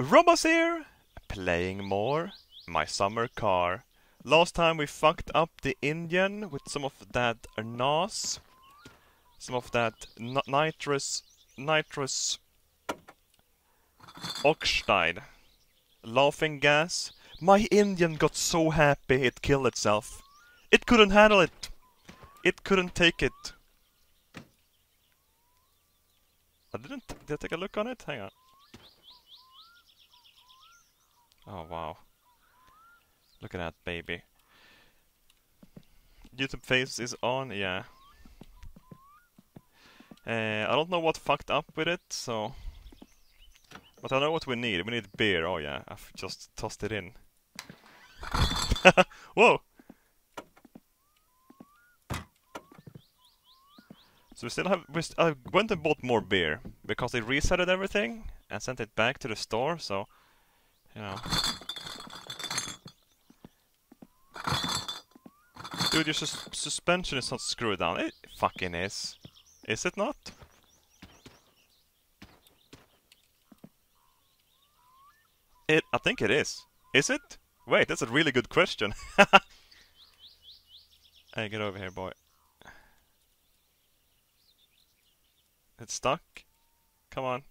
Robbaz here, playing more my summer car. Last time we fucked up the Indian with some of that NOS, some of that nitrous, nitrous oxide, laughing gas. My Indian got so happy it killed itself. It couldn't handle it. It couldn't take it. I didn't. Did I take a look on it? Hang on. Oh wow. Look at that baby. YouTube face is on, yeah. Uh, I don't know what fucked up with it, so. But I know what we need. We need beer. Oh yeah, I've just tossed it in. Whoa! So we still have. We st I went and bought more beer because they resetted everything and sent it back to the store. So, Dude, your sus suspension is not screwed down. It fucking is. Is it not? It. I think it is. Is it? Wait, that's a really good question. hey, get over here, boy. It's stuck. Come on.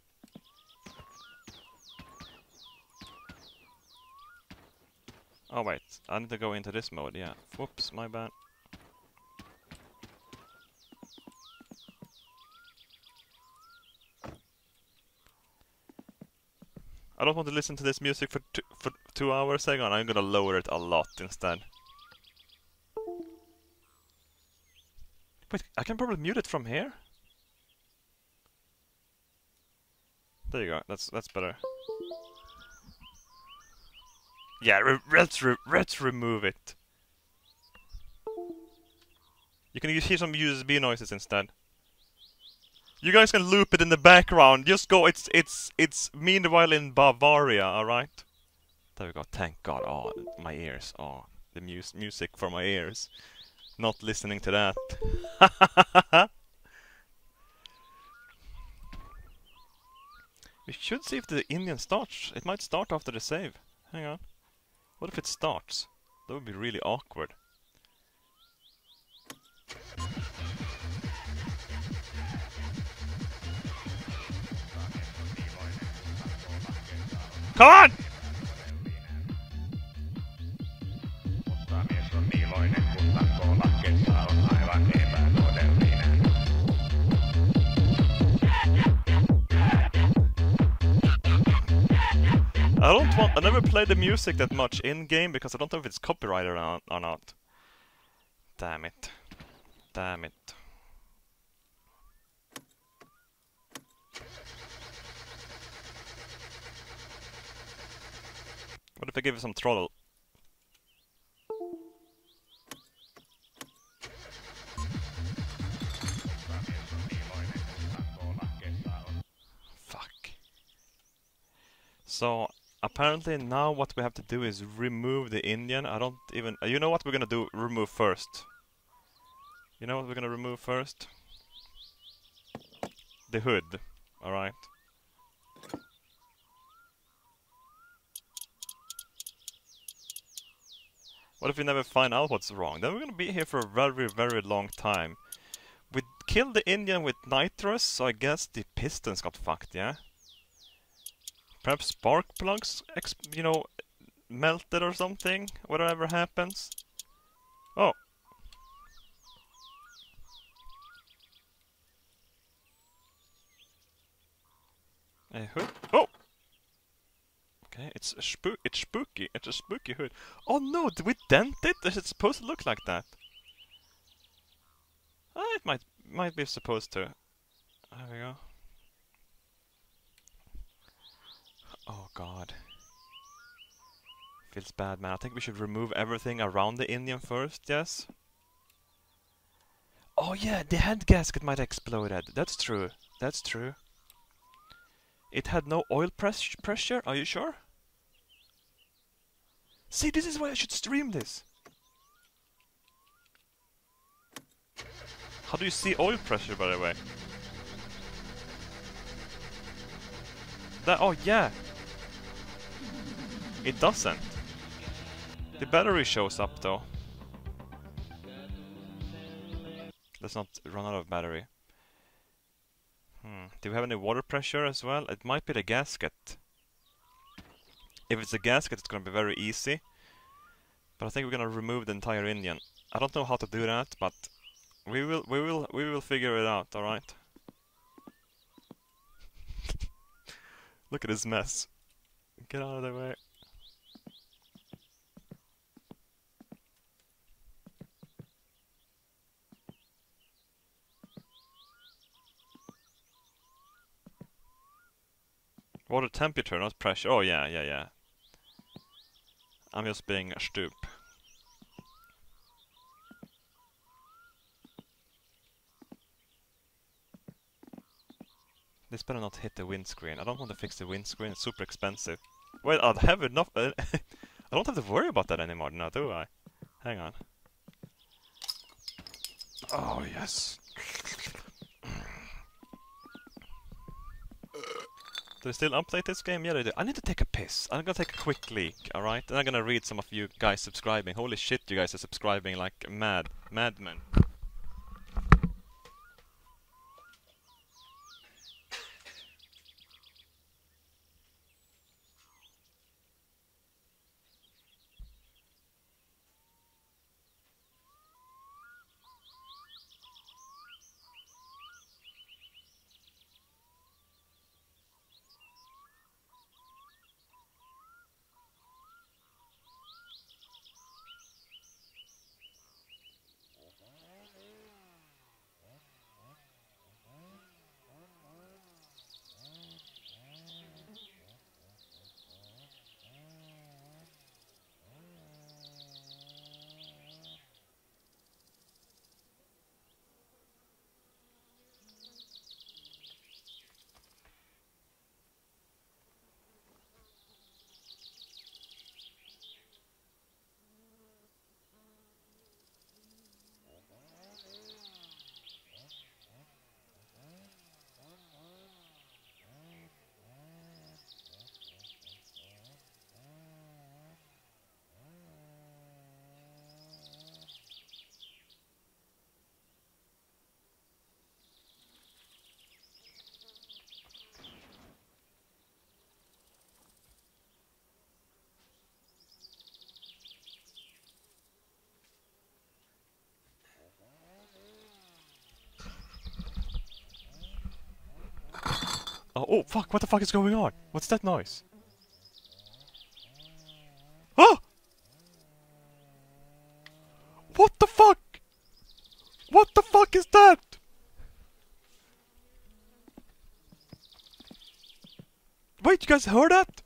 Oh wait, I need to go into this mode, yeah. Whoops, my bad. I don't want to listen to this music for two, for two hours. Hang on, I'm gonna lower it a lot instead. Wait, I can probably mute it from here? There you go, that's that's better. Yeah, re let's re let's remove it. You can hear some USB noises instead. You guys can loop it in the background. Just go. It's it's it's meanwhile in Bavaria. All right. There we go. Thank God. Oh, my ears. Oh, the mus music for my ears. Not listening to that. we should see if the Indian starts. It might start after the save. Hang on. What if it starts? That would be really awkward. Come on! I don't want. I never play the music that much in game because I don't know if it's copyrighted or not. Damn it. Damn it. What if I give it some throttle? Fuck. So, apparently now what we have to do is remove the Indian. I don't even... You know what we're gonna do? Remove first. You know what we're gonna remove first? The hood. Alright. What if we never find out what's wrong? Then we're gonna be here for a very, very long time. We killed the Indian with nitrous, so I guess the pistons got fucked, yeah? Perhaps spark plugs, you know, melted or something? Whatever happens. Oh. A hood? Oh! Okay, it's a spook. It's spooky. It's a spooky hood. Oh no! Did we dent it? Is it supposed to look like that? Uh, it might might be supposed to. There we go. Oh god. Feels bad, man. I think we should remove everything around the Indian first. Yes. Oh yeah, the head gasket might have exploded. That's true. That's true. It had no oil press pressure, are you sure? See, this is why I should stream this. How do you see oil pressure, by the way? That, oh yeah. It doesn't. The battery shows up though. Let's not run out of battery. Hmm. Do we have any water pressure as well? It might be the gasket. If it's a gasket, it's gonna be very easy. But I think we're gonna remove the entire Indian. I don't know how to do that, but we will, we will, we will figure it out. All right. Look at this mess. Get out of the way. Water temperature, not pressure. Oh yeah, yeah, yeah. I'm just being a stoop. This better not hit the windscreen. I don't want to fix the windscreen, it's super expensive. Wait, I have enough... I don't have to worry about that anymore now, do I? Hang on. Oh, yes. Do they still update this game? Yeah, they do. I need to take a piss. I'm gonna take a quick leak, alright? And I'm gonna read some of you guys subscribing. Holy shit, you guys are subscribing like mad. Madmen. Oh, oh, fuck, what the fuck is going on? What's that noise? Oh! What the fuck? What the fuck is that? Wait, you guys heard that?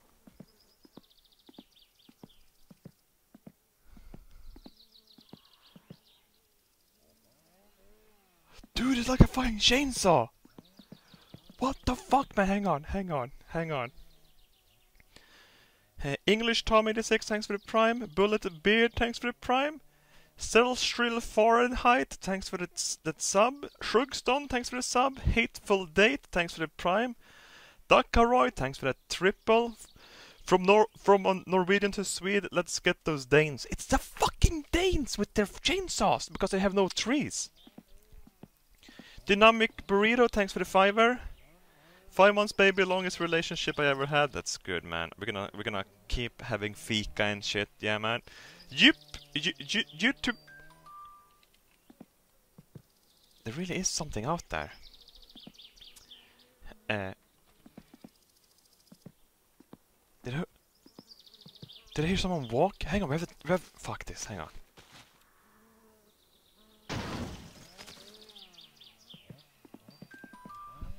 Dude, it's like a fucking chainsaw! What the fuck, man? Hang on, hang on, hang on. Uh, English Tom 86, thanks for the prime. Bullet Beard, thanks for the prime. Cell Shrill Fahrenheit, thanks for the that sub. Shrugstone, thanks for the sub. Hateful Date, thanks for the prime. Duckaroy, thanks for that triple. From Nor from uh, Norwegian to Swede, let's get those Danes. It's the fucking Danes with their chainsaws because they have no trees. Dynamic Burrito, thanks for the fiver. Five months, baby, longest relationship I ever had. That's good, man. We're gonna we're gonna keep having fika and shit. Yeah, man. Yup, YouTube. There really is something out there. Uh, did I did I hear someone walk? Hang on, we have, we have fuck this. Hang on.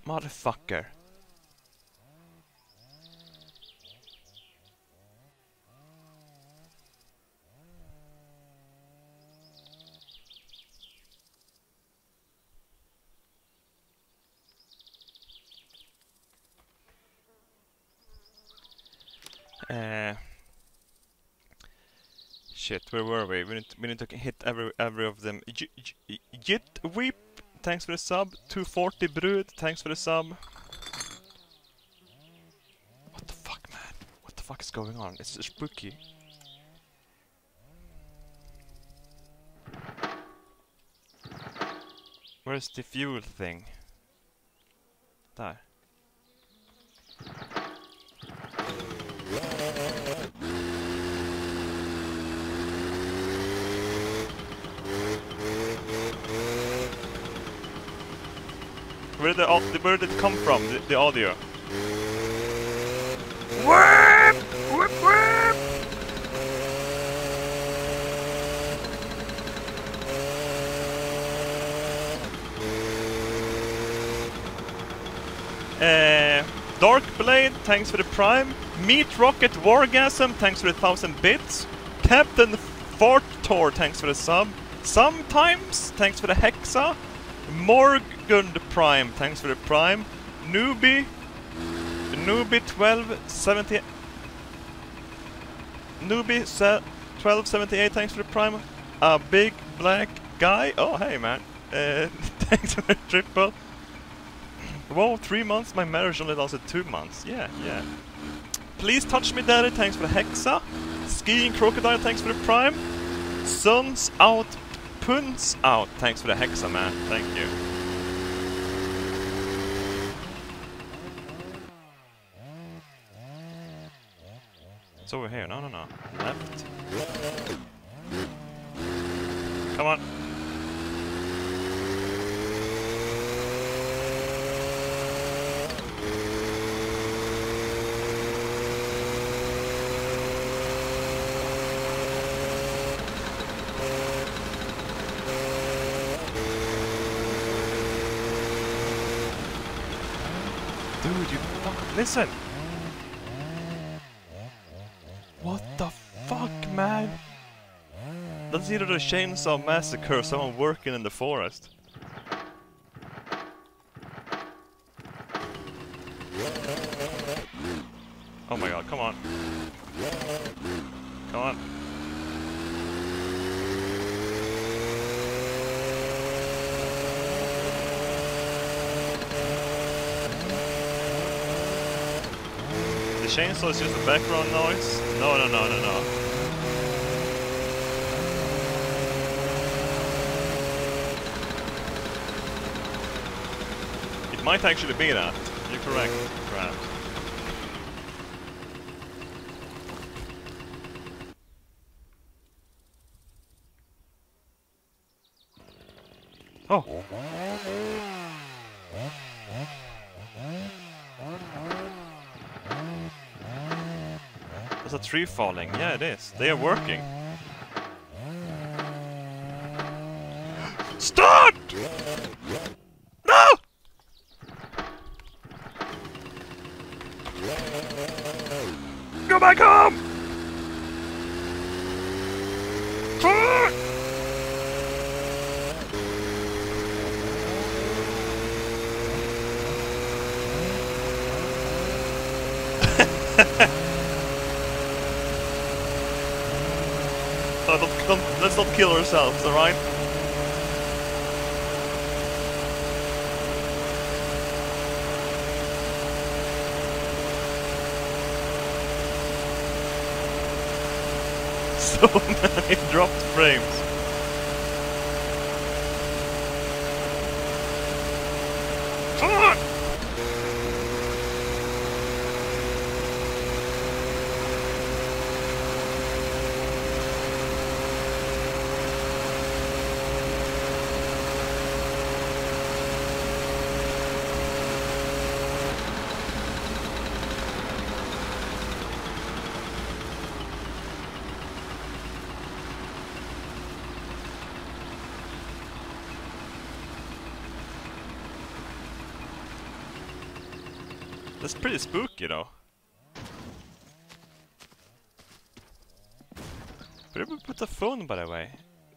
Motherfucker. Uh, shit, where were we? We need, to, we need to hit every every of them. Jit Weep, thanks for the sub. 240 Brood, thanks for the sub. What the fuck, man? What the fuck is going on? It's spooky. Where's the fuel thing? There. Where did the where did it come from? The, the audio. Whip! Whip! Whip! Uh, Dark Blade, thanks for the prime. Meat Rocket Wargasm, thanks for the thousand bits. Captain Fortor, thanks for the sub. Sometimes, thanks for the hexa. Morgund Prime, thanks for the prime. Newbie, Newbie 1270. Newbie se- 1278, thanks for the prime. A big black guy. Oh, hey man. Uh, thanks for the triple. Whoa, three months? My marriage only lasted two months. Yeah, yeah. Please touch me, daddy. Thanks for the hexa. Skiing crocodile. Thanks for the prime. Suns out. Puns out. Thanks for the hexa, man. Thank you. Over here. No, no, no. Left. Come on. Dude, you fuck. Listen! What the fuck, man? Either the Chainsaw Massacre or someone working in the forest. Oh my god, come on. Come on. The chainsaw is just a background noise? No, no, no, no, no. Might actually be that. You're correct, Brad. Oh. There's a tree falling. Yeah, it is. They are working. Stop! No! Go back home! Fuck! Uh, don't, don't, let's kill alright? So many dropped frames. Fuck! That's pretty spooky though. Where did we put the phone by the way?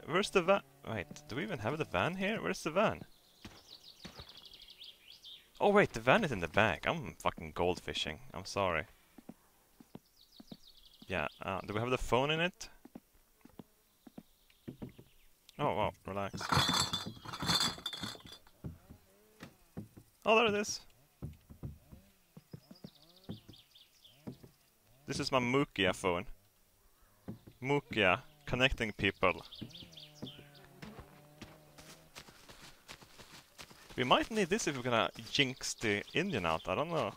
Where's the van? Wait, do we even have the van here? Where's the van? Oh wait, the van is in the back. I'm fucking goldfishing. I'm sorry. Yeah, uh, do we have the phone in it? Oh, wow, relax. Oh, there it is. This is my Mukia phone. Mukia, connecting people. We might need this if we're gonna jinx the Indian out, I don't know.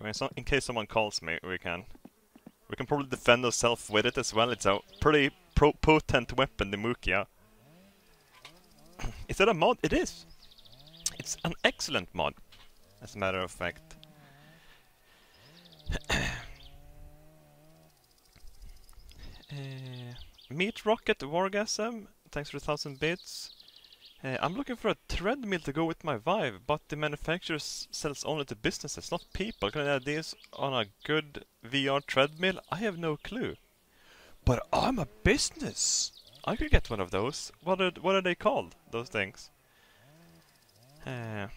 I mean, so in case someone calls me, we can... We can probably defend ourselves with it as well. It's a pretty potent weapon, the Mukia. is that a mod? It is! It's an excellent mod, as a matter of fact. uh, Meat Rocket Wargasm, thanks for a thousand bits. Uh, I'm looking for a treadmill to go with my Vive, but the manufacturer sells only to businesses, not people. Can I this on a good VR treadmill? I have no clue. But I'm a business! I could get one of those. What are, what are they called, those things? Uh,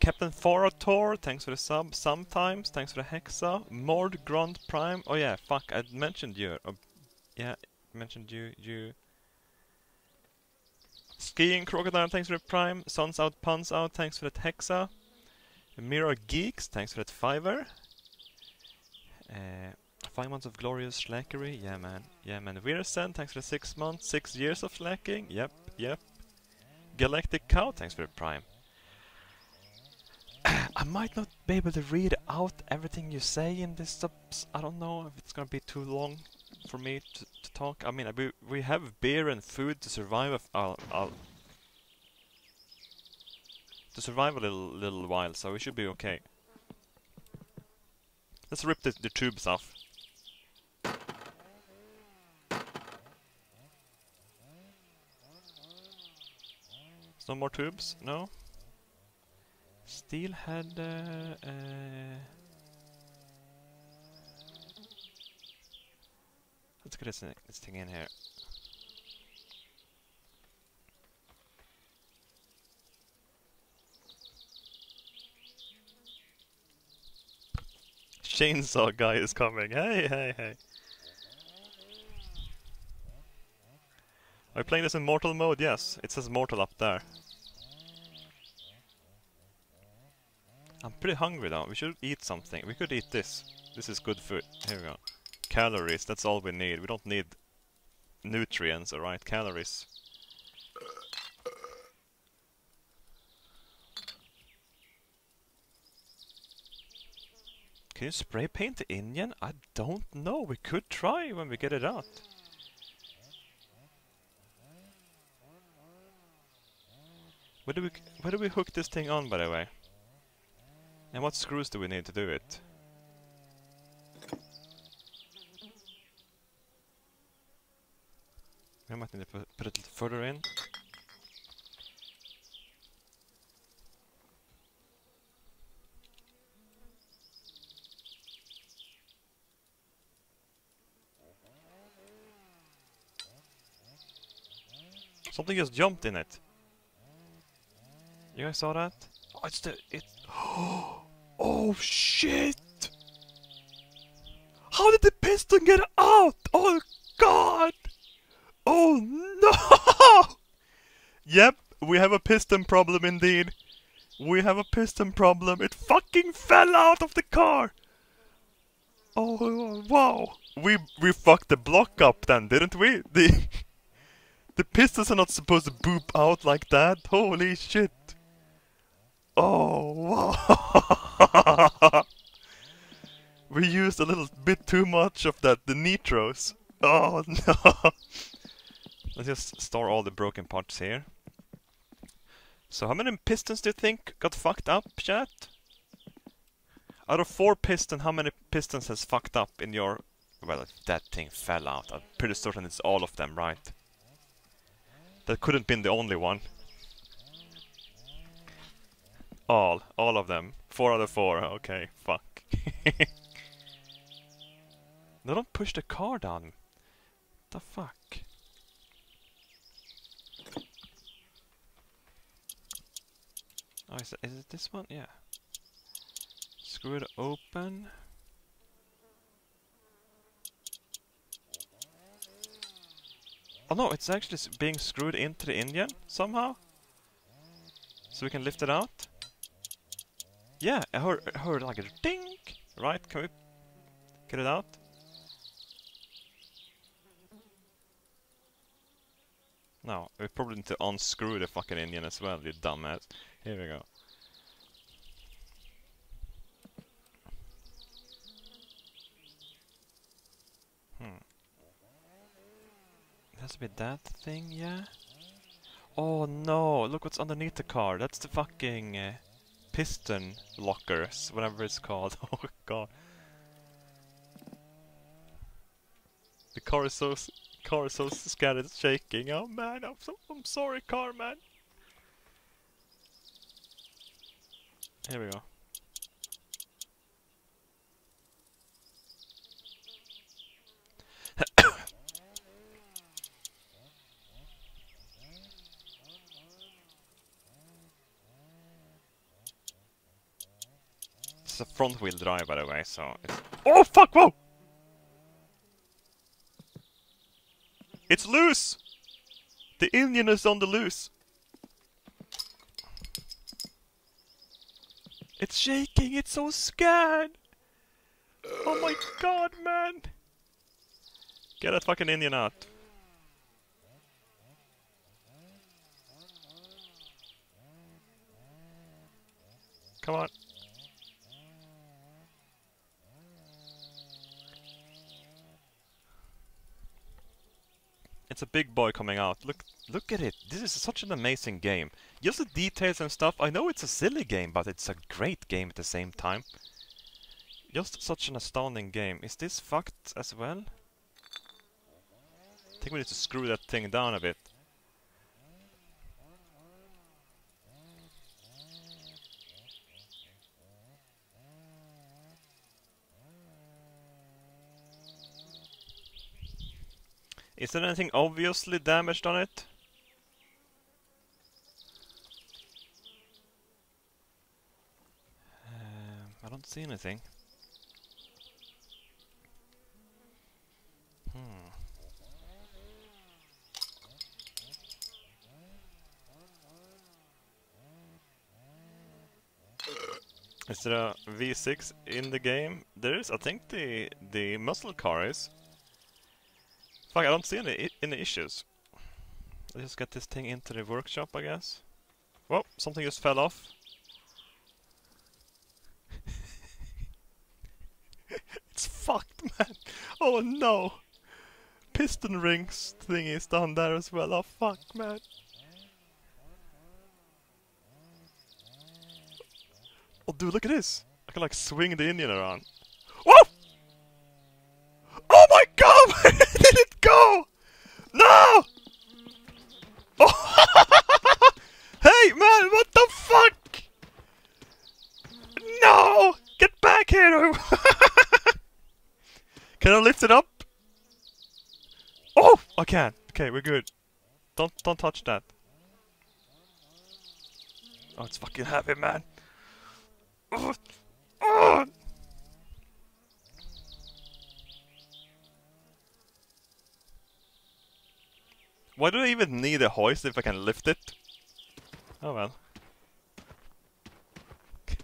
Captain Forator, thanks for the sub. Sometimes, thanks for the Hexa. Mord Grand Prime. Oh yeah, fuck, I mentioned you. Oh, yeah, mentioned you, you. Skiing Crocodile, thanks for the Prime. Suns Out, Puns Out, thanks for that Hexa. Mirror Geeks, thanks for that Fiver. Uh, five months of glorious slackery, yeah man, yeah man. Weirsen, thanks for the six months, six years of slacking, yep, yep. Galactic Cow, thanks for the Prime. I might not be able to read out everything you say in this subs. I don't know if it's gonna be too long for me to, to talk. I mean, we, we have beer and food to survive. I'll, I'll to survive a little little while, so we should be okay. Let's rip the, the tubes off. No more tubes? No? Steelhead... Uh, uh, let's get this, this thing in here. Chainsaw guy is coming. Hey, hey, hey. Are you playing this in mortal mode? Yes, it says mortal up there. I'm pretty hungry now. We should eat something. We could eat this. This is good food. Here we go. Calories, that's all we need. We don't need nutrients, alright? Calories. Can you spray paint the Indian? I don't know. We could try when we get it out. Where do we where do we hook this thing on, by the way? And what screws do we need to do it? We might need to put, put it further in. Something just jumped in it. You guys saw that? Oh, it's the... It... Oh, shit! How did the piston get out? Oh, God! Oh, no! yep, we have a piston problem indeed. We have a piston problem. It fucking fell out of the car! Oh, wow. We we fucked the block up then, didn't we? The the pistons are not supposed to boop out like that. Holy shit. Oh, we used a little bit too much of that, the nitros. Oh, no. Let's just store all the broken parts here. So how many pistons do you think got fucked up, chat? Out of four pistons, how many pistons has fucked up in your... Well, that thing fell out. I'm pretty certain it's all of them, right? That couldn't been the only one. All. All of them. Four out of four. Okay, fuck. no, don't push the car down. The fuck? Oh, is it, is it this one? Yeah. Screw it open. Oh no, it's actually being screwed into the Indian somehow. So we can lift it out? Yeah, I heard, I heard like a ding! Right, can we get it out? No, we probably need to unscrew the fucking engine as well, you dumbass. Here we go. Hmm. It has to be that thing, yeah? Oh no, look what's underneath the car. That's the fucking uh, piston lockers, whatever it's called. oh god. The car is so car is so scared it's shaking. Oh man, I'm so I'm sorry, car man. Here we go. It's a front wheel drive by the way, so it's Oh fuck whoa! It's loose! The Indian is on the loose. It's shaking, it's so scared! Oh my god, man! Get that fucking Indian out. Come on. It's a big boy coming out. Look look at it. This is such an amazing game. Just the details and stuff. I know it's a silly game, but it's a great game at the same time. Just such an astounding game. Is this fucked as well? I think we need to screw that thing down a bit. Is there anything obviously damaged on it? Um, I don't see anything. Hmm. Is there a V6 in the game? There is. I think the the muscle car is. Fuck, I don't see any any issues. Let's just get this thing into the workshop, I guess. Well, something just fell off. it's fucked, man. Oh no. Piston rings thing is down there as well. Oh fuck, man. Oh, dude, look at this. I can like swing the Indian around. Whoa! Oh my god! Where did it go? No! Oh! hey man, what the fuck? No! Get back here! can I lift it up? Oh! I can. Okay, we're good. Don't don't touch that. Oh, it's fucking heavy, man. Why do I even need a hoist if I can lift it? Oh well.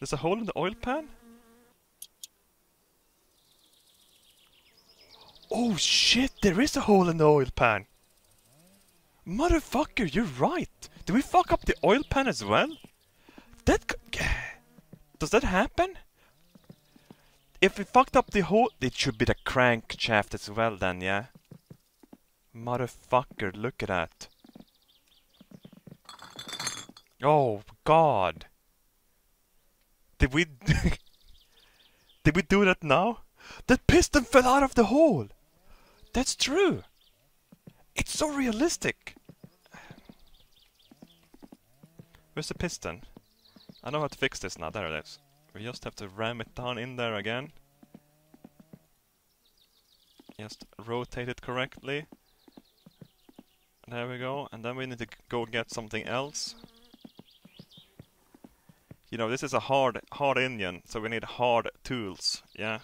There's a hole in the oil pan? Oh shit, there is a hole in the oil pan! Motherfucker, you're right! Did we fuck up the oil pan as well? That Does that happen? If we fucked up the whole... It should be the crankshaft as well then, yeah? Motherfucker, look at that. Oh, God. Did we... Did we do that now? That piston fell out of the hole! That's true! It's so realistic! Where's the piston? I know how to fix this now, there it is. We just have to ram it down in there again. Just rotate it correctly. There we go, and then we need to go get something else. You know, this is a hard, hard engine, so we need hard tools, yeah?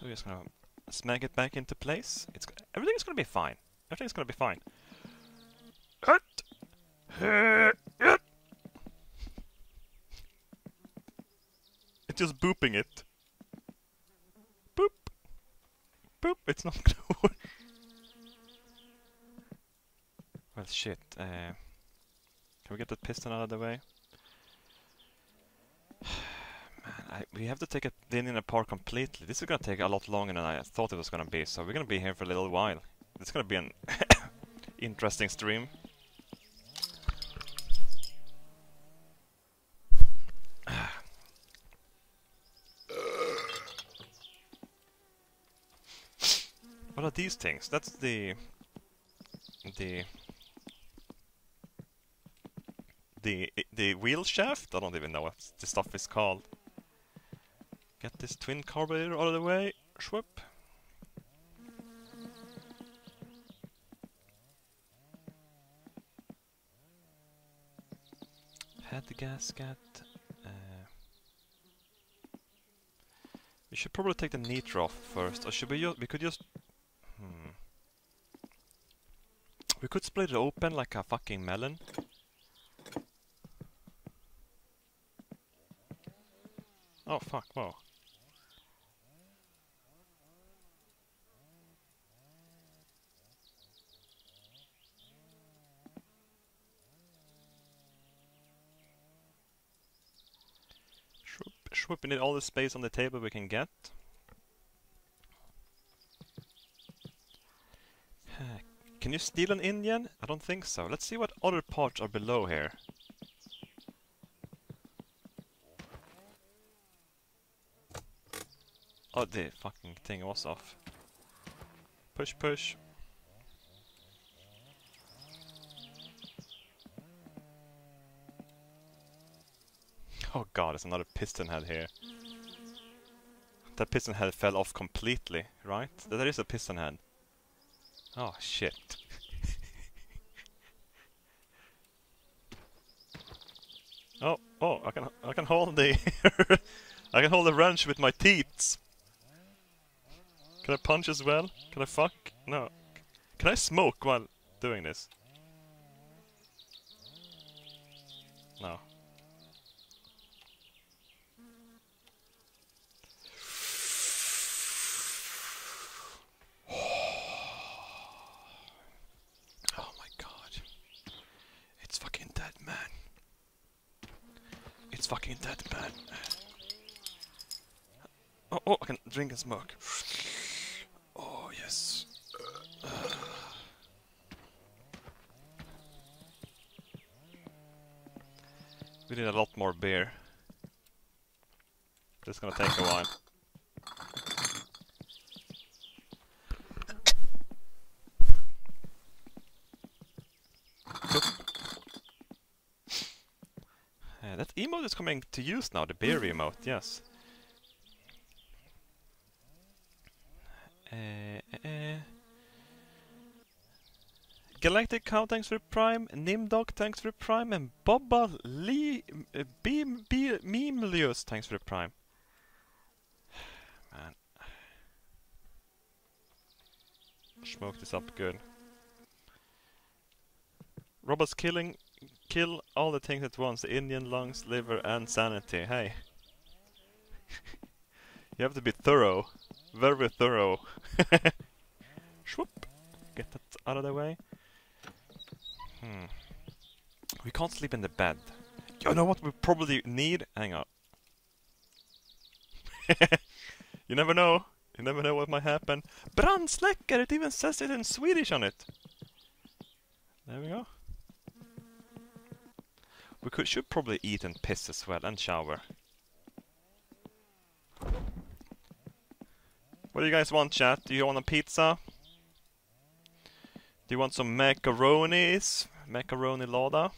So we're just gonna smack it back into place. It's everything's gonna be fine. Everything's gonna be fine. It's just booping it. Boop. Boop. It's not gonna work. Well, shit. Uh, can we get that piston out of the way? I, we have to take it the engine apart completely. This is gonna take a lot longer than I thought it was gonna be, so we're gonna be here for a little while. It's gonna be an interesting stream. what are these things? That's the the the the wheel shaft. I don't even know what the stuff is called. Get this twin carburetor out of the way. Swoop. Head gasket. Uh, we should probably take the nitro off first, or should we? We could just. Hmm. We could split it open like a fucking melon. Oh fuck, whoa. Swoop, we need all the space on the table we can get. Can you steal an Indian? I don't think so. Let's see what other parts are below here. Oh, the fucking thing was off. Push, push. Oh god, there's another piston head here. That piston head fell off completely, right? There is a piston head. Oh shit. oh, oh, I can I can hold the I can hold the wrench with my teeth. Can I punch as well? Can I fuck? No. Can I smoke while doing this? No. Oh my god. It's fucking dead, man. It's fucking dead, man. Oh, oh, I can drink and smoke. Oh, yes. We need a lot more beer. This is gonna take a while. Uh, that emote is coming to use now, the beer emote, yes. Uh, uh, Galactic Cow, thanks for prime. Nimdog, thanks for prime. And Bobba Lee, uh, Beam, Be Memelius, thanks for the prime. Man. Smoke this up good. Robots killing, kill all the things at once. The Indian lungs, liver, and sanity. Hey. you have to be thorough. Very thorough. Swoop. Get that out of the way. Hmm. We can't sleep in the bed. You know what we probably need? Hang on. you never know. You never know what might happen. Brandsläckare! It even says it in Swedish on it. There we go. We could should probably eat and piss as well and shower. What do you guys want, chat? Do you want a pizza? Do you want some macaronis? Macaroni lada?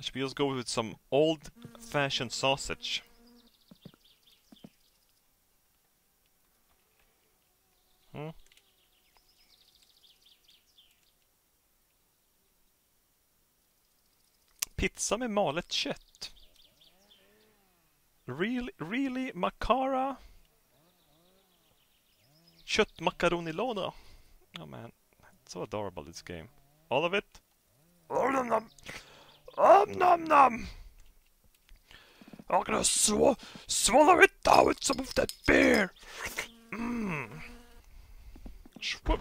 Should we just go with some old-fashioned sausage? Hmm? Pizza med malet kött. Really, really, Macara? köttmakaronilåda. Oh man, so adorable this game. All of it? Oh nom nom! Oh nom nom! I'm gonna sw swallow it down with some of that beer! Mmm. Swoop.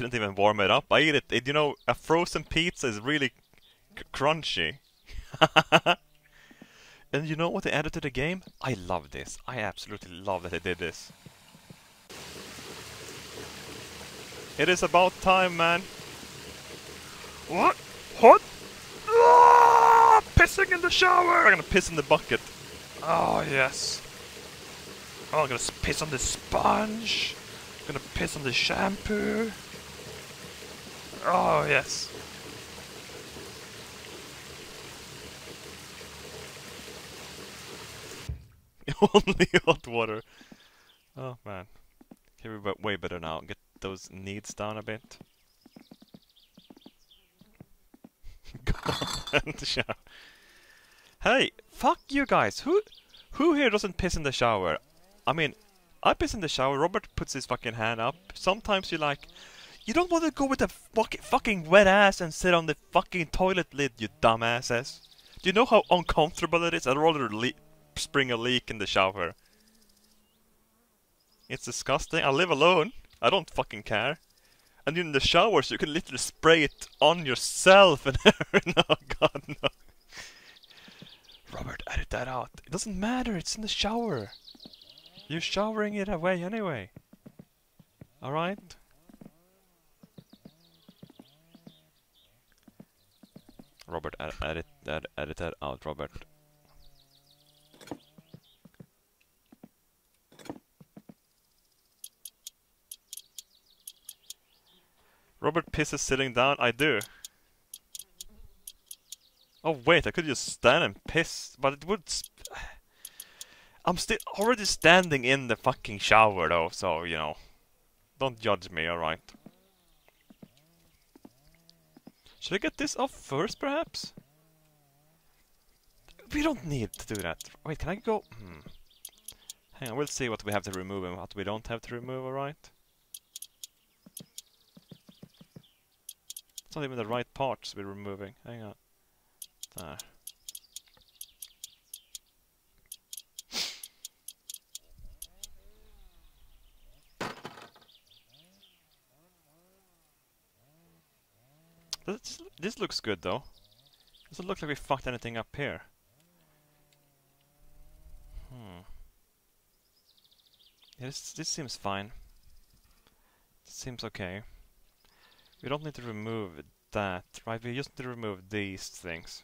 Didn't even warm it up. I eat it. it you know, a frozen pizza is really crunchy. and you know what they added to the game? I love this. I absolutely love that they did this. It is about time, man. What? What? Ah, pissing in the shower! I'm gonna piss in the bucket. Oh, yes. Oh, I'm gonna piss on the sponge. I'm gonna piss on the shampoo. Oh, yes. Only hot water. Oh, man. Here we're way better now. Get those needs down a bit. Hey, fuck you guys. Who who here doesn't piss in the shower? I mean, I piss in the shower. Robert puts his fucking hand up. Sometimes you like, you don't want to go with a fucking wet ass and sit on the fucking toilet lid, you dumbasses. Do you know how uncomfortable it is? I'd rather spring a leak in the shower. It's disgusting. I live alone. I don't fucking care. And in the showers, you can literally spray it on yourself and no, God, no. Robert, edit that out. It doesn't matter, it's in the shower. You're showering it away anyway. Alright? Robert, ed edit, ed edit that out, Robert. Robert pisses sitting down? I do. Oh wait, I could just stand and piss, but it would... I'm still already standing in the fucking shower though, so, you know. Don't judge me, alright. Should I get this off first, perhaps? We don't need to do that. Wait, can I go... Hmm. Hang on, we'll see what we have to remove and what we don't have to remove, alright? It's not even the right parts we're removing. Hang on. There. This, this looks good though. Doesn't look like we fucked anything up here. Hmm. Yeah, this, this seems fine. This seems okay. We don't need to remove that, right? We just need to remove these things.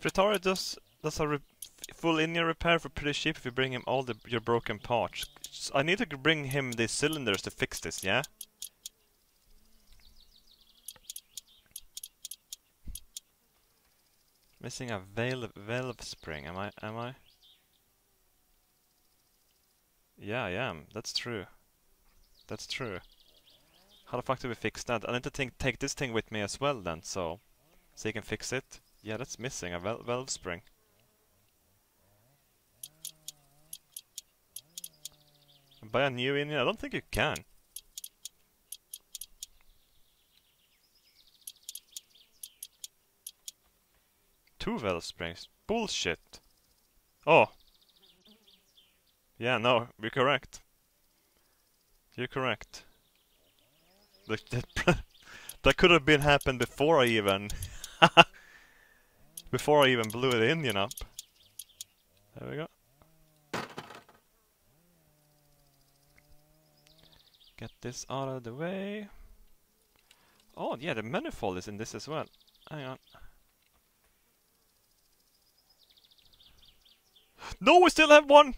Fleetari does does a full in repair for pretty cheap if you bring him all the your broken parts. I need to bring him the cylinders to fix this, yeah? Missing a valve, valve spring, am I? Am I? Yeah, I am. That's true. That's true. How the fuck do we fix that? I need to think, take this thing with me as well then, so... So you can fix it. Yeah, that's missing, a val valve spring. Buy a new engine? I don't think you can. two valve springs. Bullshit. Oh. Yeah, no, you're correct. You're correct. That, that, that could have been happened before I even... before I even blew the Indian up. There we go. Get this out of the way. Oh, yeah, the manifold is in this as well. Hang on. No, we still have one!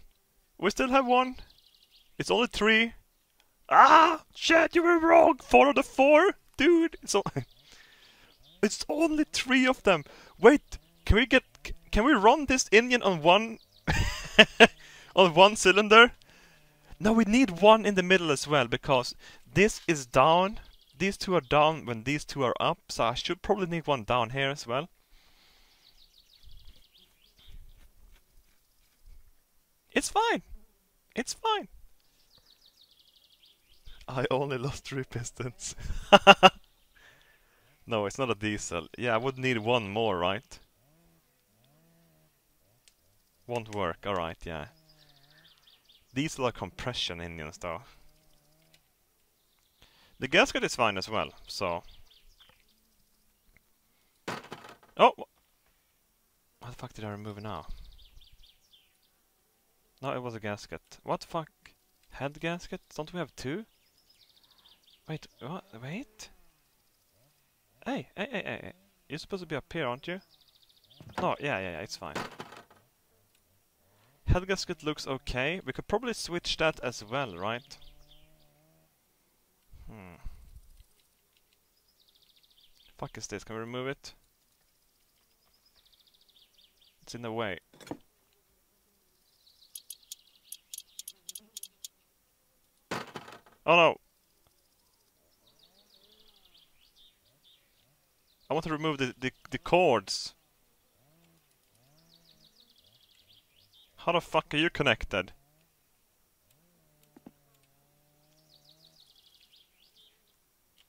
We still have one! It's only three. Ah! Shit, you were wrong! Four of the four! Dude! It's It's only three of them. Wait, can we get? Can we run this engine on one on one cylinder? No, we need one in the middle as well because this is down. These two are down when these two are up, so I should probably need one down here as well. It's fine. It's fine. I only lost three pistons. no, it's not a diesel. Yeah, I would need one more, right? Won't work, alright, yeah. Diesel are compression engines though. The gasket is fine as well, so... Oh! What the fuck did I remove now? No, it was a gasket. What the fuck? Head gasket? Don't we have two? Wait, what? Wait? Hey, hey, hey, hey. You're supposed to be up here, aren't you? No, yeah, yeah, yeah, it's fine. Head gasket looks okay. We could probably switch that as well, right? Hmm. Fuck is this? Can we remove it? It's in the way. Oh no! I want to remove the, the, the cords. How the fuck are you connected?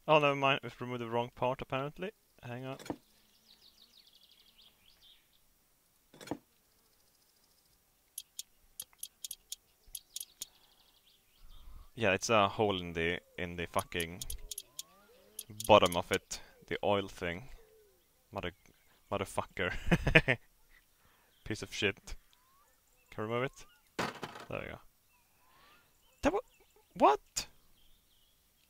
Oh, never mind. We've removed the wrong part, apparently. Hang on. Yeah, it's a hole in the in the fucking bottom of it the oil thing. Mother, motherfucker. Piece of shit. Can I remove it? There we go. That what?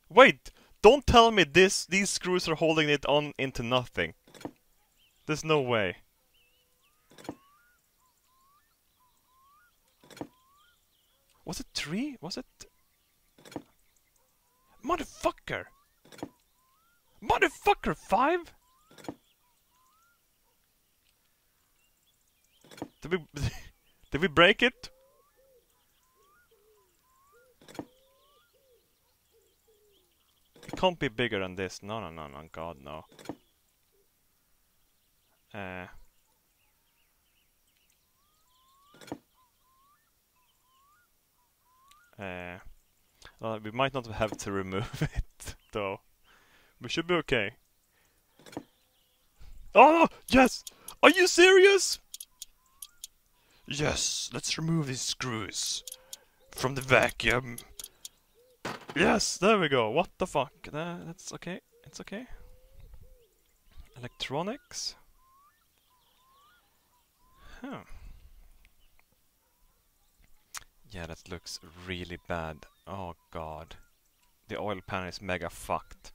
Wait! Don't tell me this. These screws are holding it on into nothing. There's no way. Was it three? Was it? Motherfucker! Motherfucker, five? Did we did we break it? It can't be bigger than this. No, no, no, no, God, no. Uh. Uh. Well, we might not have to remove it, though. We should be okay. Oh, yes! Are you serious? Yes, let's remove these screws from the vacuum. Yes, there we go. What the fuck? Uh, that's okay. It's okay. Electronics. Huh. Yeah, that looks really bad. Oh god. The oil pan is mega fucked.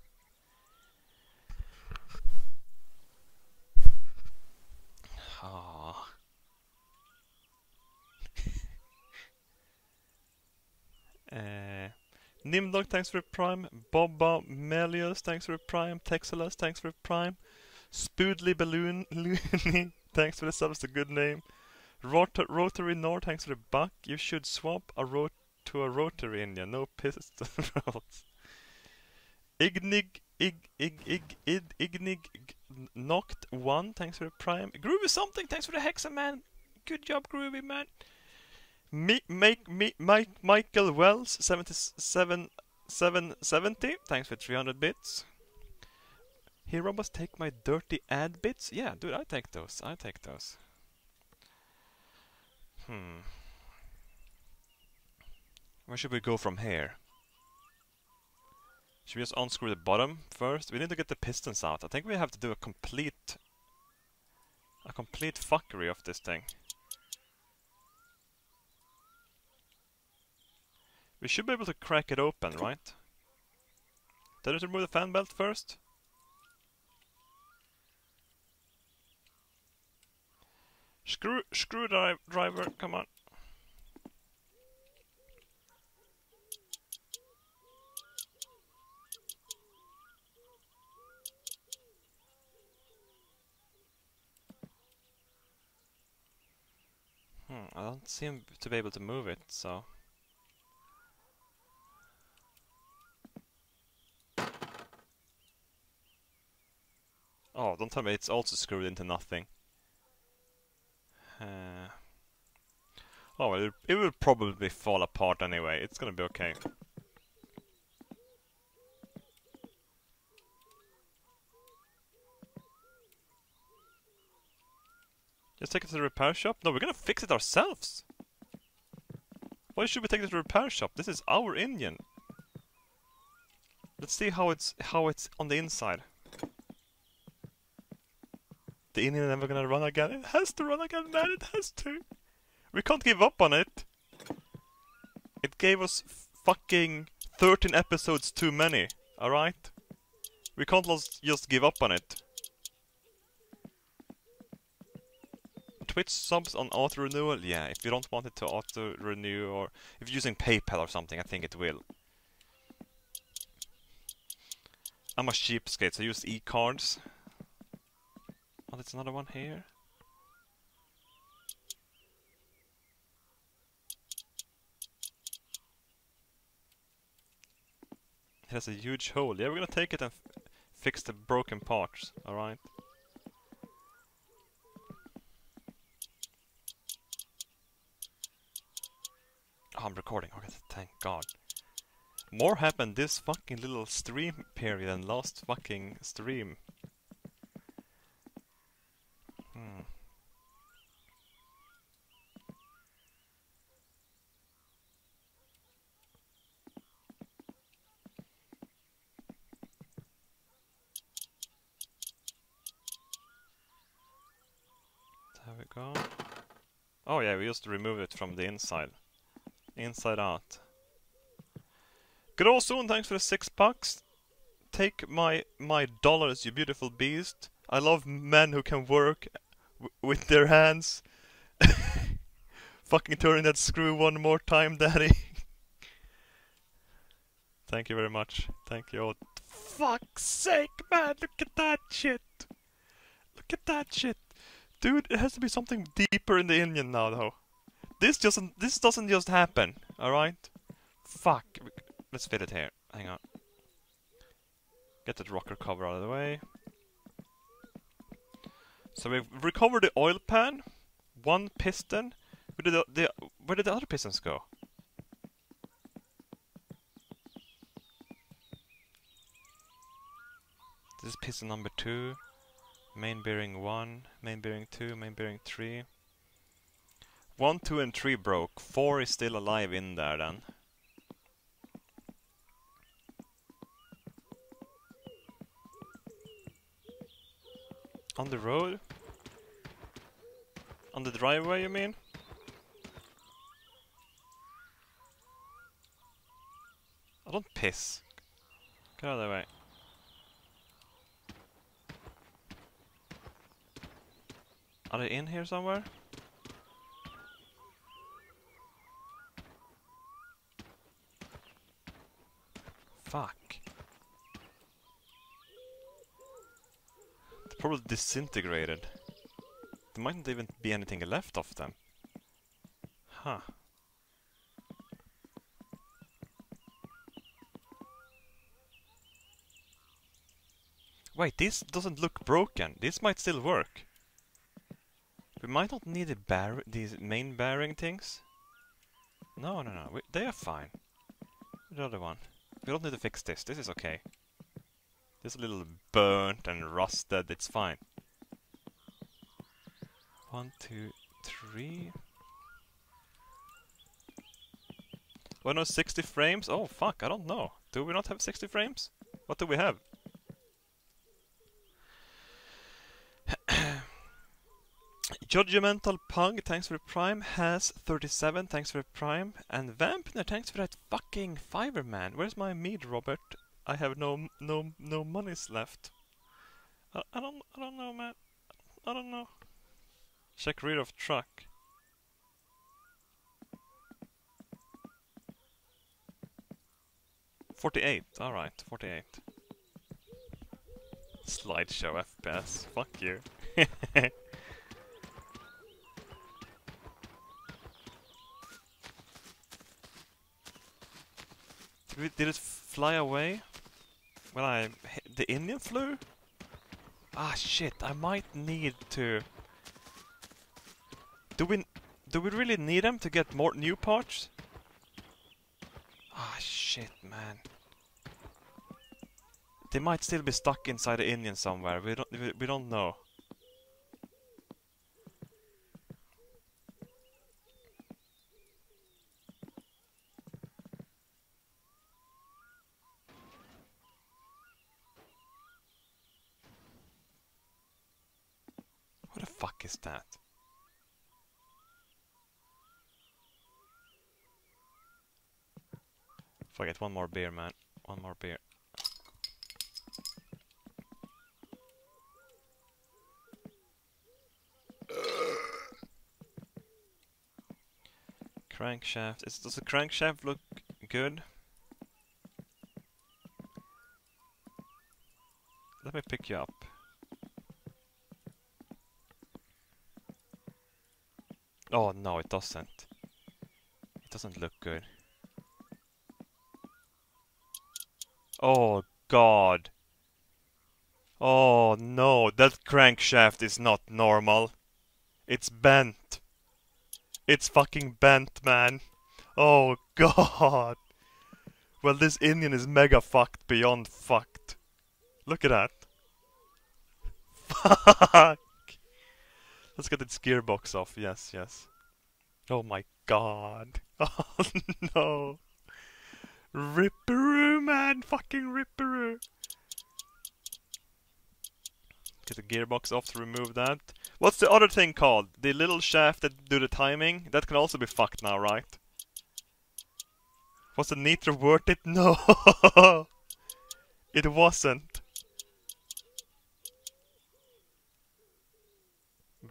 Ah. Uh, Nimdog, thanks for the prime. Bobba Melius, thanks for the prime. Texelas, thanks for the prime. Spoodly Balloon thanks for the sub, it's a good name. Rot rotary Nord, thanks for the buck. You should swap a rot to a rotary India, no pistols. Ignig, Ig, Ig, Ig, Id, Ignig, Knocked one, thanks for the prime. Groovy something, thanks for the hexa man. Good job, Groovy man. Me, make me, Mike, Michael Wells, 77, 770, thanks for 300 bits. Here, Robbaz take my dirty ad bits. Yeah, dude, I take those. I take those. Hmm. Where should we go from here? Should we just unscrew the bottom first? We need to get the pistons out. I think we have to do a complete... A complete fuckery of this thing. We should be able to crack it open, right? Did it remove the fan belt first? Screw screwdriver, come on. Hmm, I don't seem to be able to move it, so... Oh, don't tell me it's also screwed into nothing. Uh, oh, it, it will probably fall apart anyway. It's gonna be okay. Just take it to the repair shop? No, we're gonna fix it ourselves! Why should we take it to the repair shop? This is our Indian. Let's see how it's how it's on the inside. The Indian never gonna run again. It has to run again, man. It has to. We can't give up on it. It gave us fucking 13 episodes too many. Alright? We can't just give up on it. Twitch subs on auto renewal? Yeah, if you don't want it to auto renew or if you're using PayPal or something, I think it will. I'm a cheapskate, so I use e-cards. Oh, there's another one here. It has a huge hole. Yeah, we're gonna take it and fix the broken parts, alright? Oh, I'm recording. Okay, thank God. More happened this fucking little stream period than last fucking stream. Hmm. There we go. Oh yeah, we just remove it from the inside. Inside out. Soon, thanks for the six bucks. Take my my dollars, you beautiful beast. I love men who can work with their hands. Fucking turning that screw one more time, daddy. Thank you very much. Thank you all. Fuck's sake, man, look at that shit. Look at that shit. Dude, it has to be something deeper in the Indian now, though. This doesn't. This doesn't just happen. All right. Fuck. Let's fit it here. Hang on. Get that rocker cover out of the way. So we've recovered the oil pan, one piston. Where did the, the where did the other pistons go? This is piston number two. Main bearing one, main bearing two, main bearing three. One, two, and three broke. Four is still alive in there then. On the road? On the driveway, you mean? I don't piss. Get out of the way. Are they in here somewhere? Fuck. They're probably disintegrated. There might not even be anything left of them. Huh. Wait, this doesn't look broken. This might still work. We might not need the bar these main bearing things. No, no, no. We they are fine. The other one. We don't need to fix this. This is okay. This is a little burnt and rusted. It's fine. One, two, three. Oh no, 60 frames? Oh fuck, I don't know. Do we not have 60 frames? What do we have? Judgmental Pug, thanks for the prime, has 37, thanks for the prime, and Vampner, thanks for that fucking fiver man. Where's my mead, Robert? I have no no no monies left. I, I don't I don't know, man. I don't know. Check rear of truck. Forty-eight. All right, forty-eight. Slideshow FPS. Fuck you. Did, it fly away? When I the Indian flew? Ah shit, I might need to... Do we... Do we really need them to get more new parts? Ah shit, man. They might still be stuck inside the Indian somewhere. We don't we, we don't know. Is that? Forget one more beer, man. One more beer. Crankshaft. Is, does the crankshaft look good? Let me pick you up. Oh no, it doesn't. It doesn't look good. Oh god. Oh no, that crankshaft is not normal. It's bent. It's fucking bent, man. Oh god. Well, this Indian is mega fucked beyond fucked. Look at that. Fuck. Let's get its gearbox off. Yes, yes. Oh my god. Oh no. Ripperoo, man. Fucking Ripperoo. Get the gearbox off to remove that. What's the other thing called? The little shaft that do the timing? That can also be fucked now, right? Was the nitro worth it? No! it wasn't.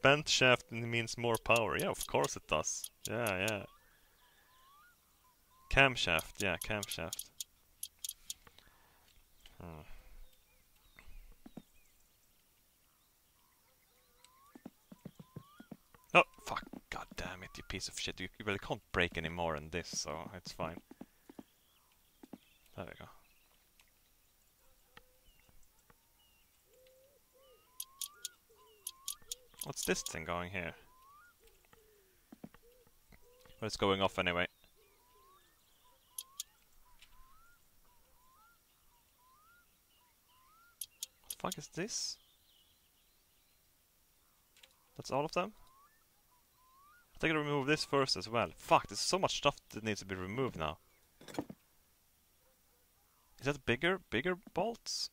Bent shaft means more power. Yeah, of course it does. Yeah, yeah. Camshaft. Yeah, camshaft. Hmm. Oh, fuck. God damn it, you piece of shit. You, really can't break any more than this, so it's fine. There we go. What's this thing going here? Well, it's going off anyway. What the fuck is this? That's all of them? I think I'll remove this first as well. Fuck, there's so much stuff that needs to be removed now. Is that bigger, bigger bolts?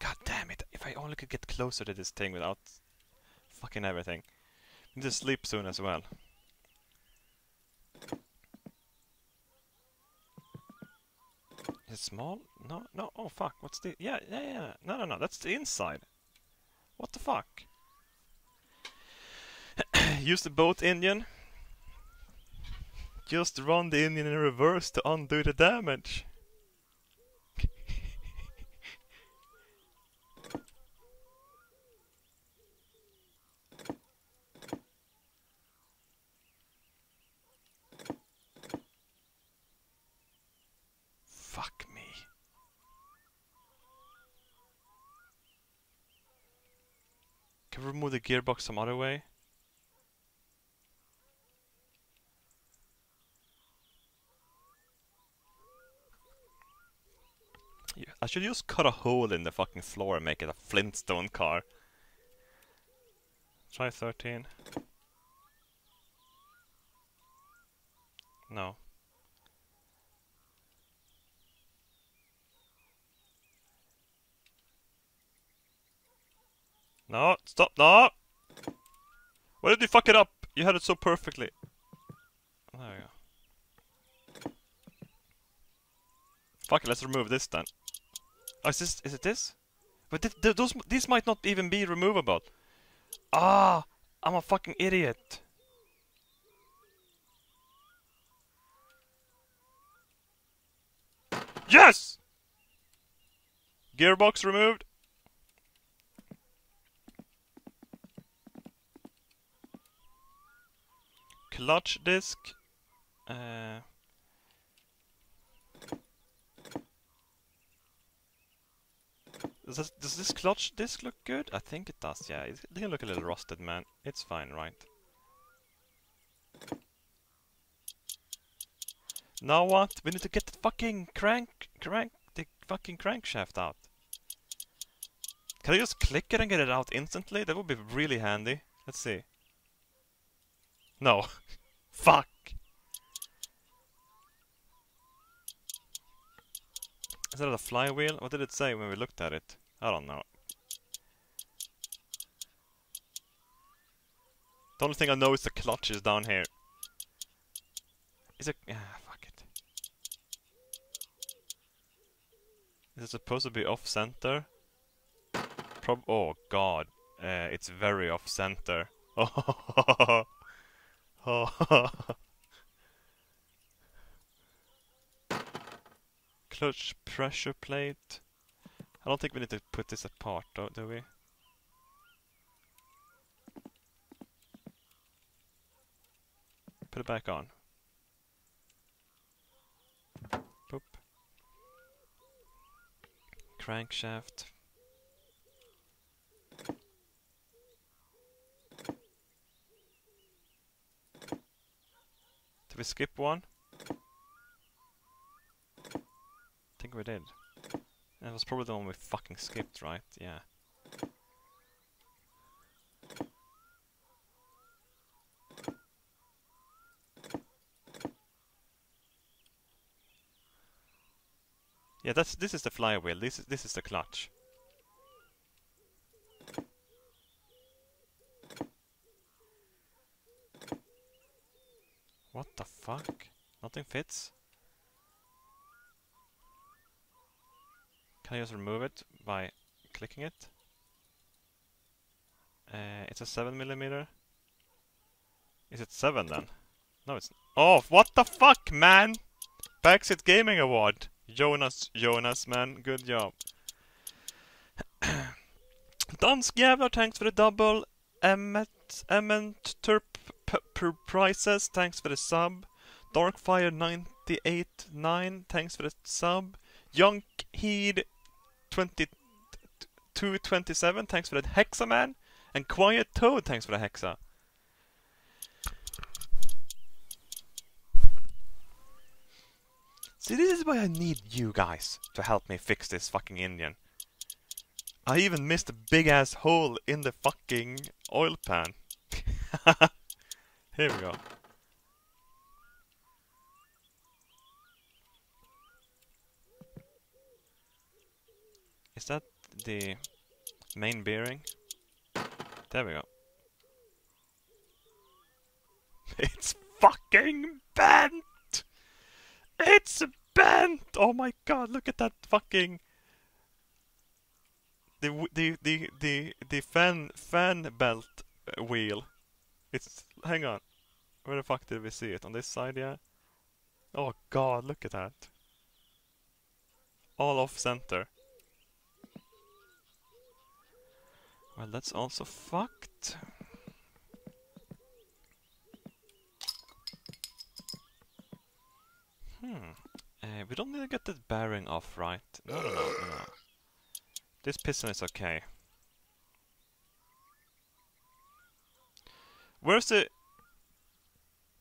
God damn it, if I only could get closer to this thing without fucking everything. Need to sleep soon as well. Is it small? No, no, oh fuck, what's the... Yeah, yeah, yeah, no, no, no, that's the inside. What the fuck? Use the boat engine. Just run the engine in reverse to undo the damage. Fuck me. Can we remove the gearbox some other way? I should just cut a hole in the fucking floor and make it a Flintstone car. Try 13. No. No, stop, no! Why did you fuck it up? You had it so perfectly. There we go. Fuck it, let's remove this then. Oh, is this, is it this? But th th those, these might not even be removable. Ah, I'm a fucking idiot. Yes! Gearbox removed. Clutch disc. Uh, does this, does this clutch disc look good? I think it does, yeah. It, they look a little rusted, man. It's fine, right? Now what? We need to get the fucking crank, crank, the fucking crankshaft out. Can I just click it and get it out instantly? That would be really handy. Let's see. No. Fuck. Is that a flywheel? What did it say when we looked at it? I don't know. The only thing I know is the clutch is down here. Is it? Yeah, fuck it. Is it supposed to be off center? Prob. Oh god, uh, it's very off center. Oh. Clutch pressure plate. I don't think we need to put this apart, though, do we? Put it back on. Boop. Crankshaft. We skip one? I think we did. That was probably the one we fucking skipped, right? Yeah. Yeah, that's this is the flywheel. This is this is the clutch. What the fuck? Nothing fits. Can I just remove it by clicking it? Uh, it's a 7 millimeter. Is it 7 then? No, it's... Oh, what the fuck, man? Backseat Gaming Award. Jonas, Jonas, man. Good job. Dansk Jävlar, thanks for the double. Emmet, Emmet Turp Prices, thanks for the sub. Darkfire 989, thanks for the sub. Young Heed 2227, thanks for the Hexa man. And Quiet Toad, thanks for the Hexa. See, this is why I need you guys to help me fix this fucking Indian. I even missed a big ass hole in the fucking oil pan. Here we go. Is that the main bearing? There we go. It's fucking bent! It's bent! Oh my god, look at that fucking the the the the the fan fan belt uh, wheel. It's hang on. Where the fuck did we see it? On this side, yeah. Oh god, look at that. All off center. Well, that's also fucked. Hmm. Uh, we don't need to get the bearing off, right? No, no, no, no. This piston is okay. Where's the...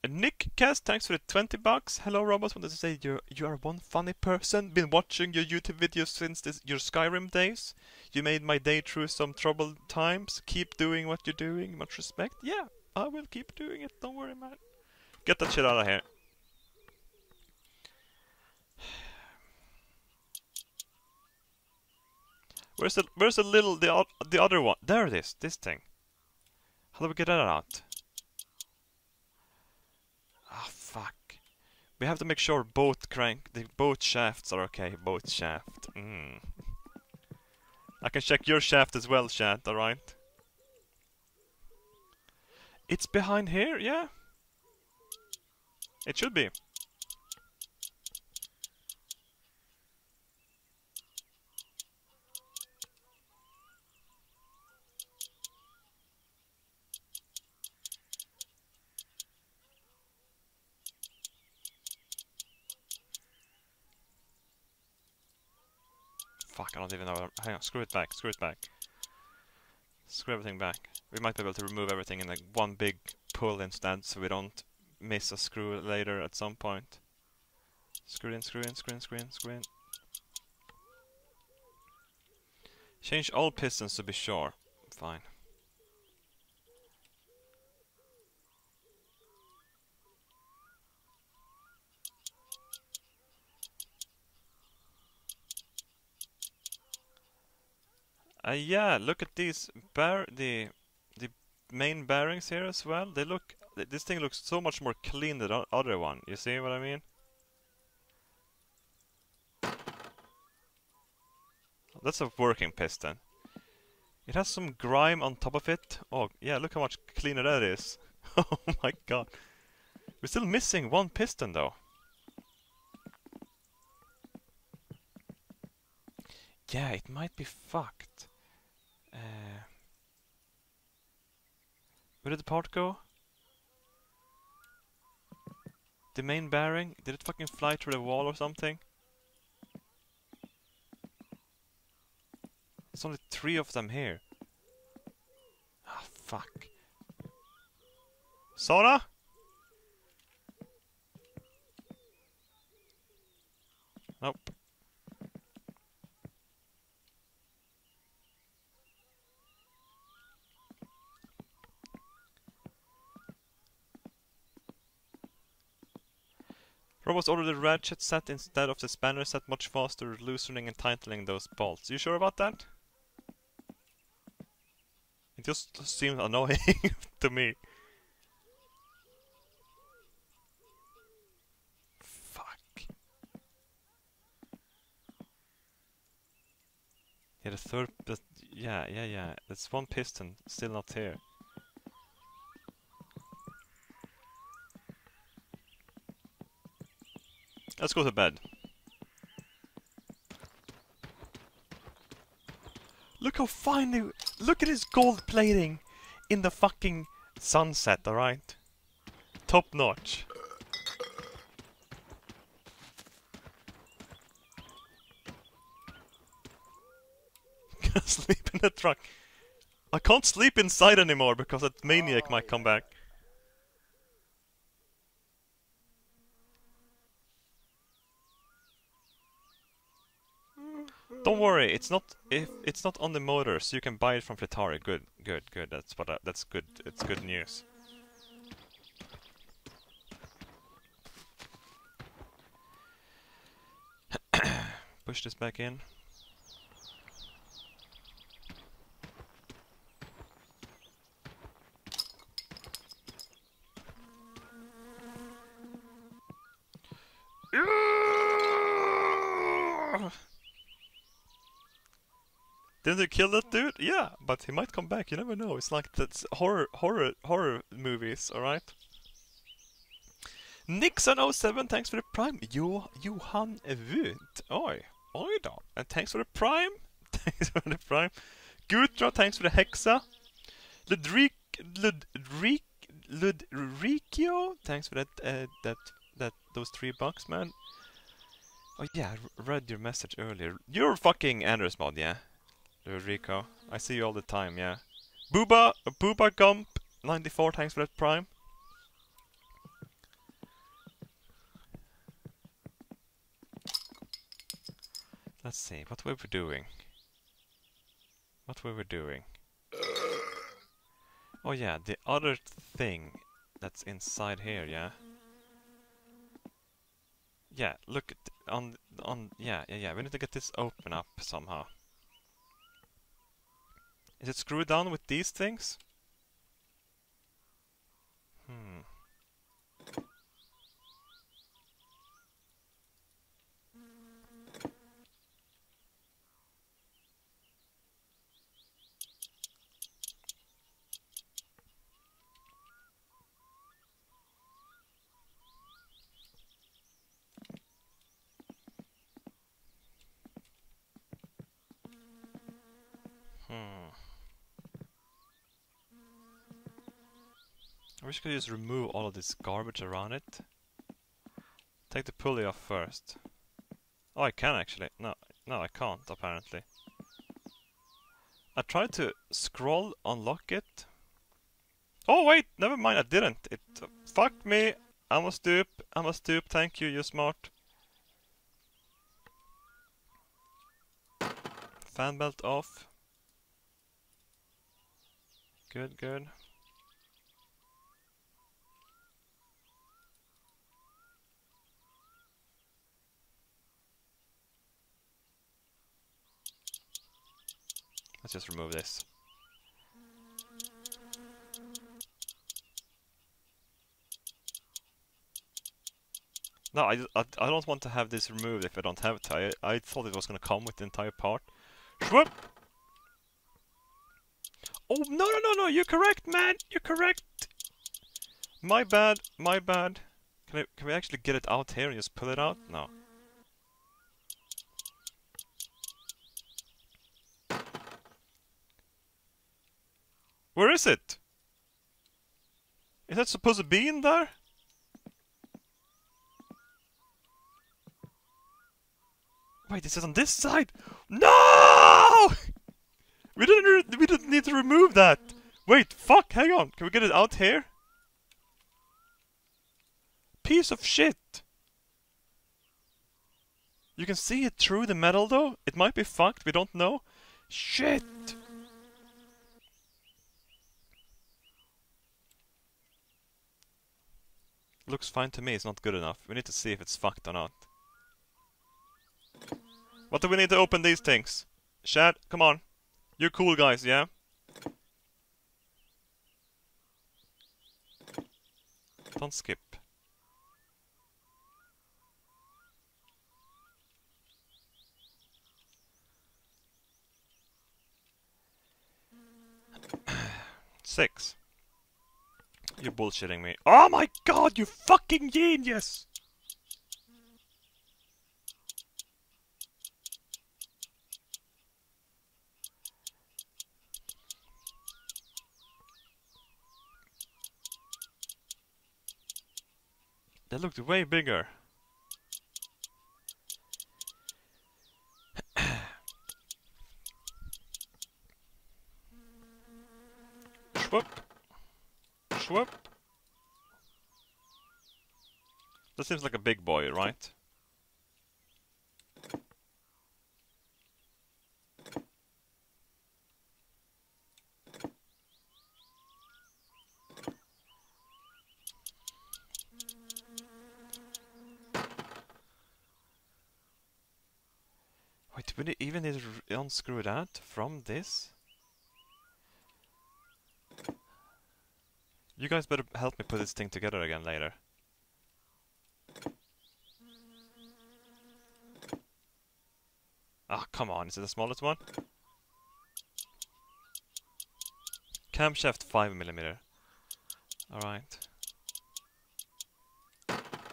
Nick Cast, thanks for the 20 bucks. Hello Robbaz, wanted to say you you are one funny person. Been watching your YouTube videos since this, your Skyrim days. You made my day through some troubled times. Keep doing what you're doing. Much respect. Yeah, I will keep doing it. Don't worry, man. Get that shit out of here. Where's the where's the little the the other one? There it is. This thing. How do we get that out? Ah, oh, fuck. We have to make sure both crank the both shafts are okay. Both shaft. Mm. I can check your shaft as well, chat. All right. It's behind here, yeah. It should be. Fuck, I don't even know. Hang on, screw it back, screw it back. Screw everything back. We might be able to remove everything in like one big pull instead, so we don't miss a screw later at some point. Screw in, screw in, screw in, screw in, screw in. Change all pistons to be sure. Fine. Uh, yeah, look at these bar the the main bearings here as well. They look th this thing looks so much more clean than the other one. You see what I mean? That's a working piston. It has some grime on top of it. Oh, yeah, look how much cleaner that is. oh my god. We're still missing one piston though. Yeah, it might be fucked. Where did the part go? The main bearing? Did it fucking fly through the wall or something? There's only three of them here. Ah, oh, fuck. Sora? Nope. Robbaz ordered the ratchet set instead of the spanner set much faster, loosening and tightening those bolts. You sure about that? It just seems annoying to me. Fuck. Yeah, the third... yeah, yeah, yeah. There's one piston still not here. Let's go to bed. Look how fine they... Look at his gold plating in the fucking sunset, alright? Top notch. sleep in the truck. I can't sleep inside anymore because that maniac might come back. Don't worry, it's not if it's not on the motor, so you can buy it from Fleetari. Good, good, good. That's what I, that's good. It's good news. Push this back in. Didn't they kill that dude? Yeah, but he might come back. You never know. It's like that's horror, horror, horror movies. All right. Nixon07, thanks for the prime. Jo Johan Wood. Oj, oj då. And thanks for the prime. thanks for the prime. Gutra, thanks for the hexa. Ludrikio, thanks for that, uh, that, that, those three bucks, man. Oh yeah, I read your message earlier. You're fucking Anders mod, yeah? Rico. I see you all the time, yeah. Booba, Booba Gump, 94, thanks for that prime. Let's see, what were we doing? What were we doing? Oh yeah, the other thing that's inside here, yeah? Yeah, look on on yeah, yeah, yeah. We need to get this open up somehow. Is it screwed down with these things? I wish I could just remove all of this garbage around it. Take the pulley off first. Oh, I can actually. No, No, I can't, apparently. I tried to scroll, unlock it. Oh, wait! Never mind, I didn't. It uh, fucked me. I'm a stoop. I'm a stoop. Thank you, you're smart. Fan belt off. Good, good. Let's just remove this. No, I, I, I don't want to have this removed if I don't have it. I, I thought it was going to come with the entire part. Shwoop! Oh, no, no, no, no, you're correct, man! You're correct! My bad, my bad. Can, I, can we actually get it out here and just pull it out? No. Where is it? Is that supposed to be in there? Wait, is it on this side? No! We didn't. we didn't need to remove that. Wait, fuck. Hang on. Can we get it out here? Piece of shit. You can see it through the metal though. It might be fucked. We don't know. Shit. Looks fine to me, it's not good enough. We need to see if it's fucked or not. What do we need to open these things? Shad, come on. You're cool guys, yeah? Don't skip. Six. You're bullshitting me. Oh my god, you fucking genius! That looked way bigger. Swoop. Swoop. That seems like a big boy, right? Wait, do we even unscrew that from this? You guys better help me put this thing together again later. Ah, oh, come on, is it the smallest one? Camshaft 5mm. Alright.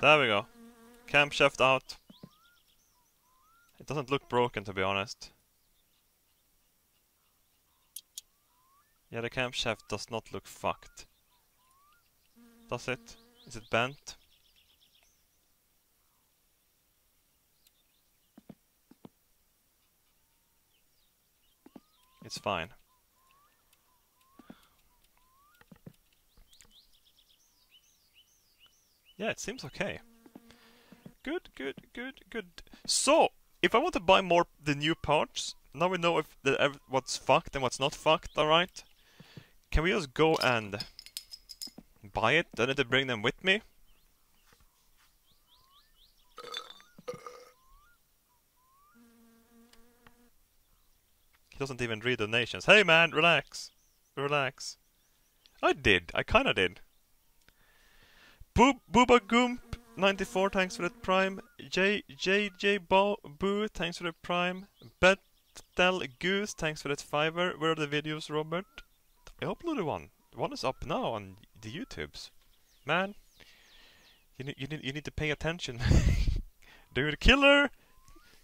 There we go. Camshaft out. It doesn't look broken to be honest. Yeah, the camshaft does not look fucked. Does it? Is it bent? It's fine. Yeah, it seems okay. Good, good, good, good. So, if I want to buy more the new parts, now we know if the, what's fucked and what's not fucked, alright? Can we just go and buy it? I need to bring them with me? He doesn't even read donations. Hey man, relax. Relax. I did. I kinda did. Boob Goomp 94, thanks for that prime. J J J Bo Boo, thanks for the prime. Betel Goose, thanks for that fiver. Where are the videos, Robert? I uploaded one. One is up now on the YouTubes. Man, you need you need you need to pay attention. Dude, killer,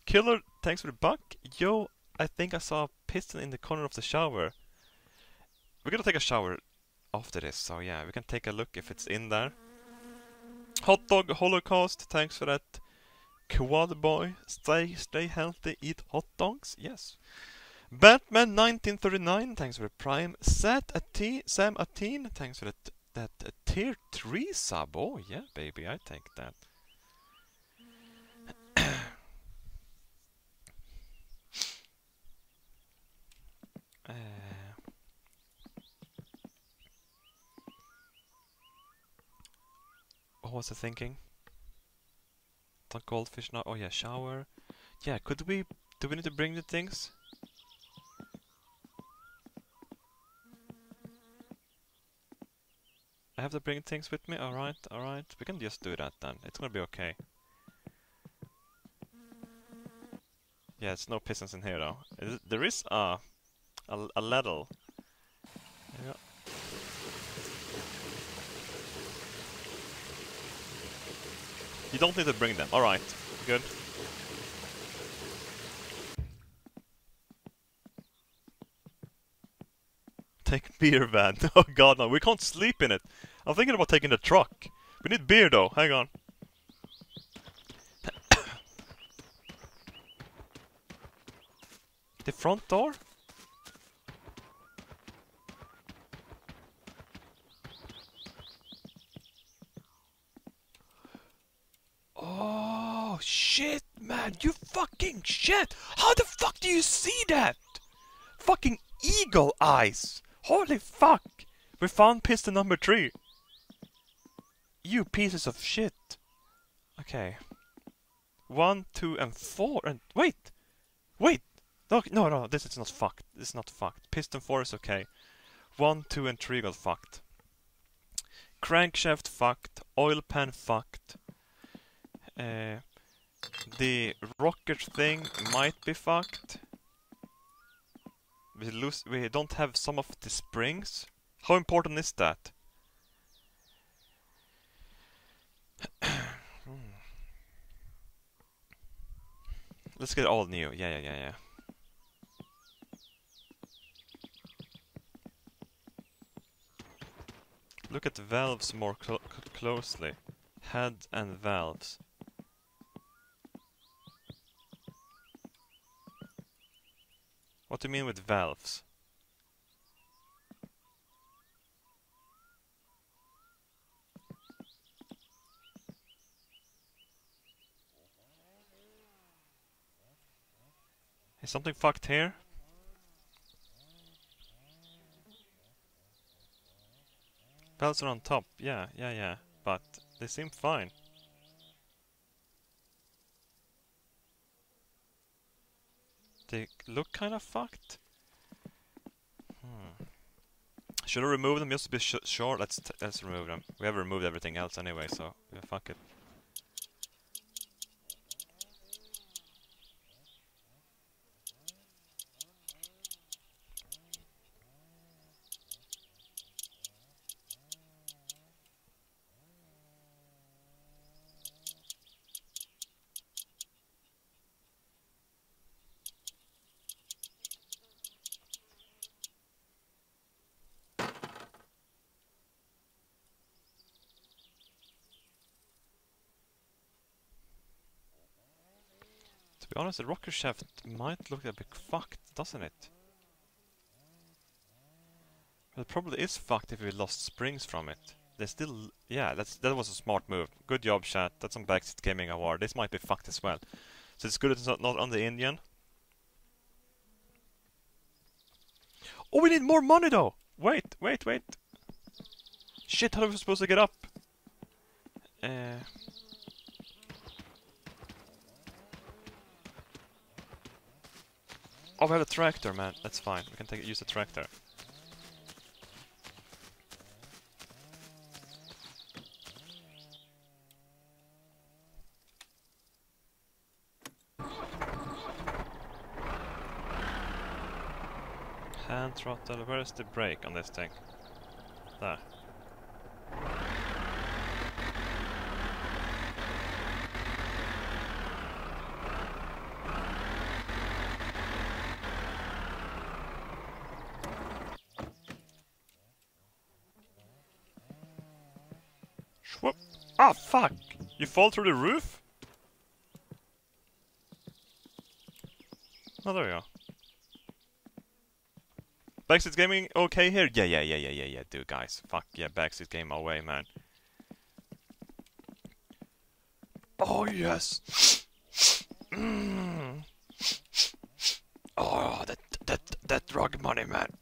killer. Thanks for the buck. Yo, I think I saw a piston in the corner of the shower. We're gonna take a shower after this, so yeah, we can take a look if it's in there. Hot Dog Holocaust, thanks for that Quad boy, stay stay healthy, eat hot dogs. Yes. Batman 1939, thanks for the prime. Sat a T, Sam Ateen, thanks for that that uh, tier three sub. Oh yeah, baby, I take that. uh, what was I thinking? The goldfish now. Oh yeah, shower. Yeah, could we? Do we need to bring the things? I have to bring things with me? Alright, alright. We can just do that then. It's gonna be okay. Yeah, it's no pistons in here though. There is a... a, a ladle. Yeah. You don't need to bring them. Alright, good. Take beer van. oh god no, we can't sleep in it. I'm thinking about taking the truck. We need beer though, hang on. the front door? Oh shit man, you fucking shit! How the fuck do you see that? Fucking eagle eyes! Holy fuck! We found piston number three! You pieces of shit. Okay. One, two, and four, and wait! Wait! No, no, no, this is not fucked. This is not fucked. Piston four is okay. One, two, and three got fucked. Crankshaft fucked. Oil pan fucked. Uh, the rocker thing might be fucked. We lose. We don't have some of the springs. How important is that? Hmm. Let's get all new. Yeah, yeah, yeah, yeah. Look at the valves more clo closely. Head and valves. What do you mean with valves? Is something fucked here? Bells are on top, yeah, yeah, yeah, but they seem fine. They look kind of fucked. Hmm. Should I remove them just to be sure? Let's let's remove them. We have removed everything else anyway, so yeah, fuck it. Honest, the rocker shaft might look a bit fucked, doesn't it? Well, it probably is fucked if we lost springs from it. They still... Yeah, that's that was a smart move. Good job, chat. That's some Backseat Gaming Award. This might be fucked as well. So it's good it's not, not on the Indian. Oh, we need more money though! Wait, wait, wait. Shit, how are we supposed to get up? Uh... Oh, we have a tractor, man. That's fine. We can take use the tractor. Hand throttle. Where's the brake on this thing? There. Whoop. Ah, fuck! You fall through the roof? Oh, there we go. Backseat Gaming okay here? Yeah, yeah, yeah, yeah, yeah, yeah, dude, guys. Fuck yeah, Backseat Game away, man. Oh, yes! Mm. Oh, that, that, that drug money, man.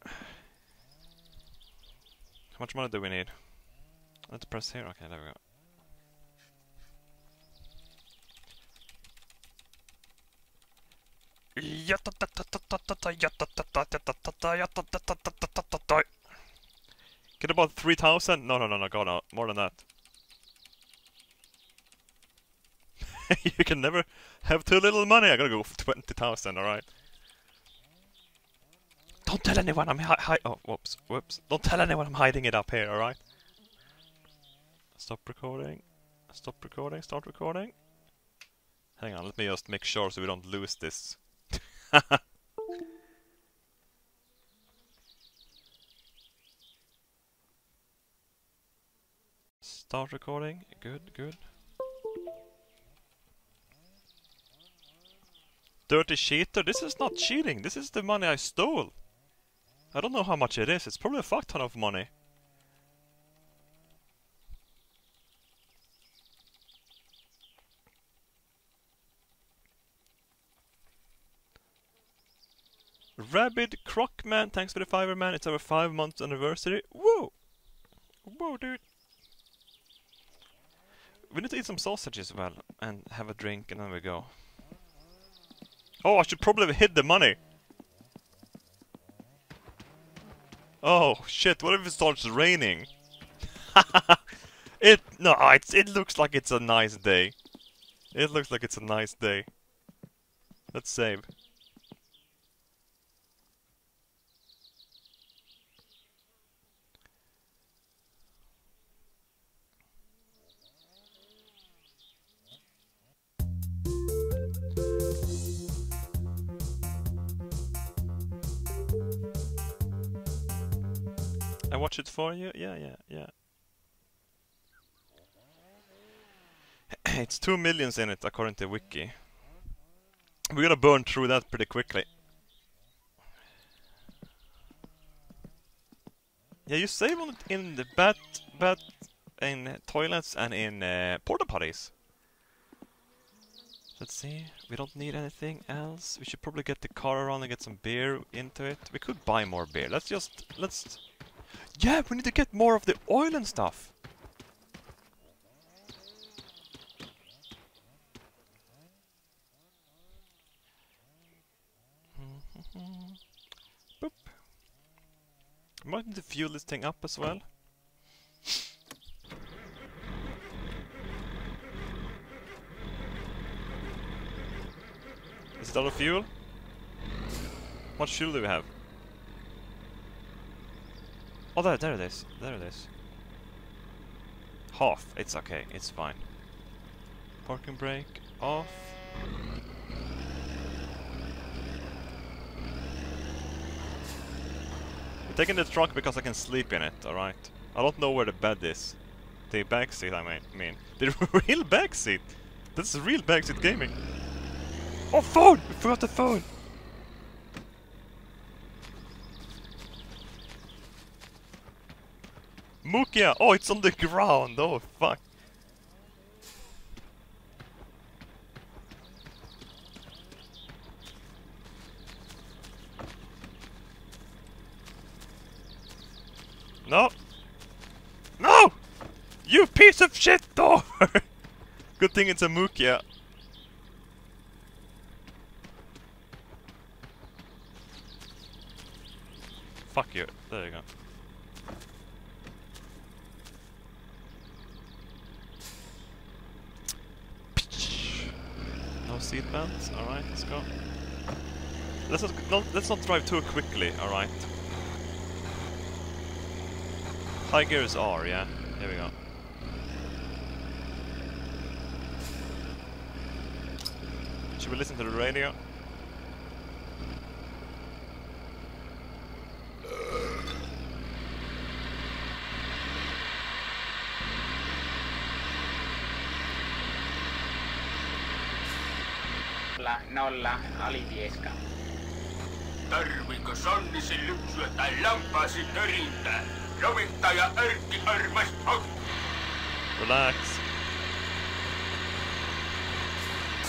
How much money do we need? Let's press here. Okay, there we go. Get about 3,000? No, no, no, no, God, no. More than that. you can never have too little money. I gotta go for 20,000, alright? Don't tell anyone I'm hi-, hi Oh, whoops, whoops. Don't tell anyone I'm hiding it up here, alright? Stop recording. Stop recording, start recording. Hang on, let me just make sure so we don't lose this. Start recording. Good, good. Dirty cheater? This is not cheating. This is the money I stole. I don't know how much it is. It's probably a fuck ton of money. Rabid Crockman, thanks for the fiver man. It's our five month anniversary. Whoa! Whoa, dude. We need to eat some sausage as well and have a drink and then we go. Oh, I should probably have hid the money. Oh, shit, what if it starts raining? it, no, it's, it looks like it's a nice day. It looks like it's a nice day. Let's save. Watch it for you? Yeah, yeah, yeah. it's two millions in it, according to Wiki. We're gonna burn through that pretty quickly. Yeah, you save on it in the bat, bat, in toilets and in uh, porta potties. Let's see. We don't need anything else. We should probably get the car around and get some beer into it. We could buy more beer. Let's just let's yeah, we need to get more of the oil and stuff. Boop. Might need to fuel this thing up as well. Is it out of fuel? What fuel do we have? Oh, there, there it is. There it is. Half. It's okay. It's fine. Parking brake off. I'm taking the truck because I can sleep in it, alright? I don't know where the bed is. The backseat, I mean. mean. The real back backseat! That's real backseat gaming. Oh, phone! I forgot the phone! Mukia! Oh, it's on the ground! Oh, fuck. No! No! You piece of shit door! Good thing it's a Mukia. Fuck you. There you go. Seatbelts. Alright, let's go. Let's not, let's not drive too quickly, alright? High gear is R, yeah? Here we go. Should we listen to the radio? nolla alipieska. Tarviko sonnisi lypsyä tai lampaasi törintää? Sovittaja Erkki Armas on. Relax.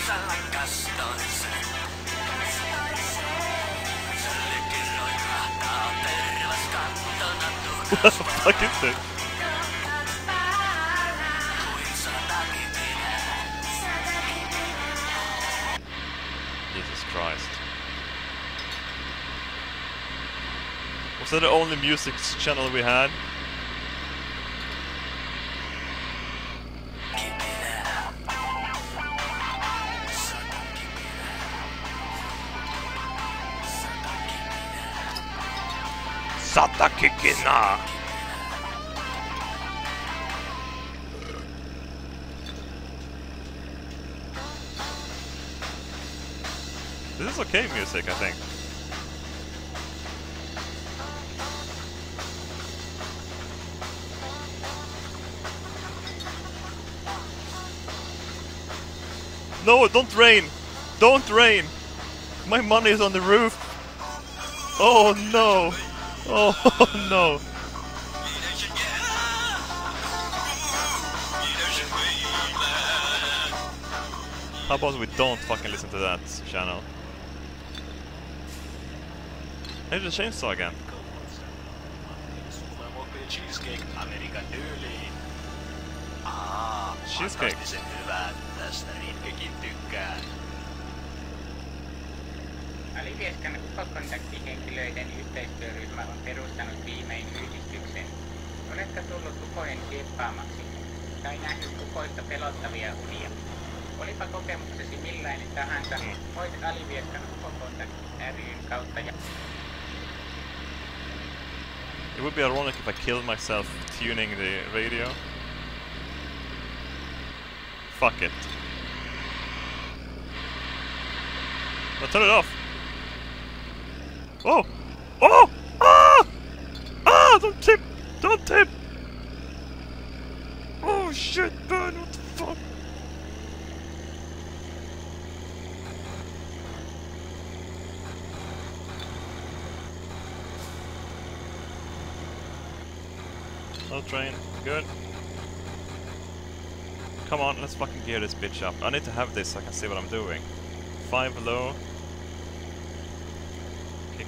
Salakastoissa. What the fuck is this? Was that the only music channel we had? Satakikina! This is okay music, I think. No, don't rain! Don't rain! My money is on the roof! Oh no! Oh no! How about we don't fucking listen to that channel? Hey, the chainsaw again. Cheesecake Tästä Rinkekin tykkää. Alivieskan ufokontaktihenkilöiden yhteistyöryhmä on perustanut viimein yhdistyksen. Oletko tullut ufojen kieppaamaksi tai nähnyt ufoista pelottavia unia? Olipa kokemuksesi millainen tahansa, voit Alivieskan ufokontakt ryn kautta ja It would be ironic if I killed myself tuning the radio. Fuck it. Turn it off! Oh! Oh! Ah! Ah! Don't tip! Don't tip! Oh shit, burn! What the fuck? No train. Good. Come on, let's fucking gear this bitch up. I need to have this so I can see what I'm doing. Five low.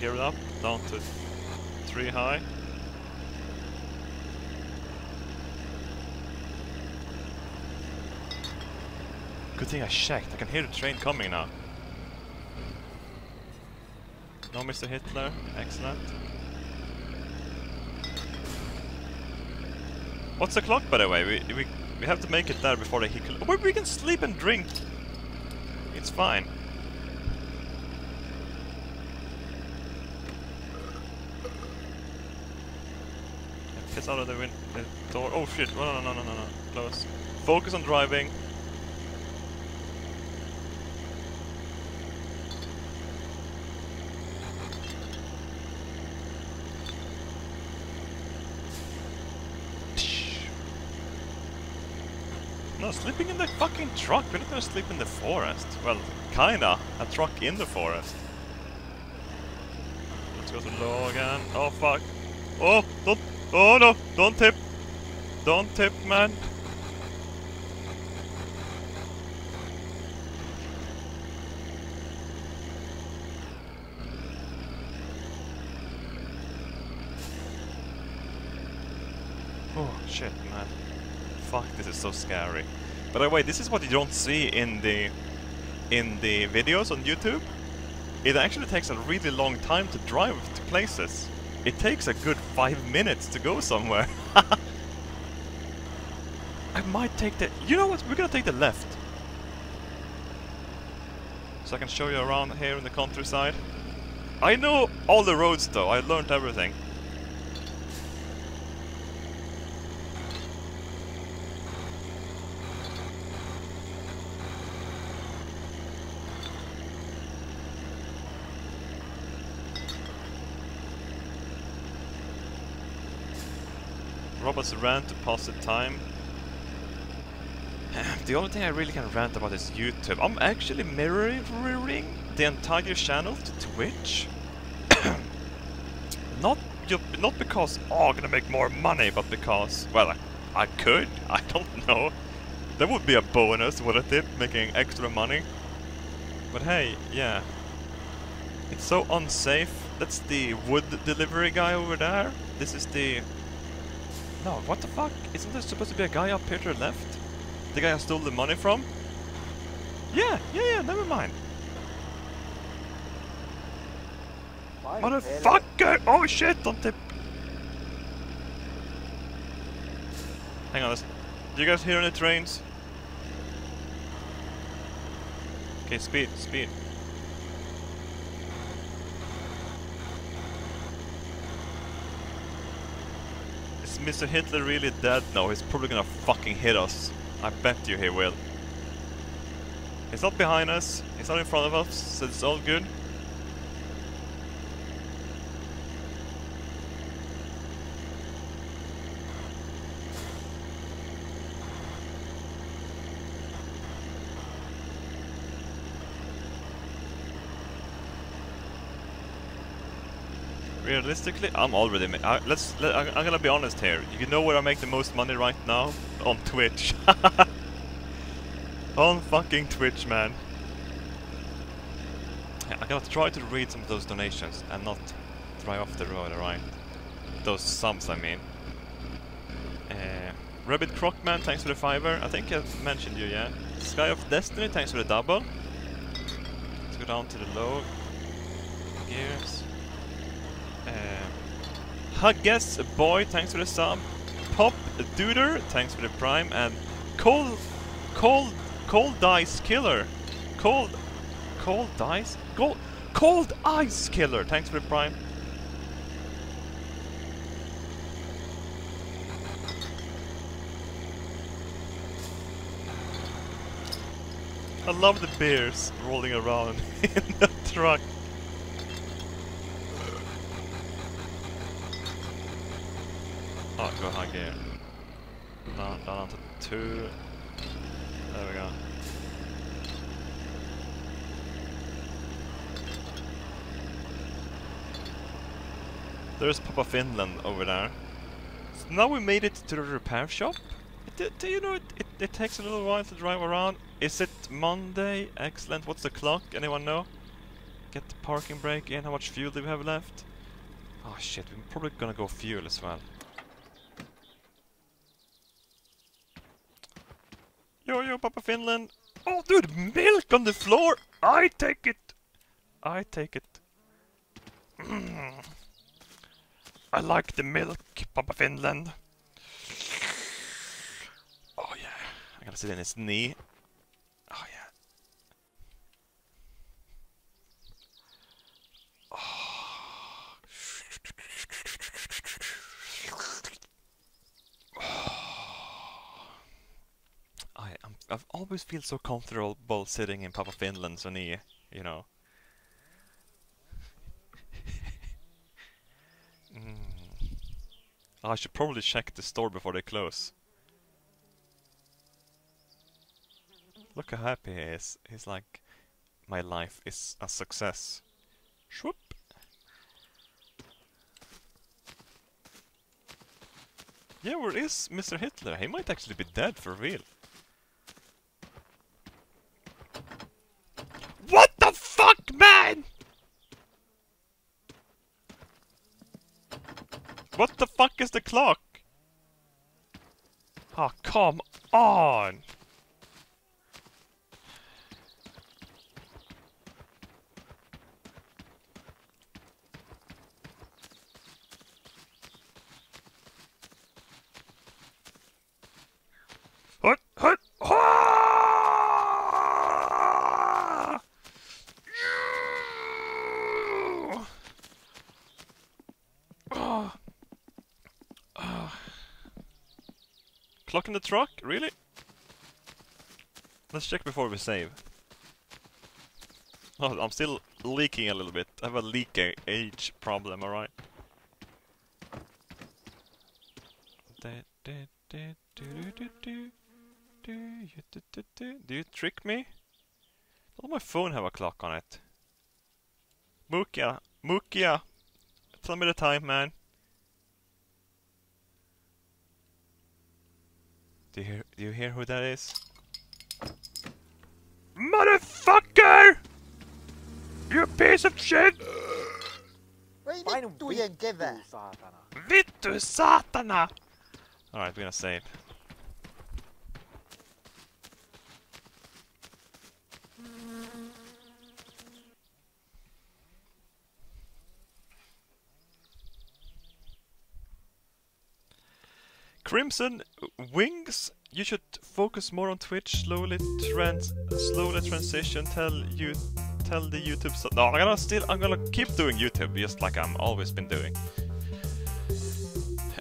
Okay, gear it up. Down to three high. Good thing I checked. I can hear the train coming now. No, Mr. Hitler. Excellent. What's the clock, by the way? We we we have to make it there before they hit. We can sleep and drink. It's fine. Out of the, the uh, door. Oh shit! No, no, no, no, no, no. Close. Focus on driving. No, sleeping in the fucking truck. We're not gonna sleep in the forest. Well, kinda. A truck in the forest. Let's go to low again. Oh fuck. Oh, don't. Oh no, don't tip. Don't tip, man. Oh shit, man. Fuck, this is so scary. By the way, this is what you don't see in the in the videos on YouTube. It actually takes a really long time to drive to places. It takes a good five minutes to go somewhere. I might take the... You know what? We're gonna take the left. So I can show you around here in the countryside. I know all the roads though. I learned everything. Robots rant to pass the time. the only thing I really can rant about is YouTube. I'm actually mirroring the entire channel to Twitch. Not not because oh I'm gonna make more money, but because well I, I could. I don't know. That would be a bonus, wouldn't it? Making extra money. But hey, yeah. It's so unsafe. That's the wood delivery guy over there. This is the no, what the fuck? Isn't there supposed to be a guy up here to the left? The guy I stole the money from? Yeah, yeah, yeah, never mind. Motherfucker! Oh shit, don't tip! Hang on. Do you guys hear any trains? Okay, speed, speed. Mr. Hitler really dead? No, he's probably gonna fucking hit us. I bet you he will. He's not behind us, he's not in front of us, so it's all good. Realistically, I'm already. I, let's. Let, I, I'm gonna be honest here. You know where I make the most money right now? On Twitch. On fucking Twitch, man. Yeah, I gotta try to read some of those donations and not drive off the road, alright? Those sums, I mean. Uh, Rabbit Crockman, thanks for the fiver. I think I mentioned you, yeah. Sky of Destiny, thanks for the double. Let's go down to the low gears. Hugges Boy, thanks for the sub. Pop Duder, thanks for the prime. And Cold, Cold, Cold Dice Killer. Cold, Cold Dice? Cold, Cold Ice Killer, thanks for the prime. I love the bears rolling around in the truck. Oh, go high gear. Down, down to two. There we go. There's Papa Finland over there. So now we made it to the repair shop. Do, do you know it, it, it takes a little while to drive around? Is it Monday? Excellent. What's the clock? Anyone know? Get the parking brake in. How much fuel do we have left? Oh shit, we're probably gonna go fuel as well. Yo, yo, Papa Finland. Oh, dude, milk on the floor. I take it. I take it. Mm. I like the milk, Papa Finland. Oh yeah, I gotta sit in his knee. Oh yeah. I am, I've always feel so comfortable sitting in Papa Finland's knee, you know. Mm. I should probably check the store before they close. Look how happy he is. He's like, my life is a success. Shwoop. Yeah, where is Mr. Hitler? He might actually be dead for real. What the fuck, man? What the fuck is the clock? Oh, come on! Hut, hut, ah! You! Ah. Ah. In the truck? Really? Let's check before we save. Oh, I'm still leaking a little bit. I have a leak a- age problem, alright? Do you trick me? Does my phone have a clock on it? Mukia, Mukia, Tell me the time, man. Do you hear? Do you hear who that is? Motherfucker! You piece of shit! Voi Painu vittujen kevää. vittu, Satana! Vittu saatana! Alright, we're gonna save. Crimson Wings, you should focus more on Twitch. Slowly trans, slowly transition. Tell you, tell the YouTube. So no, I'm gonna still, I'm gonna keep doing YouTube just like I'm always been doing.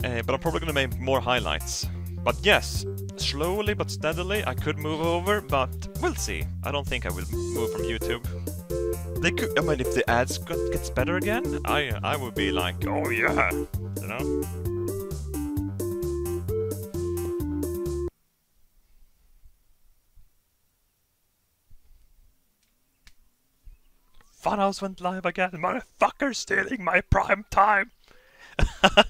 Uh, but I'm probably gonna make more highlights. But yes, slowly but steadily, I could move over, but we'll see. I don't think I will move from YouTube. They could. I mean, if the ads got, gets better again, I I would be like, oh yeah, you know. Funhouse went live again, motherfucker, stealing my prime time. How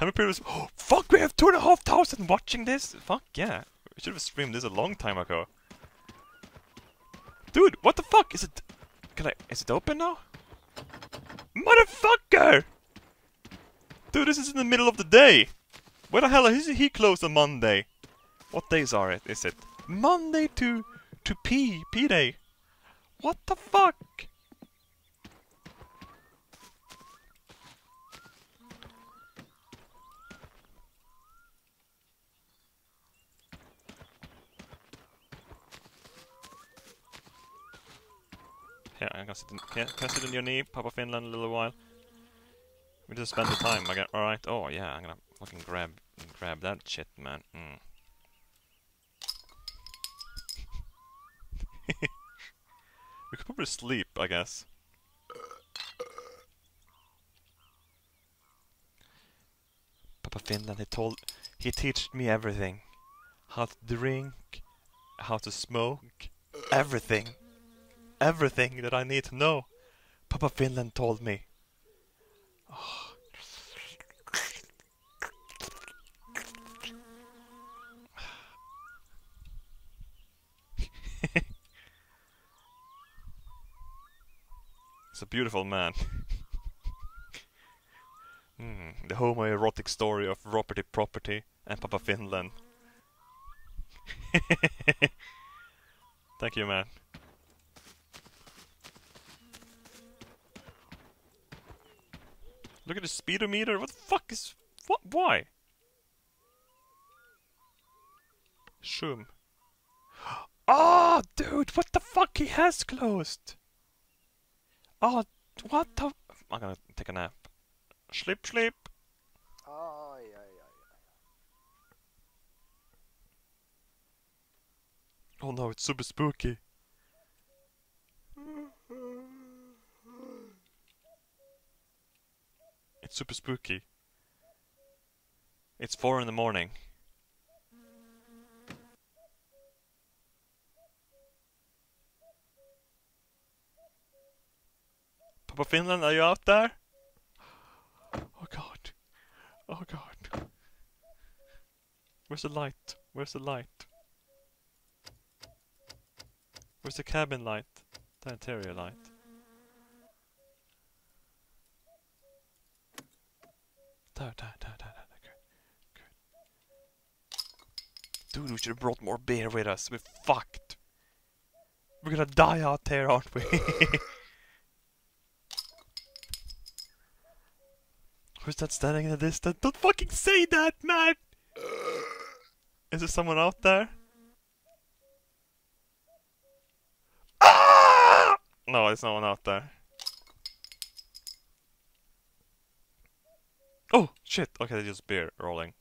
many people? Oh, fuck, we have two and a half thousand watching this. Fuck yeah, we should have streamed this a long time ago. Dude, what the fuck? Is it? Can I? Is it open now? Motherfucker! Dude, this is in the middle of the day. Where the hell is he closed on Monday? What days are it? Is it Monday to to P P day? What the fuck? Here, I'm gonna sit in, can, can I sit in your knee, Papa Finland, a little while? We just spend the time. I got alright. Oh yeah, I'm gonna fucking grab grab that shit, man. Mm. we could probably sleep, I guess. Papa Finland, he told, he taught me everything. How to drink, how to smoke, everything. Everything that I need to know. Papa Finland told me. He's a beautiful man. Hmm, the homoerotic story of Property Property and Papa Finland. Thank you, man. Look at the speedometer. What the fuck is... What? Why? Shum. Oh, ah, dude, what the fuck? He has closed. Oh, what the... I'm gonna take a nap. Sleep, sleep. Ai, ai, ai. Oh no, it's super spooky. It's super spooky. It's four in the morning. Papa Finland, are you out there? Oh god. Oh god. Where's the light? Where's the light? Where's the cabin light? The interior light. Dude, we should have brought more beer with us. We're fucked. We're gonna die out there, aren't we? Who's that standing in the distance? Don't fucking say that, man! Is there someone out there? Ah! No, there's no one out there. Oh, shit. Okay, there's just beer rolling.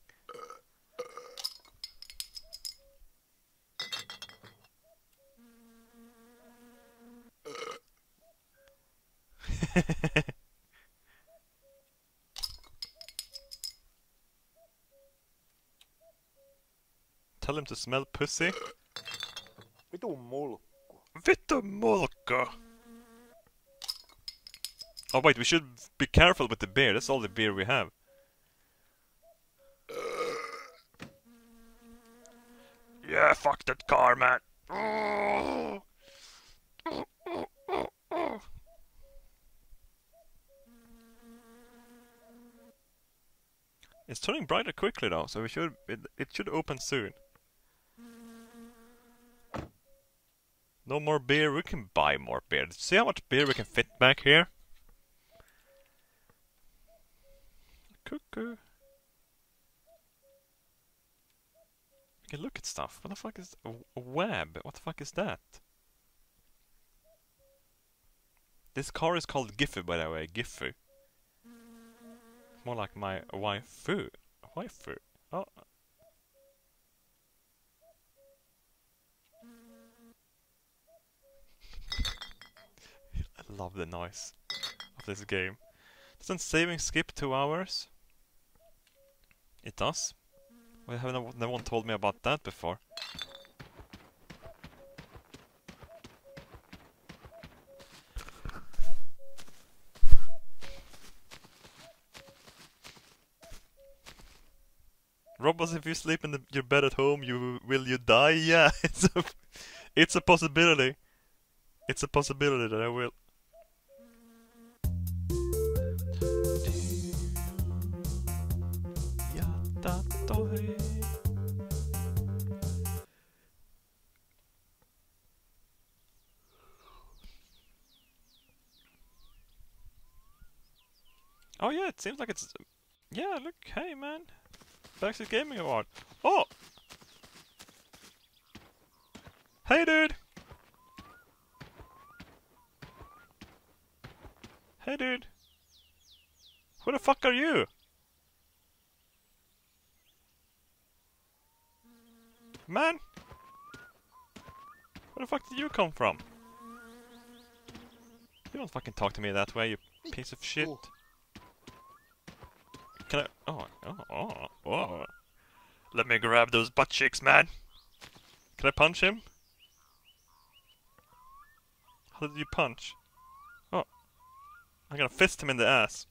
Tell him to smell pussy. Vitun mulkku. Vittu mulkka! Oh wait, we should be careful with the beer. That's all the beer we have. Yeah, fuck that car, man. It's turning brighter quickly though, so we should it, it should open soon. No more beer, we can buy more beer. See how much beer we can fit back here? Cuckoo. Can look at stuff. What the fuck is a, web? What the fuck is that? This car is called Gifu, by the way. Gifu. More like my waifu. Waifu. Oh. I love the noise of this game. Doesn't saving skip two hours? It does. Why haven't no one told me about that before? Robbaz, if you sleep in the, your bed at home, you will you die? Yeah, it's a, it's a possibility. It's a possibility that I will. Oh yeah, it seems like it's... Yeah, look, hey man. Backseat Gaming Award. Oh! Hey dude! Hey dude! Who the fuck are you? Man! Where the fuck did you come from? You don't fucking talk to me that way, you piece of shit. Oh. Can I? Oh, oh, oh, oh. Let me grab those butt cheeks, man. Can I punch him? How did you punch? Oh. I'm gonna fist him in the ass.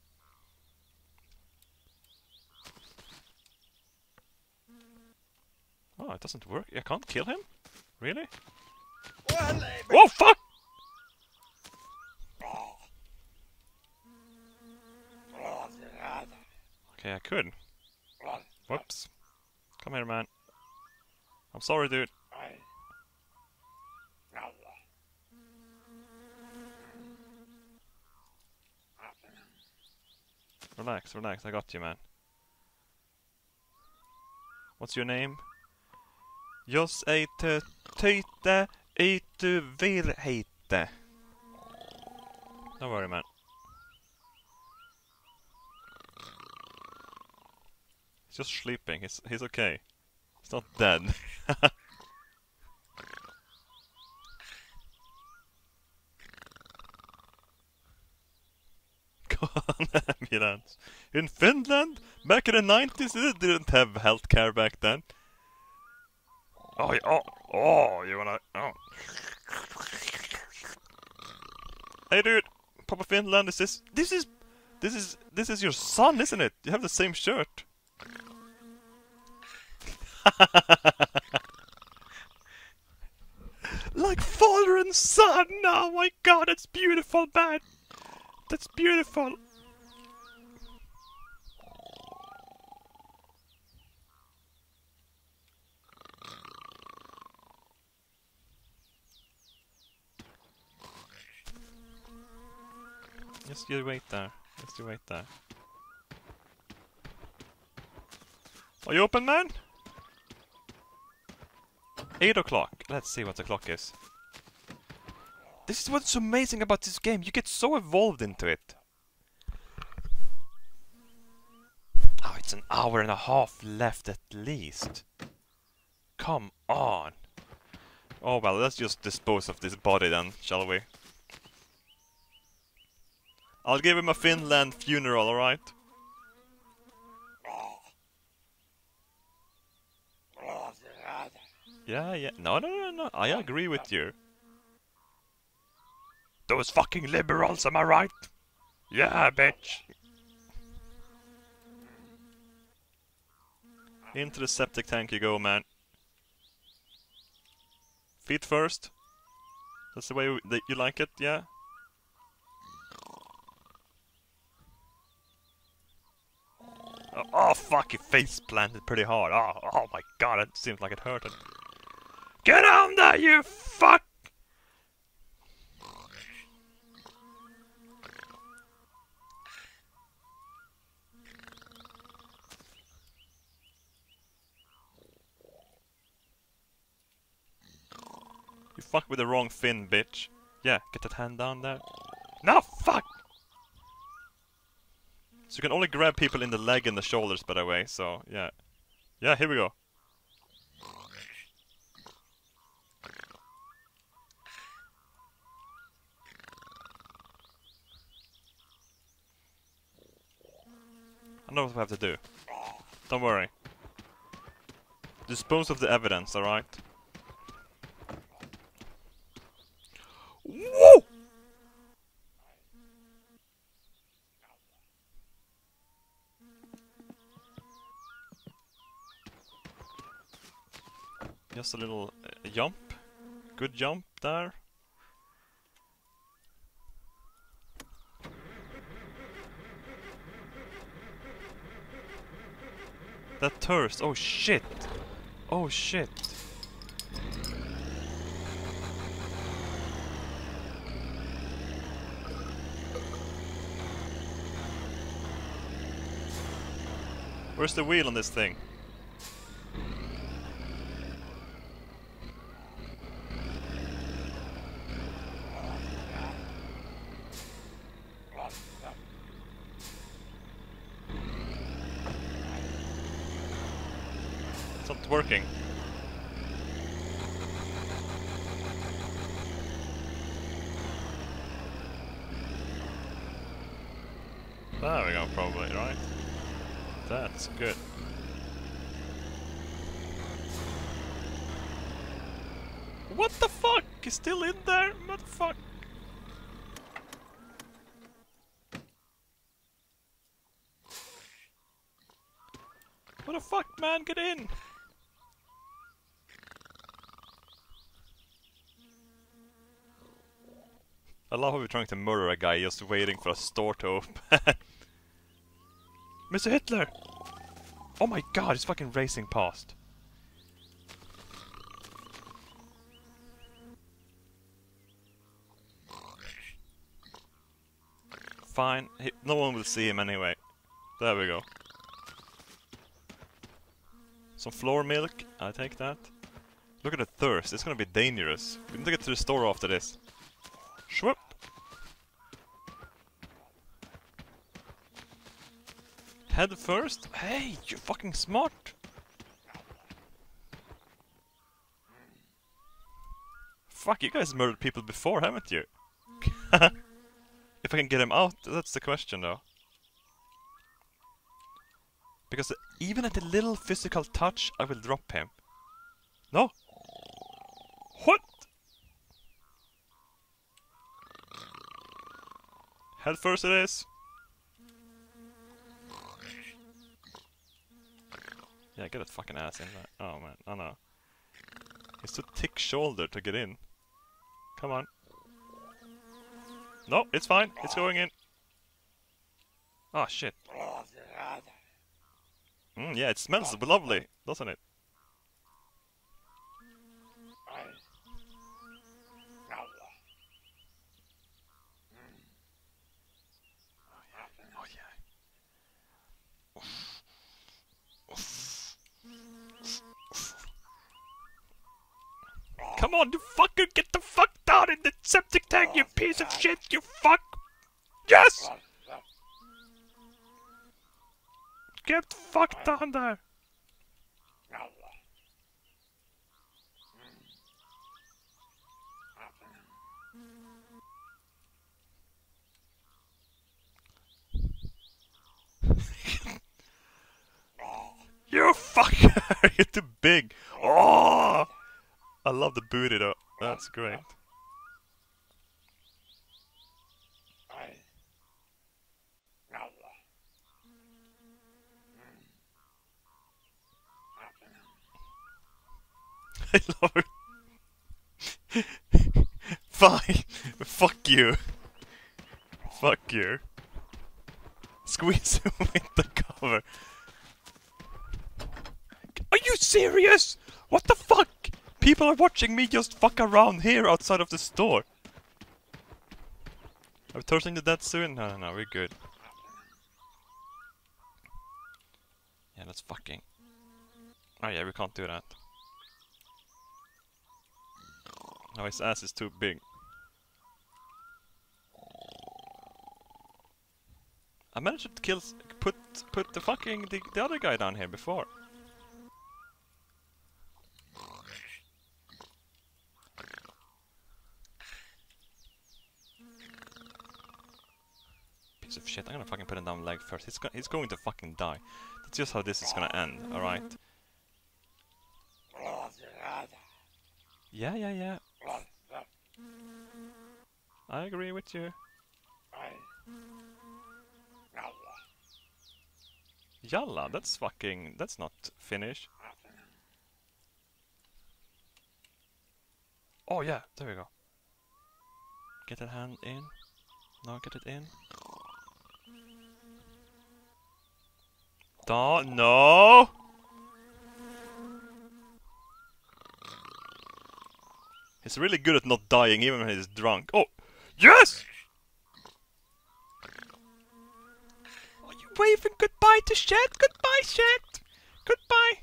Oh, it doesn't work. I can't kill him? Really? Oh, fuck! Oh. Okay, I could. Whoops. Come here, man. I'm sorry, dude. Relax, relax. I got you, man. What's your name? Jos eite töite eitu virheite. Don't worry, man. Just sleeping. He's he's okay. He's not dead. Ambulance. In Finland, back in the 90s, they didn't have healthcare back then. Oh, oh, oh, you wanna, oh. Hey, dude, Papa Finland, is this, this is, this is, this is your son, isn't it? You have the same shirt. like father and son. Oh my god, that's beautiful, man. That's beautiful. Just you wait there. Just you wait there. Are you open, man? 8 o'clock. Let's see what the clock is. This is what's amazing about this game. You get so involved into it. Oh, it's an hour and a half left at least. Come on. Oh well, let's just dispose of this body then, shall we? I'll give him a Finland funeral, alright? Yeah, yeah. No, no, no, no. I agree with you. Those fucking liberals, am I right? Yeah, bitch! Into the septic tank you go, man. Feet first. That's the way that you like it, yeah? Oh, oh fuck, your face planted pretty hard. Oh, oh my god, it seems like it hurted. Get on there, you fuck! You fuck with the wrong fin, bitch. Yeah, get that hand down there. No, fuck! So you can only grab people in the leg and the shoulders, by the way, so, yeah. Yeah, here we go. I know what we have to do. Don't worry. Dispose of the evidence, alright? Whoa! Just a little uh, jump. Good jump there. That thirst. Oh shit. Oh shit. Where's the wheel on this thing? It's not working. There we go, probably, right? That's good. What the fuck? He's still in there? Motherfuck. What the fuck, man? Get in! I love how we're trying to murder a guy just waiting for a store to open. Mr. Hitler! Oh my god, he's fucking racing past. Fine, no one will see him anyway. There we go. Some floor milk, I take that. Look at the thirst, it's gonna be dangerous. We need to get to the store after this. Schwupp! Head first? Hey, you fucking smart! Fuck, you guys murdered people before, haven't you? if I can get him out, that's the question though. Because even at a little physical touch, I will drop him. No! What? Head first it is. Yeah, get that fucking ass in there. Oh man, oh no. It's too thick shoulder to get in. Come on. No, it's fine. It's going in. Oh shit. Mm, yeah, it smells lovely, doesn't it? Come on, you fucker, get the fuck down in the septic tank, you piece of shit, you fuck! Yes! Get fucked fuck down there! You fucker! You're too big! Oh! I love the booty though. That's great. Fine. Fuck you. Fuck you. Squeeze him with the cover. Are you serious? What the fuck? People are watching me just fuck around here outside of the store. Are we toasting the dead soon? No, no, no, we're good. Yeah, let's fucking... Oh yeah, we can't do that. No, his ass is too big. I managed to kill, put, put the fucking, the, the other guy down here before. Piece of shit, I'm gonna fucking put him down leg first. He's, go he's going to fucking die. That's just how this is gonna end, alright? Yeah, yeah, yeah. I agree with you. Yalla, that's fucking... That's not Finnish. Oh yeah, there we go. Get that hand in. No, get it in. Da, no! He's really good at not dying even when he's drunk. Oh! Yes! Are you waving goodbye to Shed? Goodbye, Shed! Goodbye!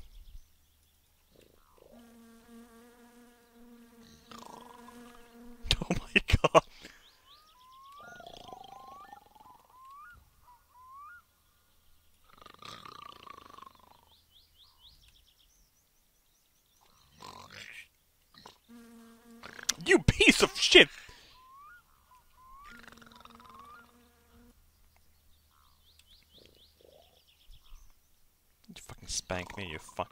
Oh my god! You piece of shit! You spank me, you fuck.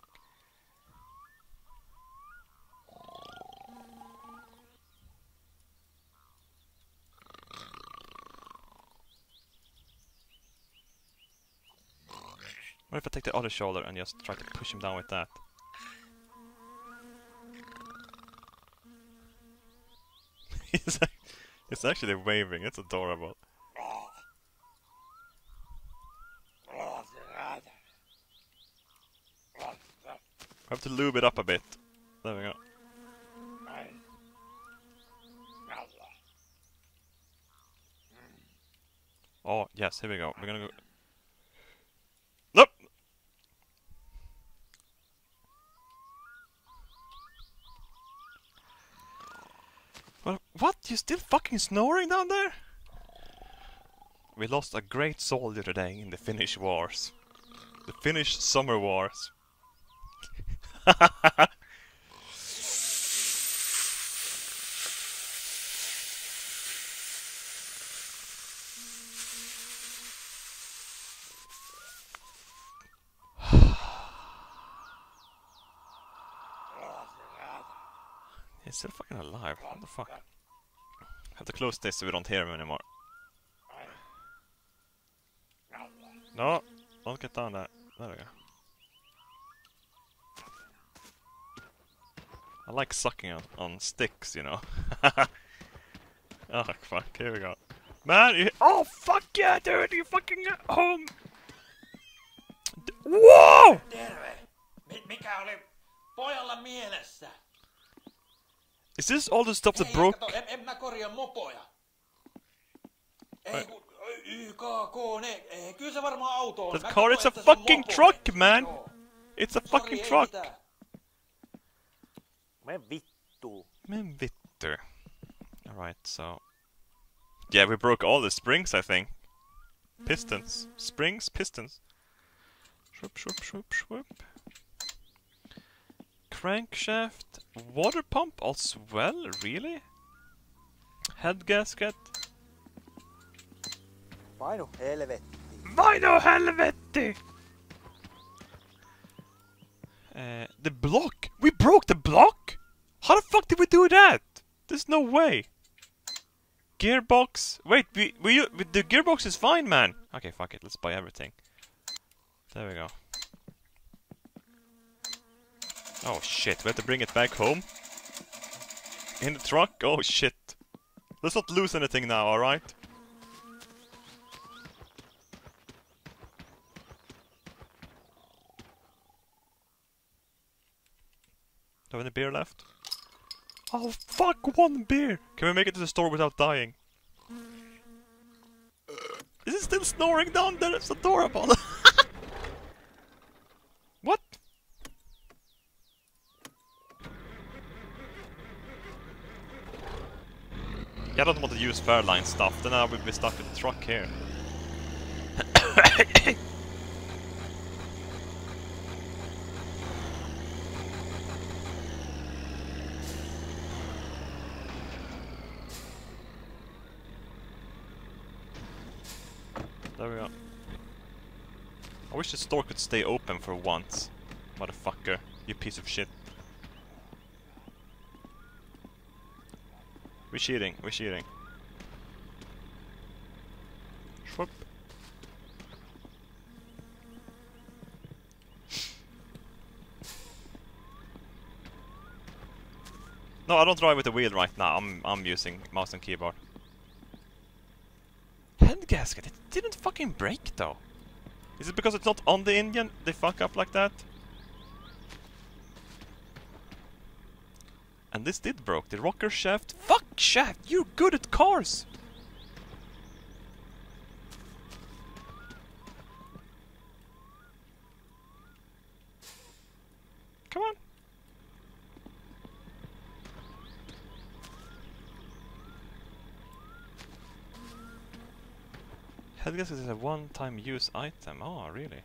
What if I take the other shoulder and just try to push him down with that? He's it's actually waving, it's adorable. I have to lube it up a bit. There we go. Oh, yes, here we go. We're gonna go. Nope! Well, what? You still fucking snoring down there? We lost a great soldier today in the Finnish wars. The Finnish summer wars. He's still fucking alive. What the fuck? Have to close this so we don't hear him anymore. No, don't get down. There we go. I like sucking on, on sticks, you know. oh fuck, here we go. Man, you, oh fuck yeah, dude, you fucking home. D- Whoa! Is this all the stuff that broke? Kato. That car, it's a fucking truck, man. It's a fucking truck. Mitään. Men vittu. Men vittu. Alright, so... Yeah, we broke all the springs, I think. Pistons. Mm. Springs, pistons. Shwoop, shwoop, shwoop, shwoop. Crankshaft. Water pump as well? Really? Head gasket. Painu helvetti. Vaino helvetti! Uh, the block! We broke the block? How the fuck did we do that? There's no way. Gearbox. Wait, we, we the gearbox is fine, man. Okay, fuck it. Let's buy everything. There we go. Oh shit, we have to bring it back home? In the truck? Oh shit. Let's not lose anything now, alright? Do I have any beer left? Oh fuck, one beer! Can we make it to the store without dying? Is it still snoring down there? It's adorable! what? Yeah, I don't want to use Fairline stuff, then I will be stuck in the truck here. There we go. I wish the store could stay open for once. Motherfucker, you piece of shit. We're cheating, we're cheating. No, I don't drive with the wheel right now. I'm I'm using mouse and keyboard. Head gasket, it didn't fucking break though. Is it because it's not on the Indian they fuck up like that? And this did broke. The rocker shaft. Fuck shaft! You're good at cars! Come on. Head gasket is a one-time use item. Oh, really?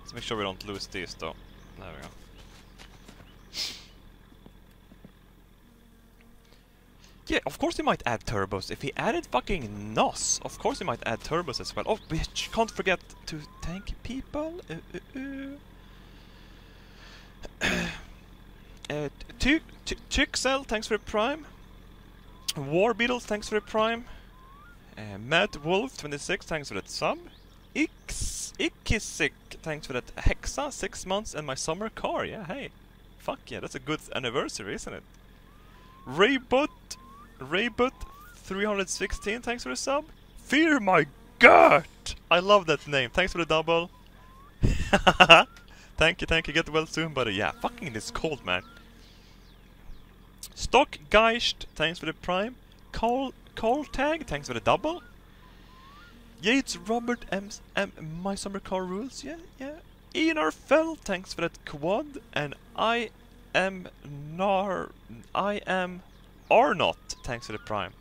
Let's make sure we don't lose these though. There we go. Yeah, of course he might add turbos. If he added fucking NOS, of course he might add turbos as well. Oh, bitch, can't forget to thank people. Uh, uh, uh. uh Tyxel, thanks for the prime. War Beetles, thanks for the prime. Uh, Mad Wolf, 26, thanks for that sub. Ix Ikisik, thanks for that Hexa, 6 months, and my summer car. Yeah, hey. Fuck yeah, that's a good anniversary, isn't it? Raybut, Raybut, 316, thanks for the sub. Fear my gut! I love that name. Thanks for the double. thank you, thank you. Get well soon, buddy. Yeah, fucking this cold, man. Stock Geist, thanks for the prime. Call Tag, thanks for the double. Yates Robert M, M My Summer Car Rules, yeah, yeah. Ian Fell, thanks for that quad. And I am Nar I am Arnott, thanks for the prime.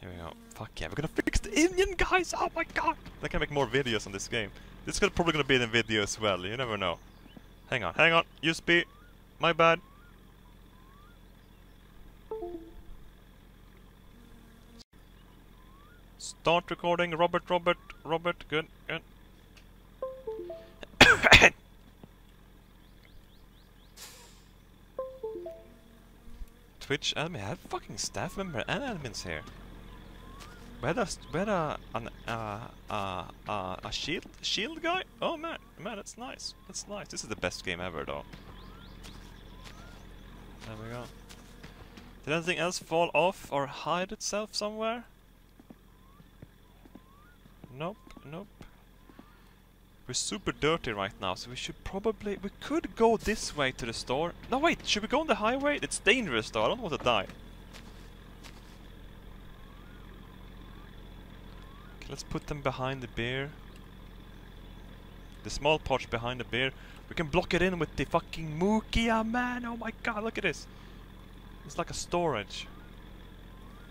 Here we go. Fuck yeah, we're gonna fix the Indian guys! Oh my god! I can make more videos on this game. This is probably gonna be in a video as well, you never know. Hang on, hang on, USB. My bad. Start recording, Robert, Robert, Robert, good, good. Twitch admin, I have fucking staff member and admins here. Had a, an, uh, uh, uh, a shield, shield guy? Oh man, man, that's nice. That's nice. This is the best game ever though. There we go. Did anything else fall off or hide itself somewhere? Nope, nope. We're super dirty right now, so we should probably... We could go this way to the store. No, wait, should we go on the highway? It's dangerous though, I don't want to die. Let's put them behind the bear. The small pouch behind the bear. We can block it in with the fucking Mukia, man! Oh my god, look at this! It's like a storage.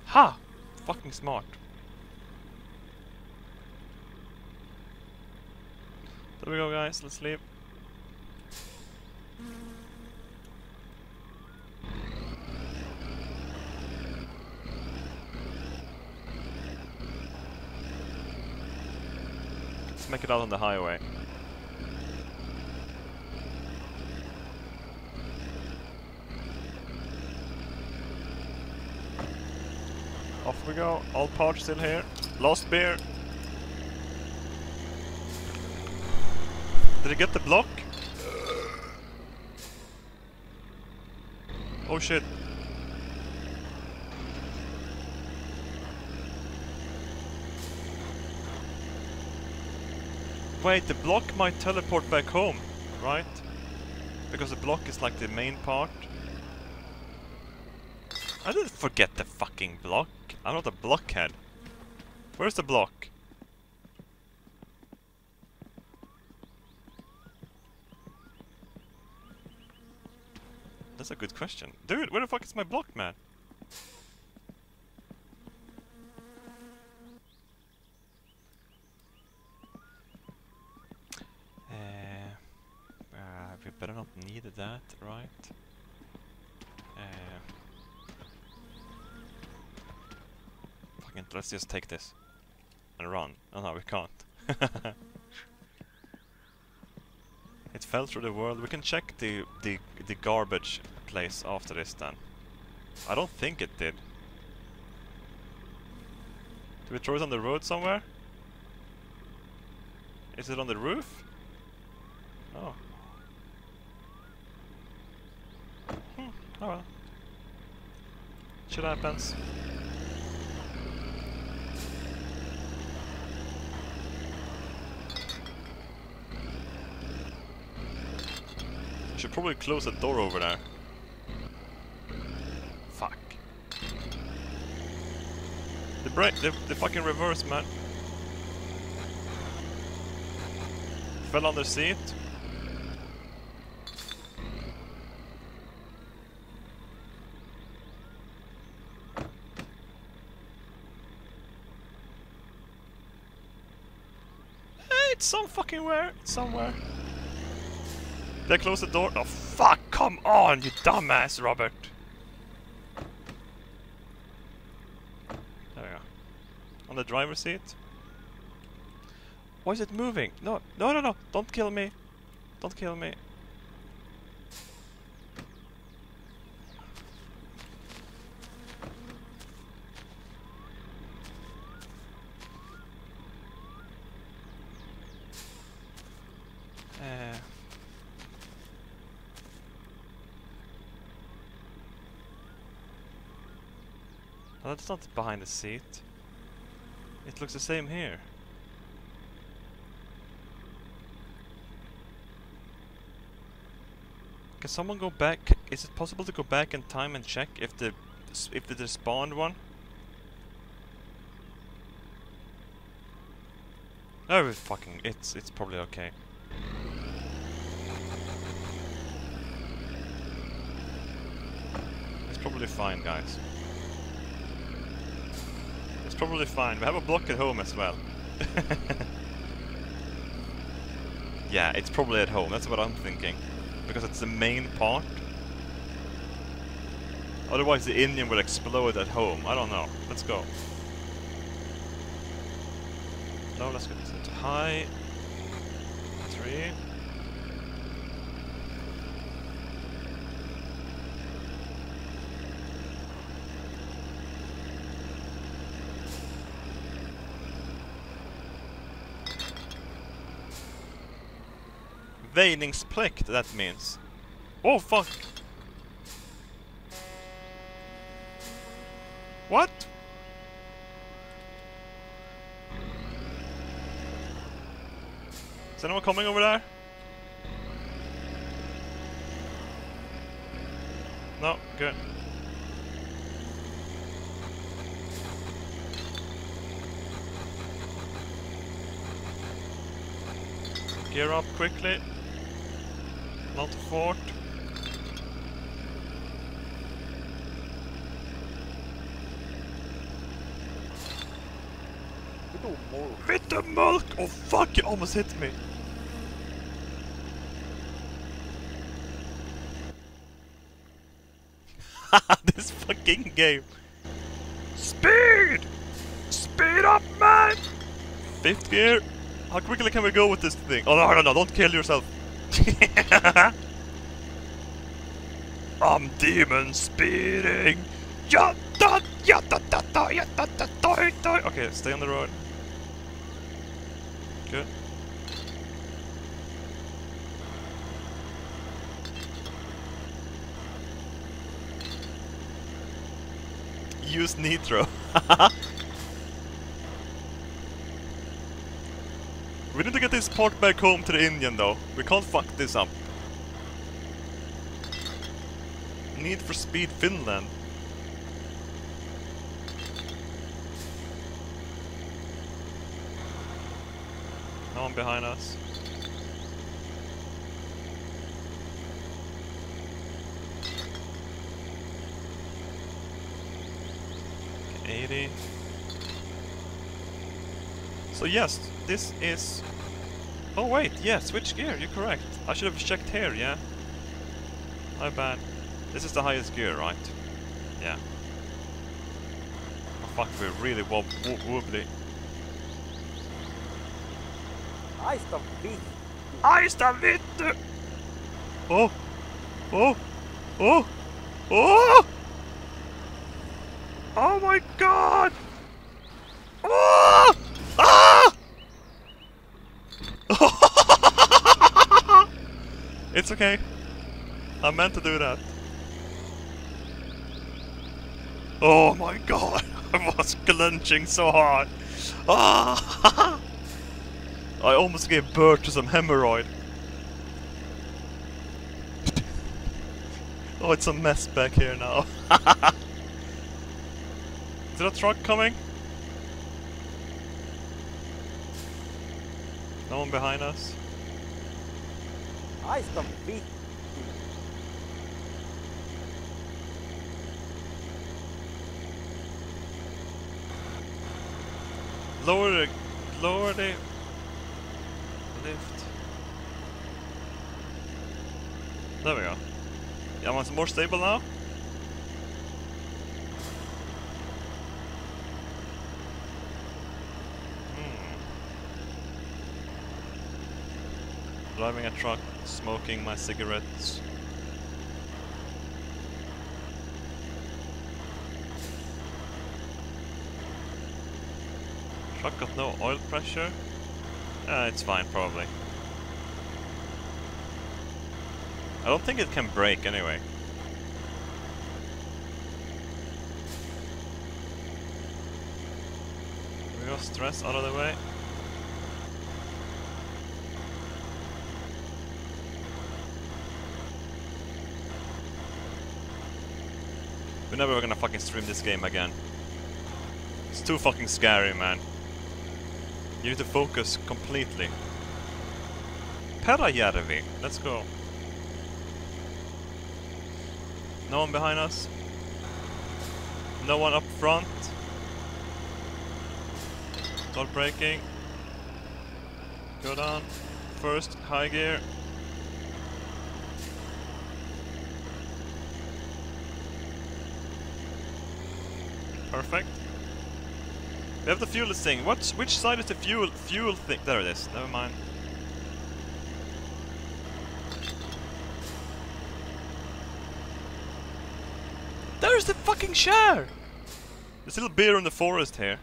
Ha! Fucking smart. There we go, guys. Let's leave. Let's make it out on the highway. Off we go. Old Podge still here. Lost beer. Did I get the block? Oh shit. Wait, the block might teleport back home, right? Because the block is like the main part. I didn't forget the fucking block. I'm not a blockhead. Where's the block? That's a good question. Dude, where the fuck is my block, man? Uh, uh, we better not need that, right? Uh, fucking, let's just take this and run. Oh no, we can't. it fell through the world. We can check the the the garbage place after this then. I don't think it did. Do we throw it on the road somewhere? Is it on the roof? Oh. Hmm, oh well. Shit happens. Should probably close the door over there. Fuck. The brake, the, the fucking reverse, man. Fell on the seat. Eh, It's some fucking where. Somewhere. I close the door? Oh fuck! Come on, you dumbass, Robert. There we go. On the driver's seat. Why is it moving? No, no, no, no! Don't kill me! Don't kill me! Uh. No, that's not behind the seat. It looks the same here. Can someone go back? Is it possible to go back in time and check if the if the spawned one? Oh, fucking! It's it's probably okay. It's probably fine, guys. Probably fine. We have a block at home as well. yeah, it's probably at home. That's what I'm thinking. Because it's the main part. Otherwise the Indian will explode at home. I don't know. Let's go. No, let's go to high. Three. Väjningsplikt, that means. Oh fuck! What? Is anyone coming over there? No, good. Gear up quickly. Not a. With the milk! Oh fuck, you almost hit me. this fucking game. Speed! Speed up, man! Fifth gear. How quickly can we go with this thing? Oh no, no, no, don't kill yourself. I'm demon speeding. Okay, stay on the road. Good. Use nitro. this part back home to the Indian though. We can't fuck this up. Need for Speed Finland. No one behind us. Eighty. So yes, this is. Oh wait, yeah, switch gear. You're correct. I should have checked here. Yeah. My bad. This is the highest gear, right? Yeah. Oh, fuck, we're really wob wo wobbly. Haista vittu. Aista vittu! Oh! Oh! Oh! Oh! Oh my god! Oh! Ah! it's okay. I meant to do that. Oh my god! I was clenching so hard. Ah! I almost gave birth to some hemorrhoid. oh, it's a mess back here now. Is there a truck coming? No one behind us? Haista vittu. Lower the... Lower the... Lift. There we go. Yeah, one's more stable now? Hmm. Driving a truck, smoking my cigarettes. Truck got no oil pressure. Uh, it's fine, probably. I don't think it can brake anyway. We got stress out of the way. We're never gonna fucking stream this game again. It's too fucking scary, man. You need to focus completely. Peräjärvi, let's go. No one behind us. No one up front. Start braking. Go down. First, high gear. Perfect. We have the fuel thing. What? Which side is the fuel fuel thing? There it is. Never mind. There's the fucking share. There's a little beer in the forest here.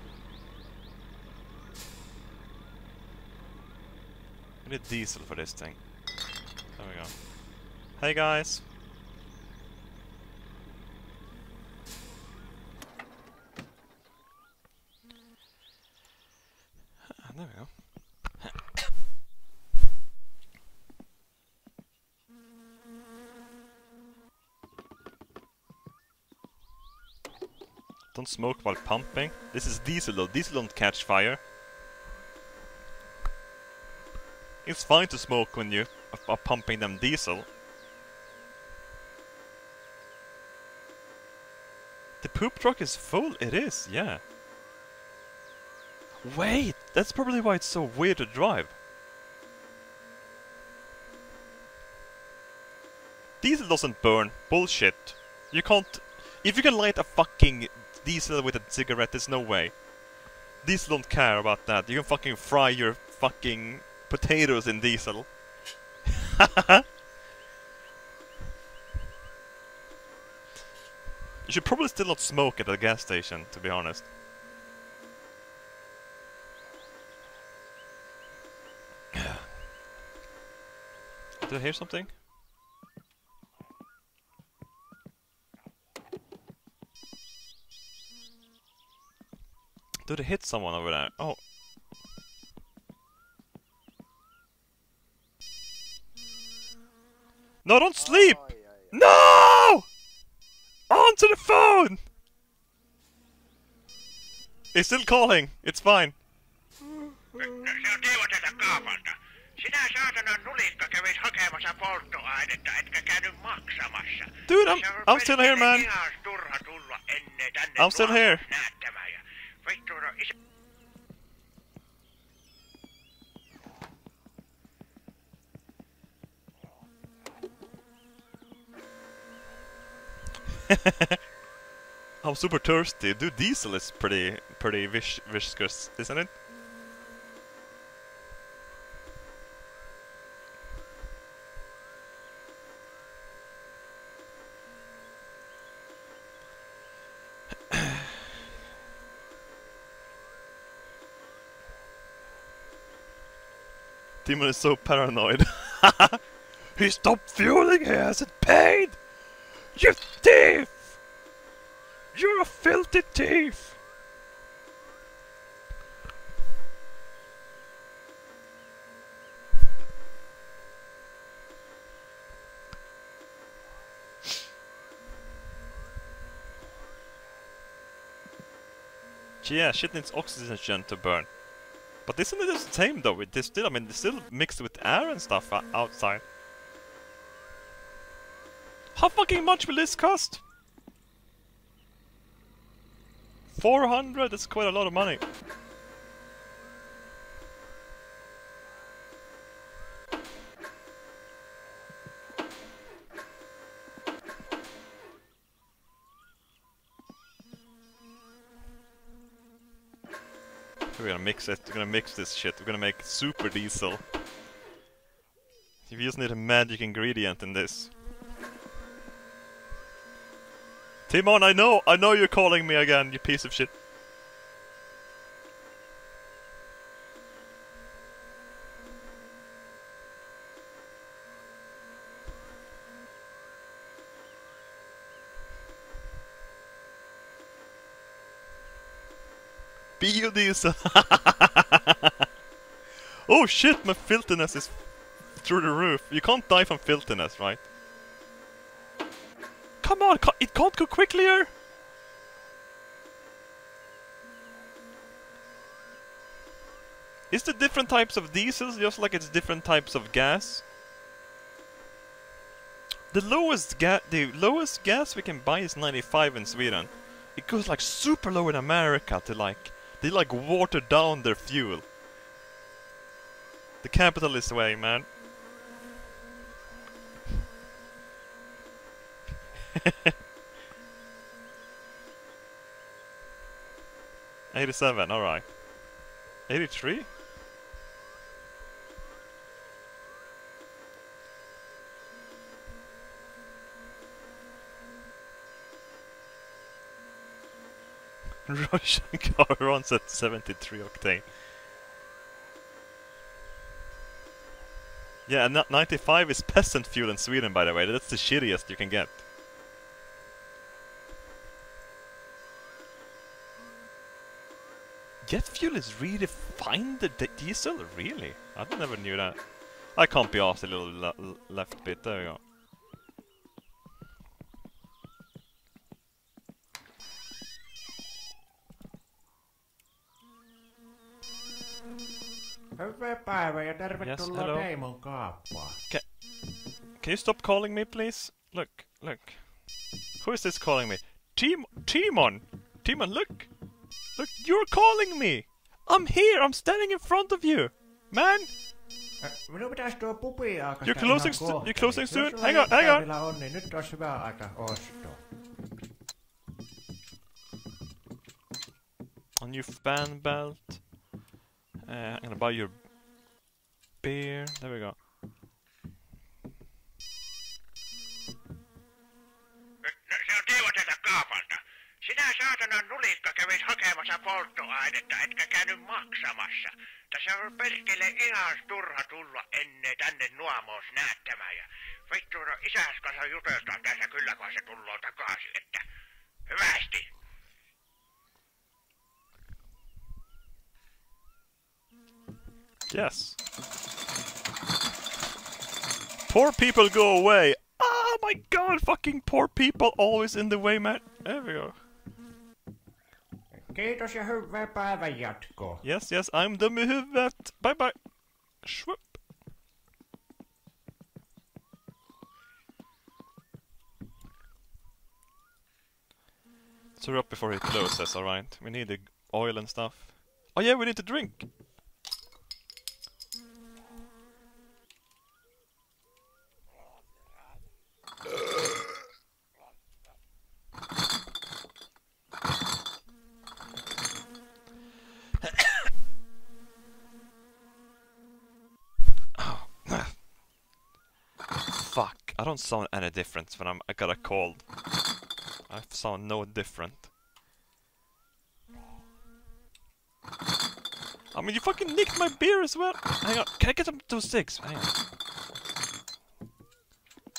We need diesel for this thing. There we go. Hey guys. Smoke while pumping. This is diesel though. Diesel don't catch fire. It's fine to smoke when you are pumping them diesel. The poop truck is full. It is, yeah. Wait, that's probably why it's so weird to drive. Diesel doesn't burn. Bullshit. You can't... If you can light a fucking diesel with a cigarette, there's no way. Diesel don't care about that. You can fucking fry your fucking potatoes in diesel. you should probably still not smoke at a gas station, to be honest. Did I hear something? Did it hit someone over there? Oh. No, don't sleep! Oi, oi, oi. No! Onto the phone! It's still calling. It's fine. Se on Timo tätä kaapalta. Sinä saatana nulikka kävis hakemassa polttoainetta, etkä käynyt maksamassa. Dude, I'm I'm still here, man. Ihan turha tulla ennen tänne I'm still here. Isä... I'm super thirsty. Dude, diesel is pretty pretty vis viscous, isn't it? Demon is so paranoid. he stopped fueling, he hasn't paid! You thief! You're a filthy thief! Yeah, shit needs oxygen to burn. But isn't it the same though? It is still, I mean, it's still mixed with air and stuff outside. How fucking much will this cost? 400? That's quite a lot of money. Mix it. We're gonna mix this shit. We're gonna make super diesel. You just need a magic ingredient in this. Timon, I know, I know you're calling me again, you piece of shit. Biodiesel! oh shit, my filthiness is through the roof. You can't die from filthiness, right? Come on, it can't go quicklier! Is the different types of diesels just like it's different types of gas? The lowest ga- the lowest gas we can buy is 95 in Sweden. It goes like super low in America to like they like water down their fuel. The capitalist way, man. Eighty-seven. All right. Eighty-three. Russian car runs at 73 octane. Yeah, and 95 is peasant fuel in Sweden, by the way. That's the shittiest you can get. Jet fuel is really fine, the di- diesel? Really? I never knew that. I can't be asked a little le le- left bit. There we go. Hyvää päivää ja tervetuloa hello. Teimon kaappaan. Can you stop calling me, please? Look, look. Who is this calling me? Tim Timon! Timon, look! Look, you're calling me! I'm here! I'm standing in front of you! Man! Äh, Minun pitäisi tuo pupi aika You're closing st- you're closing soon? Hang on, hang on. on, niin nyt olisi hyvä aika ostaa. A new fan belt. Uh, I'm gonna buy your beer. There we go. Se on Timo tätä kaapalta. Sinä saatana nulikka kävis hakemassa polttoainetta, etkä käynyt maksamassa. Tässä on perkele ihan turha tulla ennen tänne nuomoos näyttämään. Ja vittu, no isäs kanssa juteltaan tässä kyllä, kun se tulloo takaisin, että hyvästi. Yes. Poor people go away. Oh my god, fucking poor people always in the way, man. There we go. Kiitos ja hyvää päivän jatkoa. Yes, yes, I'm dum i huvudet. Bye bye. Schwupp. So hurry up before he closes, alright? We need the oil and stuff. Oh yeah, we need to drink! Fuck, I don't sound any different when I'm I got a cold. I sound no different. I mean, you fucking nicked my beer as well. Hang on, can I get some those cigs? Hang on.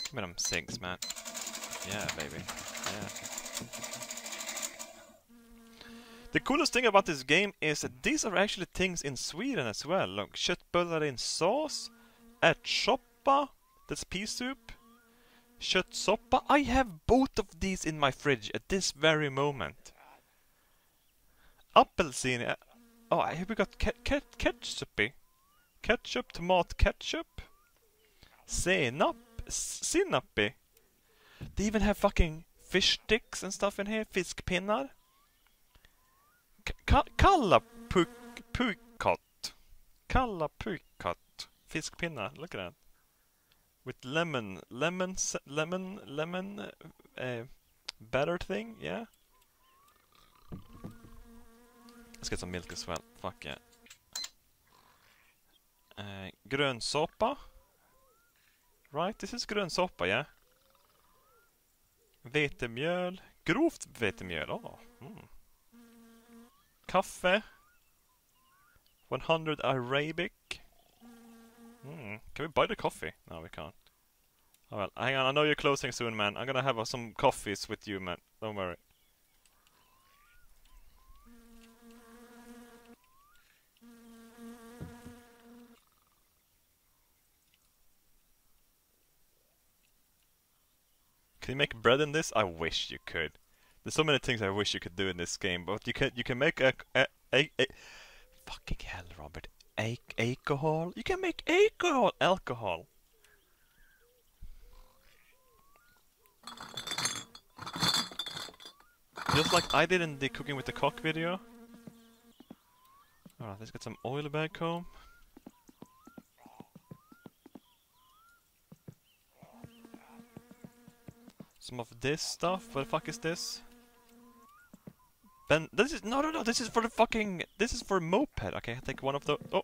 Give me them cigs, man. Yeah, baby. Yeah. The coolest thing about this game is that these are actually things in Sweden as well. Look, köttbullar in sauce, ärtsoppa, that's pea soup, köttsoppa. I have both of these in my fridge at this very moment. Apelsin. Uh, oh, here we got ke ke ketchupy. Ketchup, tomat ketchup. Senap, sinapy. They even have fucking fish sticks and stuff in here. Fiskpinnar. Ka kalla puk pukot. Kalla pukot. Fiskpinnar. Look at that. With lemon, lemon, lemon, lemon, uh, batter thing. Yeah. Let's get some milk as well. Fuck yeah. Uh, grönsoppa. Right, this is grönsoppa, yeah. Vetemjöl. Grovt vetemjöl. Oh. Mm. Kaffe. 100 Arabic. Mm. Can we buy the coffee? No, we can't. Oh well, hang on. I know you're closing soon, man. I'm gonna have uh, some coffees with you, man. Don't worry. Can you make bread in this? I wish you could. There's so many things I wish you could do in this game, but you can you can make a, a, a, a fucking hell, Robert. A alcohol. You can make alcohol. Alcohol. Just like I did in the cooking with the cock video. Alright, let's get some oil back home. Some of this stuff. What the fuck is this? Ben, this is no, no, no. This is for the fucking. This is for moped. Okay, I take one of the. Oh.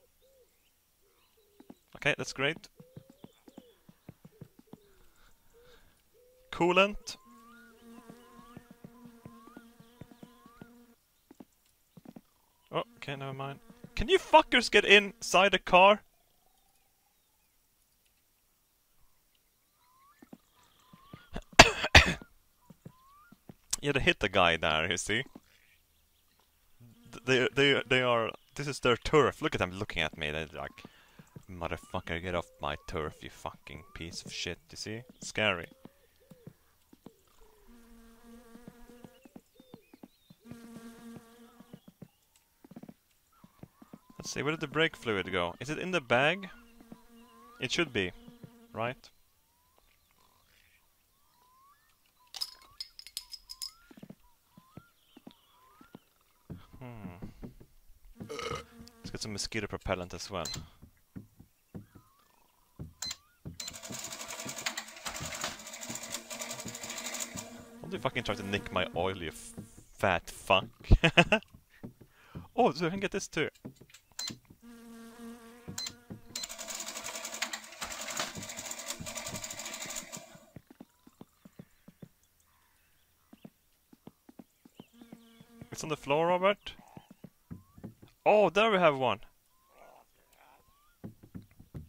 Okay, that's great. Coolant. Oh, okay, never mind. Can you fuckers get inside the car? yeah, they hit the guy there, you see? Th- They, they, they are. This is their turf. Look at them looking at me. They're like, motherfucker, get off my turf, you fucking piece of shit. You see? Scary. Let's see, where did the brake fluid go? Is it in the bag? It should be, right? Hmm. Let's get some mosquito propellant as well. Don't you fucking try to nick my oil, you fat fuck. oh, so I can get this too. It's on the floor, Robert. Oh, there we have one!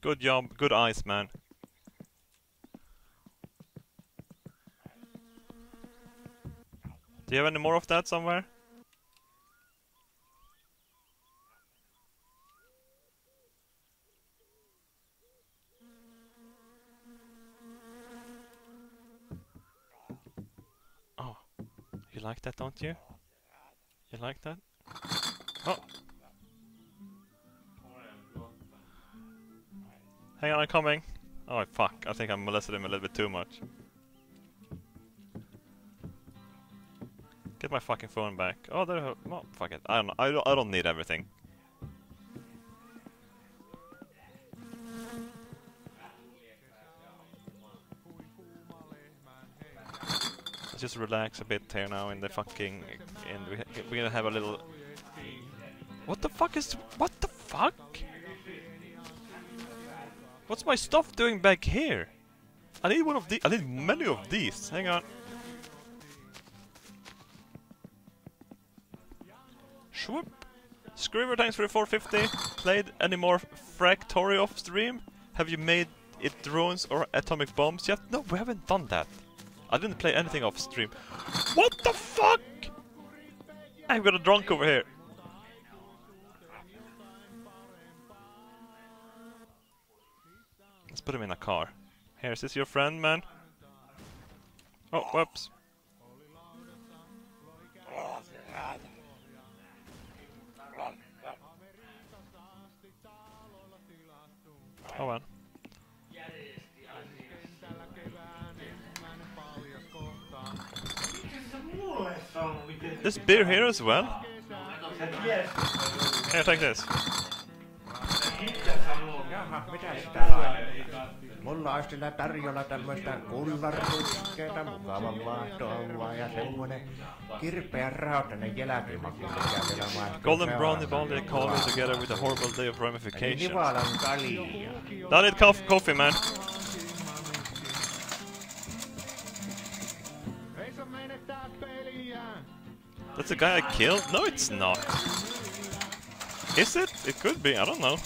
Good job, good eyes, man. Do you have any more of that somewhere? Oh, you like that, don't you? You like that? Oh! Hang on, I'm coming. Oh fuck, I think I molested him a little bit too much. Get my fucking phone back. Oh, there. Oh, fuck it. I don't. I don't. I don't need everything. Let's just relax a bit here now in the fucking. And we we're gonna have a little. What the fuck is? What the fuck? What's my stuff doing back here? I need one of these. I need many of these. Hang on. Swoop. Scriver, thanks for the 450. Played any more Factorio off stream? Have you made it drones or atomic bombs yet? No, we haven't done that. I didn't play anything off stream. What the fuck? I've got a drunk over here. Let's put him in a car. Here, is this your friend, man? Oh, whoops. Oh well. There's beer here as well. Here, take this. Mulla sillä tarjolla tämmöistä kullaruskeeta, mukavan vaahtoa ja semmonen kirpeä rautainen jälkimaku, mikä vielä maistuu Golden brownie seurassa ball they call me together with a horrible day of Eli ramifications. Nivalan kalia. I need coffee, coffee man. That's the guy I killed? No, it's not. Is it? It could be, I don't know.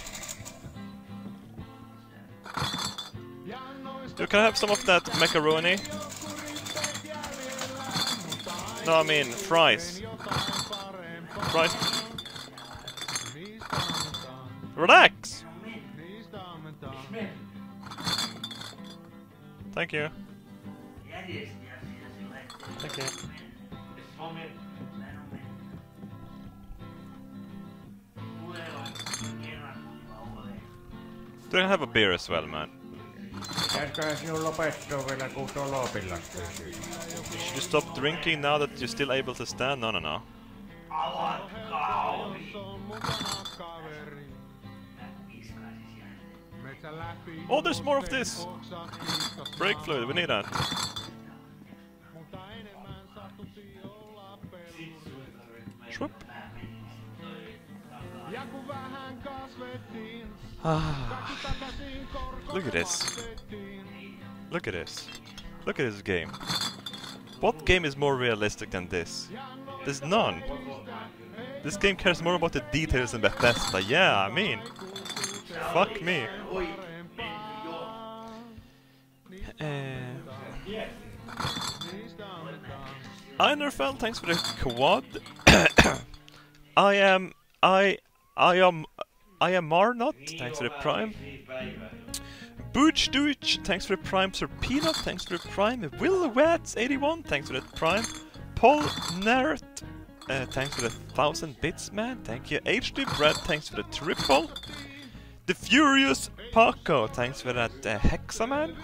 Dude, can I have some of that macaroni? No, I mean fries. Fries. Relax! Thank you. Thank you. Do I have a beer as well, man? Pitäisikö sinun lopettaa vielä kun tuo lopilla Should you stop drinking now that you're still able to stand? No, no, no. Oh, there's more of this! Brake fluid, we need that. Swoop. Ah. Look at this. Look at this. Look at this game. What game is more realistic than this? There's none. This game cares more about the details than Bethesda. Yeah, I mean. Fuck me. Uh, thanks for the quad. I am I I am I am Marnot, thanks for the prime. Booch Dooch, thanks for the prime. Sir Peanut, thanks for the prime. Will Watts 81, thanks for the prime. Paul Nert, uh, thanks for the thousand bits, man. Thank you. HD Brad, thanks for the triple. The Furious Paco, thanks for that uh, Hexaman.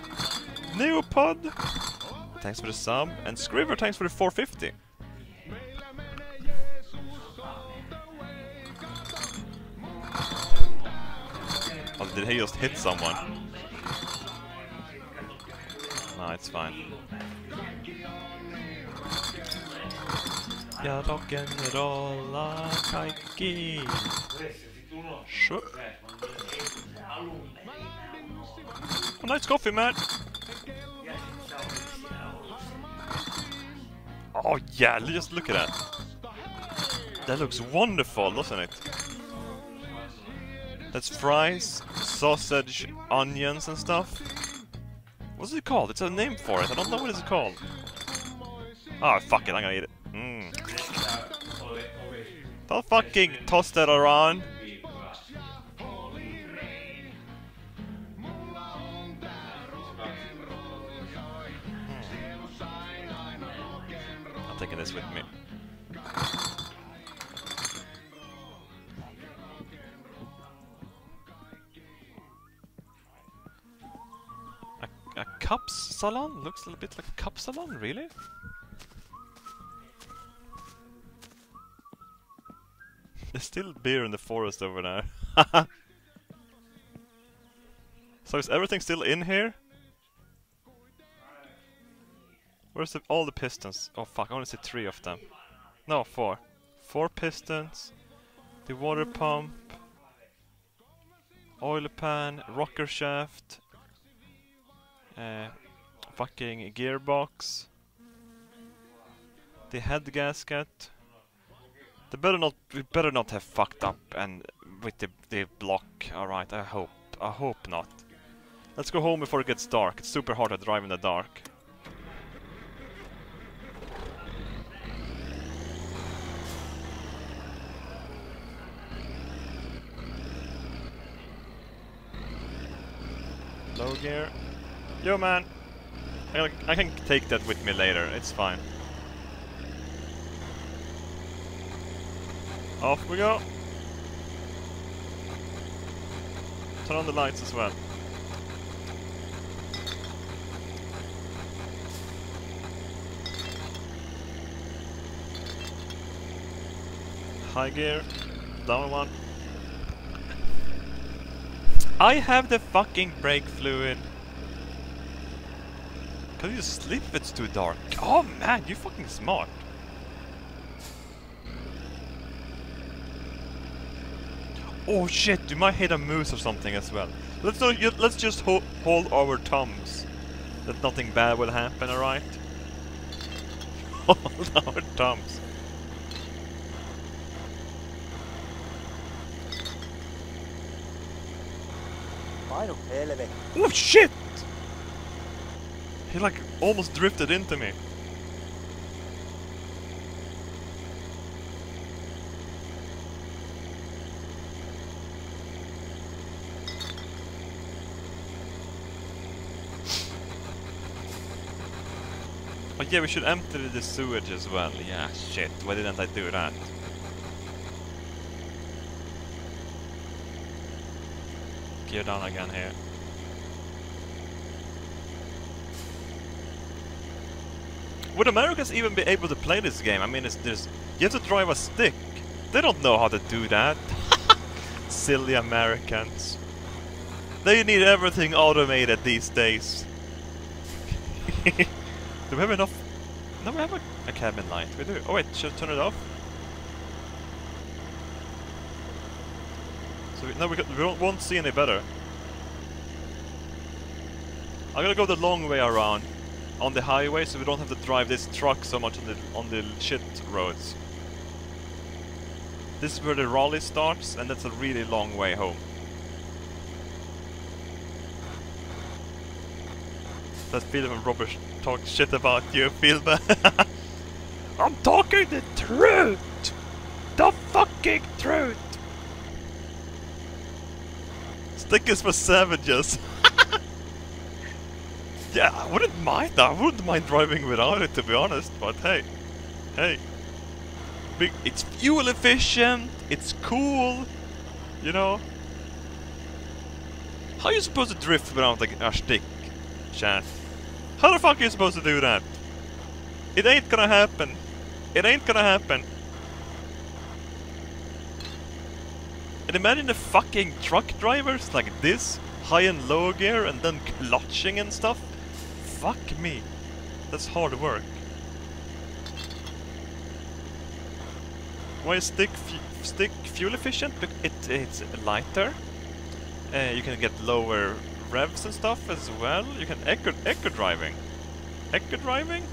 Neopod, thanks for the sub. And Scriver, thanks for the 450. Oh, did he just hit someone? No, it's fine. Jag rock'n'rollar kajki. Sure. Oh, nice coffee, man. Oh yeah, just look at that. That looks wonderful, doesn't it? That's fries, sausage, onions and stuff. What's it called? It's a name for it. I don't know what it's called. Oh, fuck it. I'm gonna eat it. Mm. Don't fucking toss that around. I'm taking this with me. Cups salon? Looks a little bit like a cup salon, really? There's still beer in the forest over there. so is everything still in here? Where's the, all the pistons? Oh fuck, I only see three of them. No, four. Four pistons, the water pump, oil pan, rocker shaft, uh, fucking gearbox, the head gasket. They better not, we better not have fucked up and with the the block. All right, I hope, I hope not. Let's go home before it gets dark. It's super hard to drive in the dark. Low gear. Yo, man. I, can take that with me later. It's fine. Off we go. Turn on the lights as well. High gear. Down one. I have the fucking brake fluid. Can you sleep if it's too dark? Oh man, you fucking smart. Oh shit, you might hit a moose or something as well. Let's not, you- let's just ho hold our thumbs that nothing bad will happen, alright? hold our thumbs. Painu helvetti. Oh shit! He like almost drifted into me. Oh yeah, we should empty the sewage as well. Yeah, shit. Why didn't I do that? Gear down again here. Would Americans even be able to play this game? I mean, it's there's you have to drive a stick. They don't know how to do that. Silly Americans. They need everything automated these days. do we have enough? No, we have a, a cabin light. We do. Oh wait, should I turn it off? So we, no, we, we won't, won't see any better. I'm gonna go the long way around on the highway, so we don't have to drive this truck so much on the on the shit roads. This is where the rally starts, and that's a really long way home. That feeling when Robert talks shit about you, feel bad. I'm talking the truth! The fucking truth! Stickers for savages. yeah, I wouldn't mind. I wouldn't mind driving without it, to be honest. But hey, hey. It's fuel efficient. It's cool. You know. How are you supposed to drift without like a stick, chat? How the fuck are you supposed to do that? It ain't gonna happen. It ain't gonna happen. And imagine the fucking truck drivers like this, high and low gear, and then clutching and stuff. Fuck me. That's hard work. Why is stick fu- stick fuel efficient? Bec- It it's lighter. Uh, you can get lower revs and stuff as well. You can eco eco driving. Eco driving?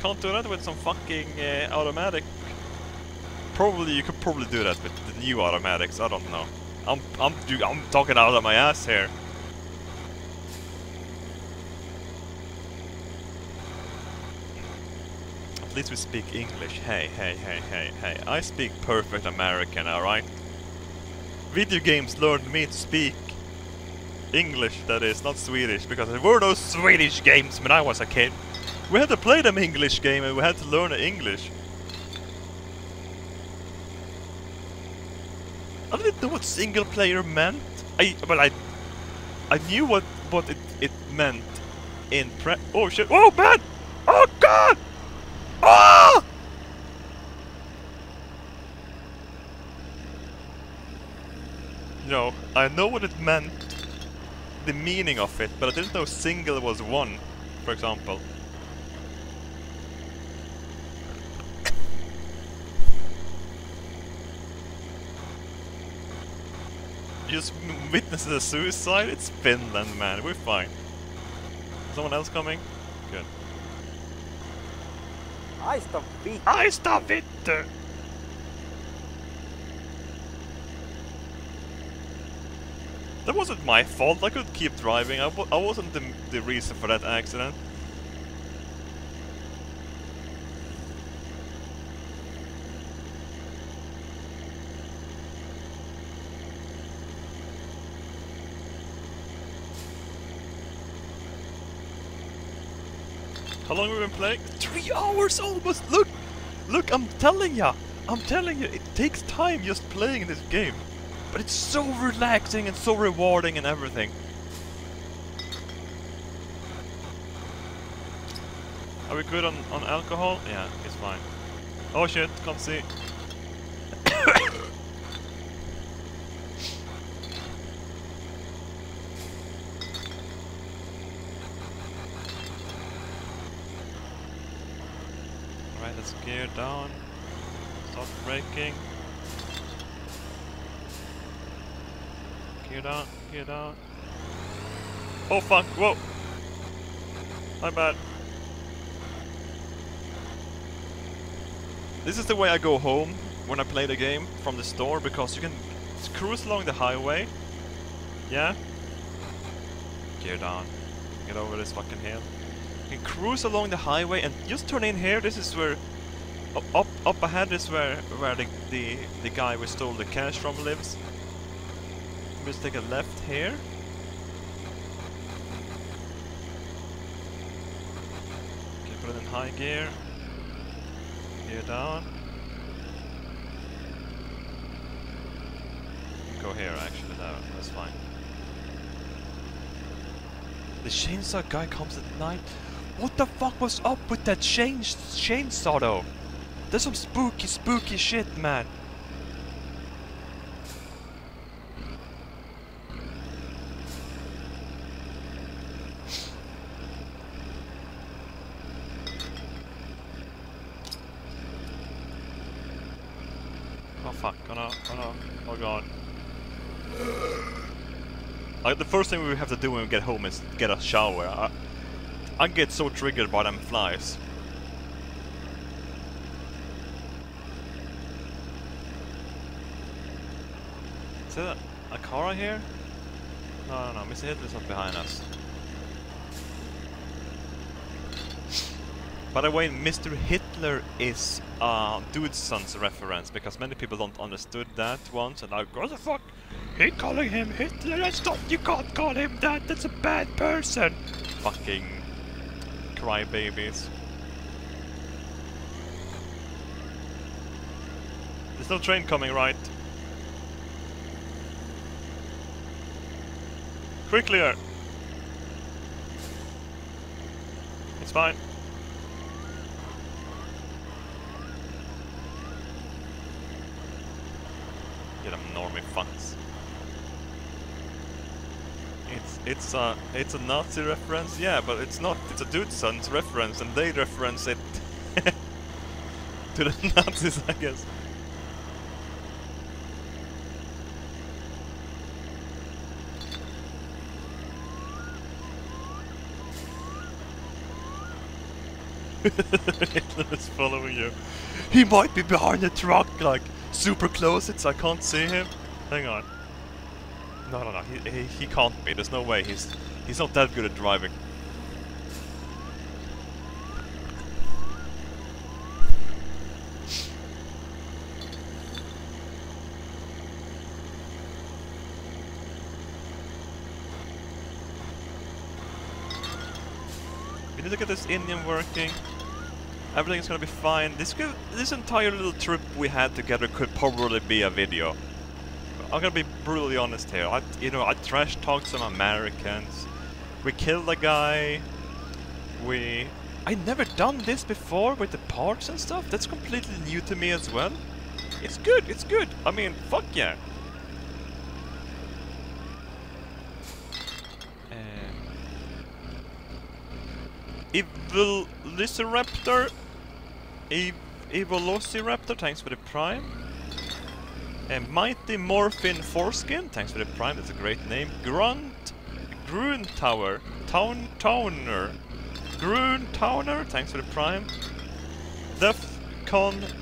Can't do that with some fucking uh, automatic Probably you could probably do that with the new automatics. I don't know. I'm I'm I'm talking out of my ass here. At least we speak English. Hey, hey, hey, hey, hey. I speak perfect American, alright? Video games learned me to speak English, that is, not Swedish, because there were no Swedish games when I was a kid. We had to play them English game and we had to learn English. I didn't know what single player meant. I well, I I knew what what it, it meant in pre- Oh shit! Oh man! Oh god! Ah! No, I know what it meant, the meaning of it, but I didn't know single was one, for example. Just witnessed a suicide? It's Finland, man. We're fine. Someone else coming? Aista vittu. Aista vittu! That wasn't my fault. I could keep driving. I, w I wasn't the, the reason for that accident. How long have we been playing? Three hours almost! Look! Look, I'm telling ya! I'm telling you, it takes time just playing in this game. But it's so relaxing and so rewarding and everything. Are we good on, on alcohol? Yeah, it's fine. Oh shit, can't see. Let's gear down. Stop braking. Gear down, gear down. Oh fuck, whoa! My bad. This is the way I go home when I play the game from the store because you can cruise along the highway. Yeah? Gear down. Get over this fucking hill. Can cruise along the highway and just turn in here. This is where up up, up ahead is where where the, the the guy we stole the cash from lives. Just take a left here. Okay, put it in high gear. Gear down. Go here actually, no, that's fine. The chainsaw guy comes at night. What the fuck was up with that chain chainsaw though? There's some spooky, spooky shit, man. Oh fuck, oh no, oh no, oh god. Like the first thing we have to do when we get home is get a shower. I, I get so triggered by them flies. Is there a car here? No, no, no, Mr. Hitler's not behind us. By the way, Mr. Hitler is uh, Dudesons' reference because many people don't understood that once and like, what the fuck? He calling him Hitler? Not, you can't call him that, that's a bad person! Fucking crybabies. There's no train coming, right? Quick clear! Uh, it's fine. Get them normie fucks. It's a it's a Nazi reference, yeah, but it's not. It's a Dudesons' reference, and they reference it to the Nazis, I guess. Hitler is following you. He might be behind the truck, like super close. It's I can't see him. Hang on. No, no, no. He, he, he can't be. There's no way. He's he's not that good at driving. We need to get this Indian working. Everything's gonna be fine. This could, this entire little trip we had together could probably be a video. I'm gonna be brutally honest here. I, you know, I trash talked some Americans. We killed a guy. We... I never done this before with the parts and stuff. That's completely new to me as well. It's good, it's good. I mean, fuck yeah. Um, Evil Lysiraptor. Ev Evolociraptor, thanks for the prime. And Mighty Morphin Foreskin, thanks for the prime, that's a great name. Grunt Grun Tower, Town Towner. Grun thanks for the prime. Defcon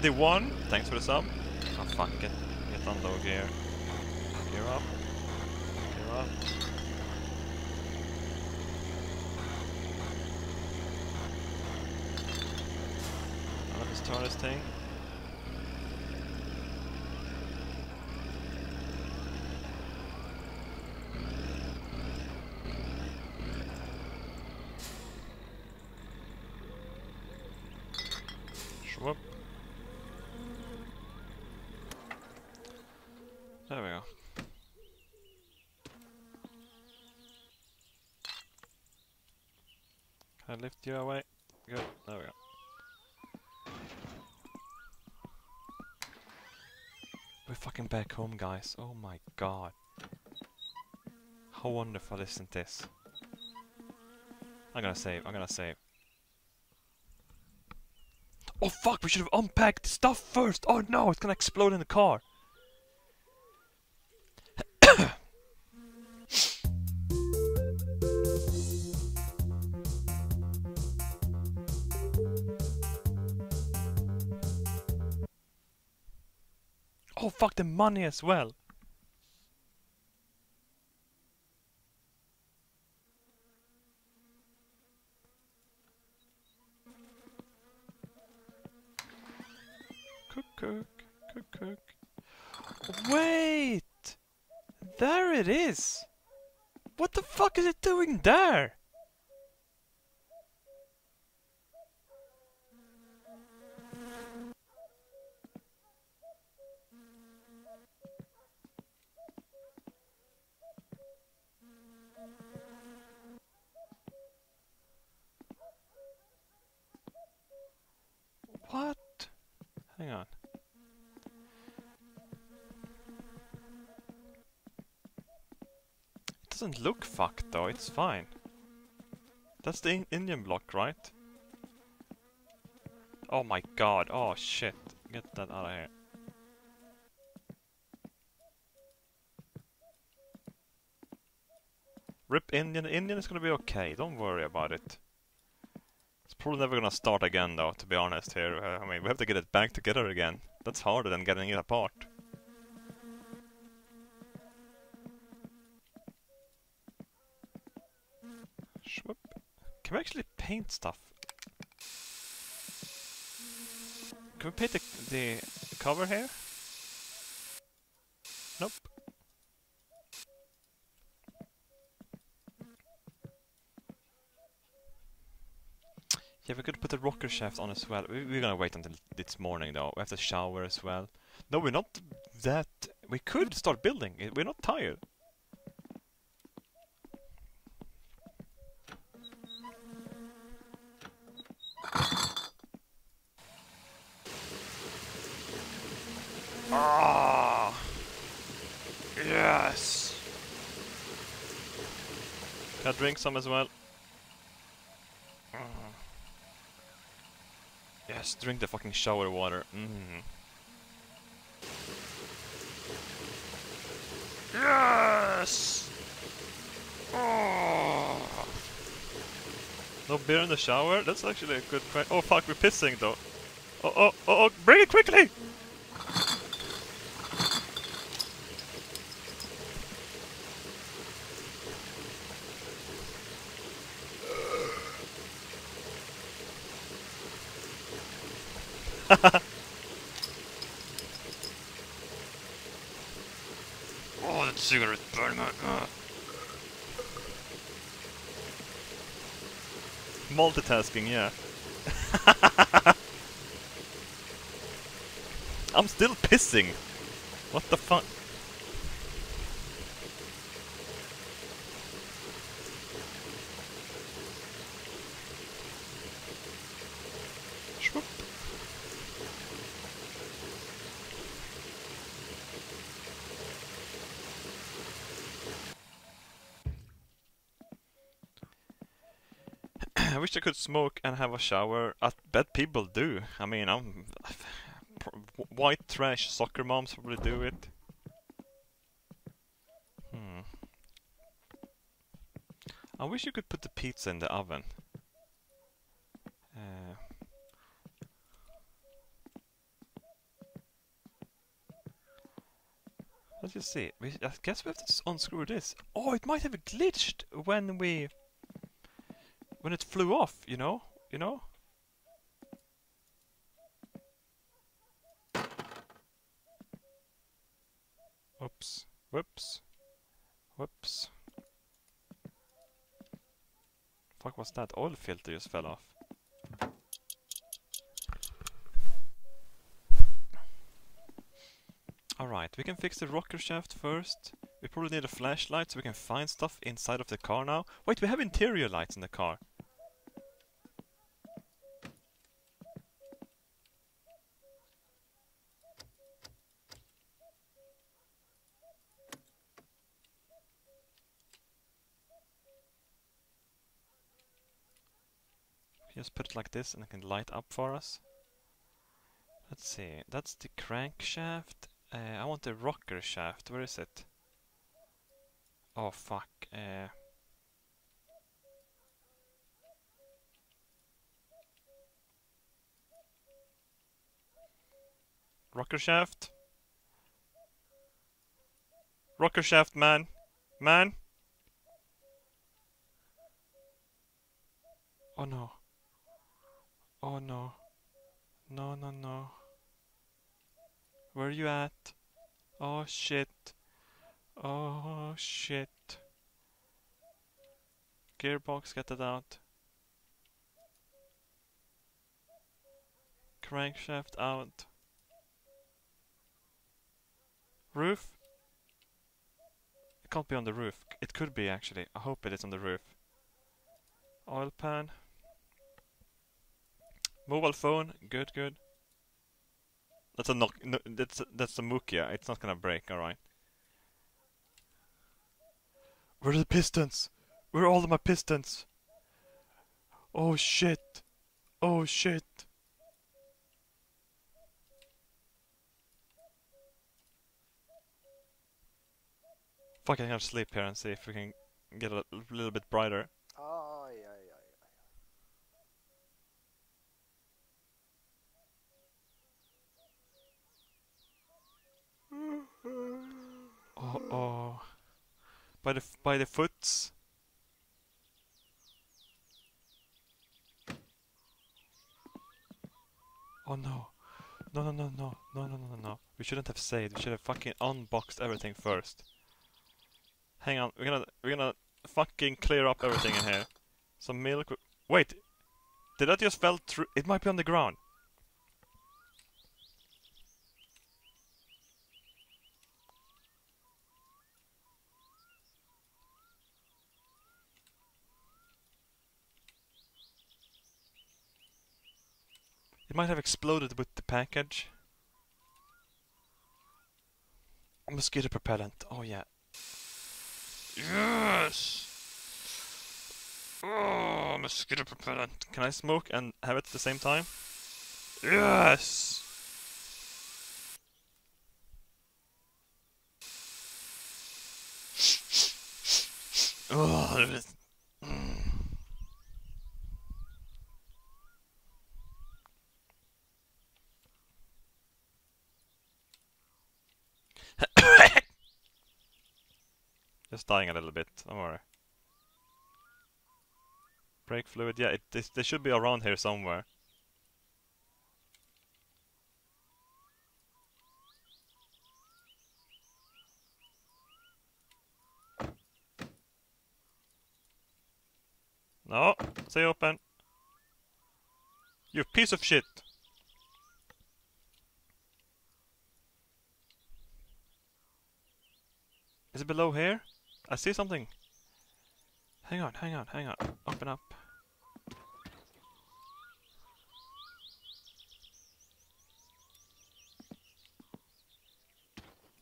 the one, thanks for the sub. Oh fuck it. Get on low gear. Gear up. Gear up. Now Let's turn this thing. Schwupp. There we go. Can I lift you away? Good, there we go. We're fucking back home, guys. Oh my god. How wonderful isn't this? I'm gonna save, I'm gonna save. Oh fuck, we should have unpacked stuff first! Oh no, it's gonna explode in the car! Money as well! Cook, cook, cook, cook. Wait! There it is! What the fuck is it doing there? What? Hang on. It doesn't look fucked though, it's fine. That's the in Indian block, right? Oh my god, oh shit. Get that out of here. Rip Indian, Indian is gonna be okay, don't worry about it. It's probably never gonna start again though, to be honest here. Uh, I mean, we have to get it back together again. That's harder than getting it apart. Schwupp. Can we actually paint stuff? Can we paint the, the cover here? Nope. Yeah, we could put the rocker shaft on as well. We, we're gonna wait until this morning though. We have to shower as well. No, we're not that... We could start building. We're not tired. Ah, yes. Can I drink some as well? Ah. Yes, drink the fucking shower water. Mm. Yes! Oh. No beer in the shower? That's actually a good question. Oh fuck, we're pissing though. Oh, oh, oh, oh, bring it quickly! oh, that cigarette burn my... Uh. Multitasking, yeah. I'm still pissing. What the fuck? Could smoke and have a shower. I bet people do. I mean, I'm white trash soccer moms probably do it. Hmm. I wish you could put the pizza in the oven. Uh, let's just see. We, I guess we have to unscrew this. Oh, it might have glitched when we when it flew off. You know, you know. Whoops. Whoops. Whoops. Fuck was that? Oil filter just fell off. Alright, we can fix the rocker shaft first. We probably need a flashlight so we can find stuff inside of the car now. Wait, we have interior lights in the car. Like this and it can light up for us. Let's see, that's the crankshaft. Uh, I want the rocker shaft, where is it? Oh fuck. Uh, rocker shaft? Rocker shaft, man. Man? Oh no. Oh no. No, no, no. Where you at? Oh shit. Oh shit. Gearbox, get that out. Crankshaft out. Roof? It can't be on the roof. It could be actually. I hope it is on the roof. Oil pan. Mobile phone, good, good. That's a knock. No, that's a, that's a Nokia. It's not gonna break. All right. Where are the pistons? Where are all of my pistons? Oh shit! Oh shit! Fuck, I'm gonna sleep here and see if we can get a little bit brighter. Aj, Oh, oh. By the by the foots. Oh no. No, no, no, no, no, no, no, no. We shouldn't have saved. We should have fucking unboxed everything first. Hang on, we're gonna, we're gonna fucking clear up everything in here. Some milk. Wait, did that just fell through? It might be on the ground. Might have exploded with the package. Mosquito propellant. Oh yeah. Yes. Oh, mosquito propellant. Can I smoke and have it at the same time? Yes. Oh, it is- mm. Just dying a little bit, don't worry. Brake fluid, yeah, it, they, they should be around here somewhere. No, stay open. You piece of shit. Is it below here? I see something. Hang on, hang on, hang on. Open up.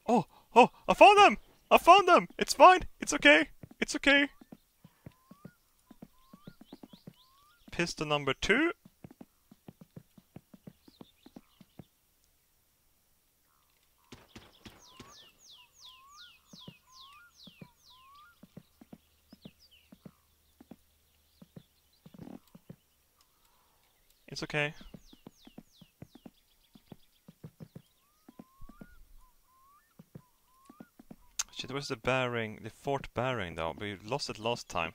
Oh, oh, I found them! I found them! It's fine. It's okay. It's okay. Piston number two. It's okay. Shit, where's the bearing? The fourth bearing though? We lost it last time.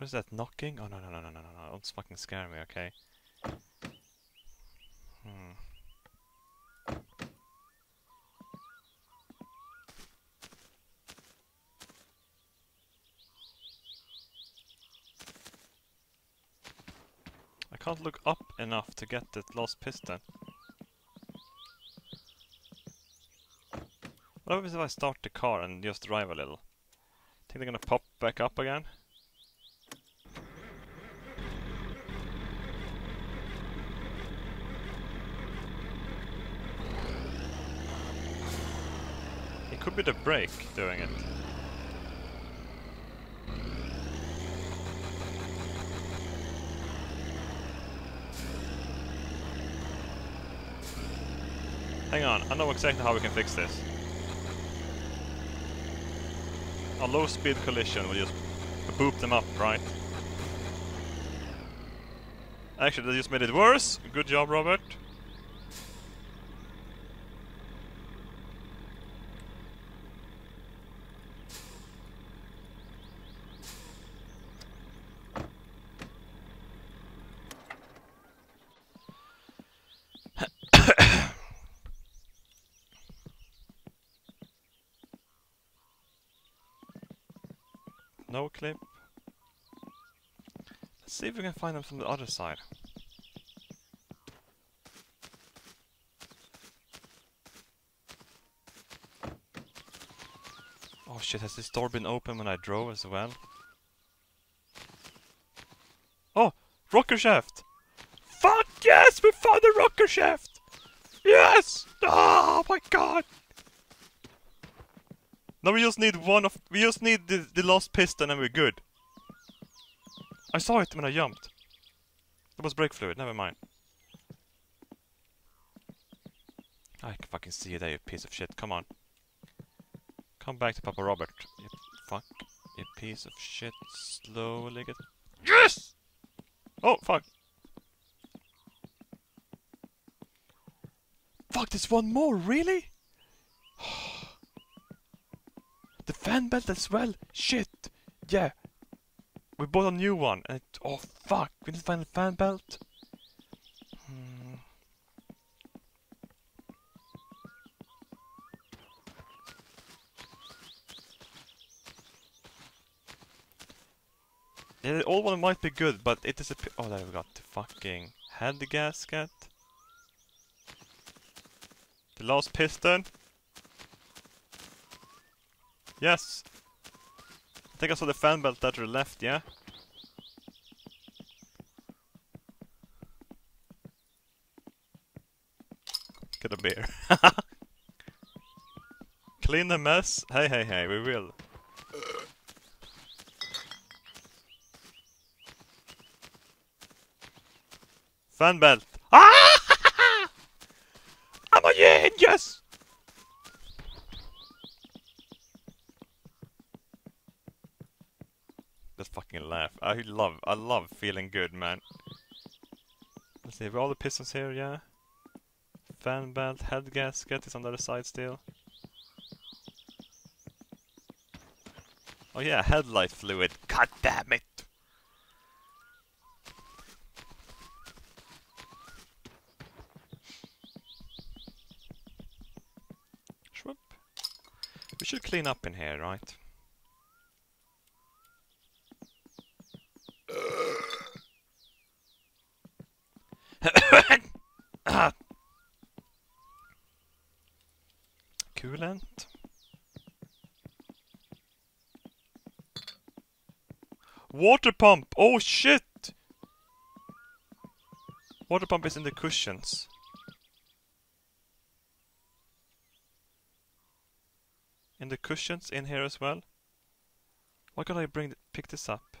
What is that knocking? Oh no no no no no no! Don't fucking scare me, okay? Hmm. I can't look up enough to get that lost piston. What happens if I start the car and just drive a little? Think they're gonna pop back up again? Could be the brake doing it. Hang on, I know exactly how we can fix this. A low speed collision will just boop them up, right? Actually, they just made it worse. Good job, Robert. No clip. Let's see if we can find them from the other side. Oh shit, has this door been open when I drove as well? Oh! Rocker shaft! Fuck yes! We found the rocker shaft! Yes! Oh my god! Now we just need one of... We just need the, the last piston and we're good. I saw it when I jumped. That was brake fluid, never mind. I can fucking see you there, you piece of shit. Come on. Come back to Papa Robert. You fuck. You piece of shit. Slowly get... Yes! Oh, fuck. Fuck, there's one more, really? The fan belt as well. Shit. Yeah. We bought a new one. And it, oh fuck. We to find a fan belt. Hmm. Yeah, the old one might be good, but it is a. Oh, there we got the fucking head gasket. The last piston. Yes! Think I saw the fan belt to the left, yeah? Get a beer. Clean the mess? Hey, hey, hey, we will. Fan belt. Ah! I'm a genius! That fucking laugh. I love, I love feeling good, man. Let's see, have all the pistons here, yeah? Fan belt, head gasket is on the other side still. Oh yeah, headlight fluid. God damn it! Shwoop. We should clean up in here, right? Ah. Coolant. Water pump! Oh shit! Water pump is in the cushions. In the cushions in here as well. Why can't I bring pick this up?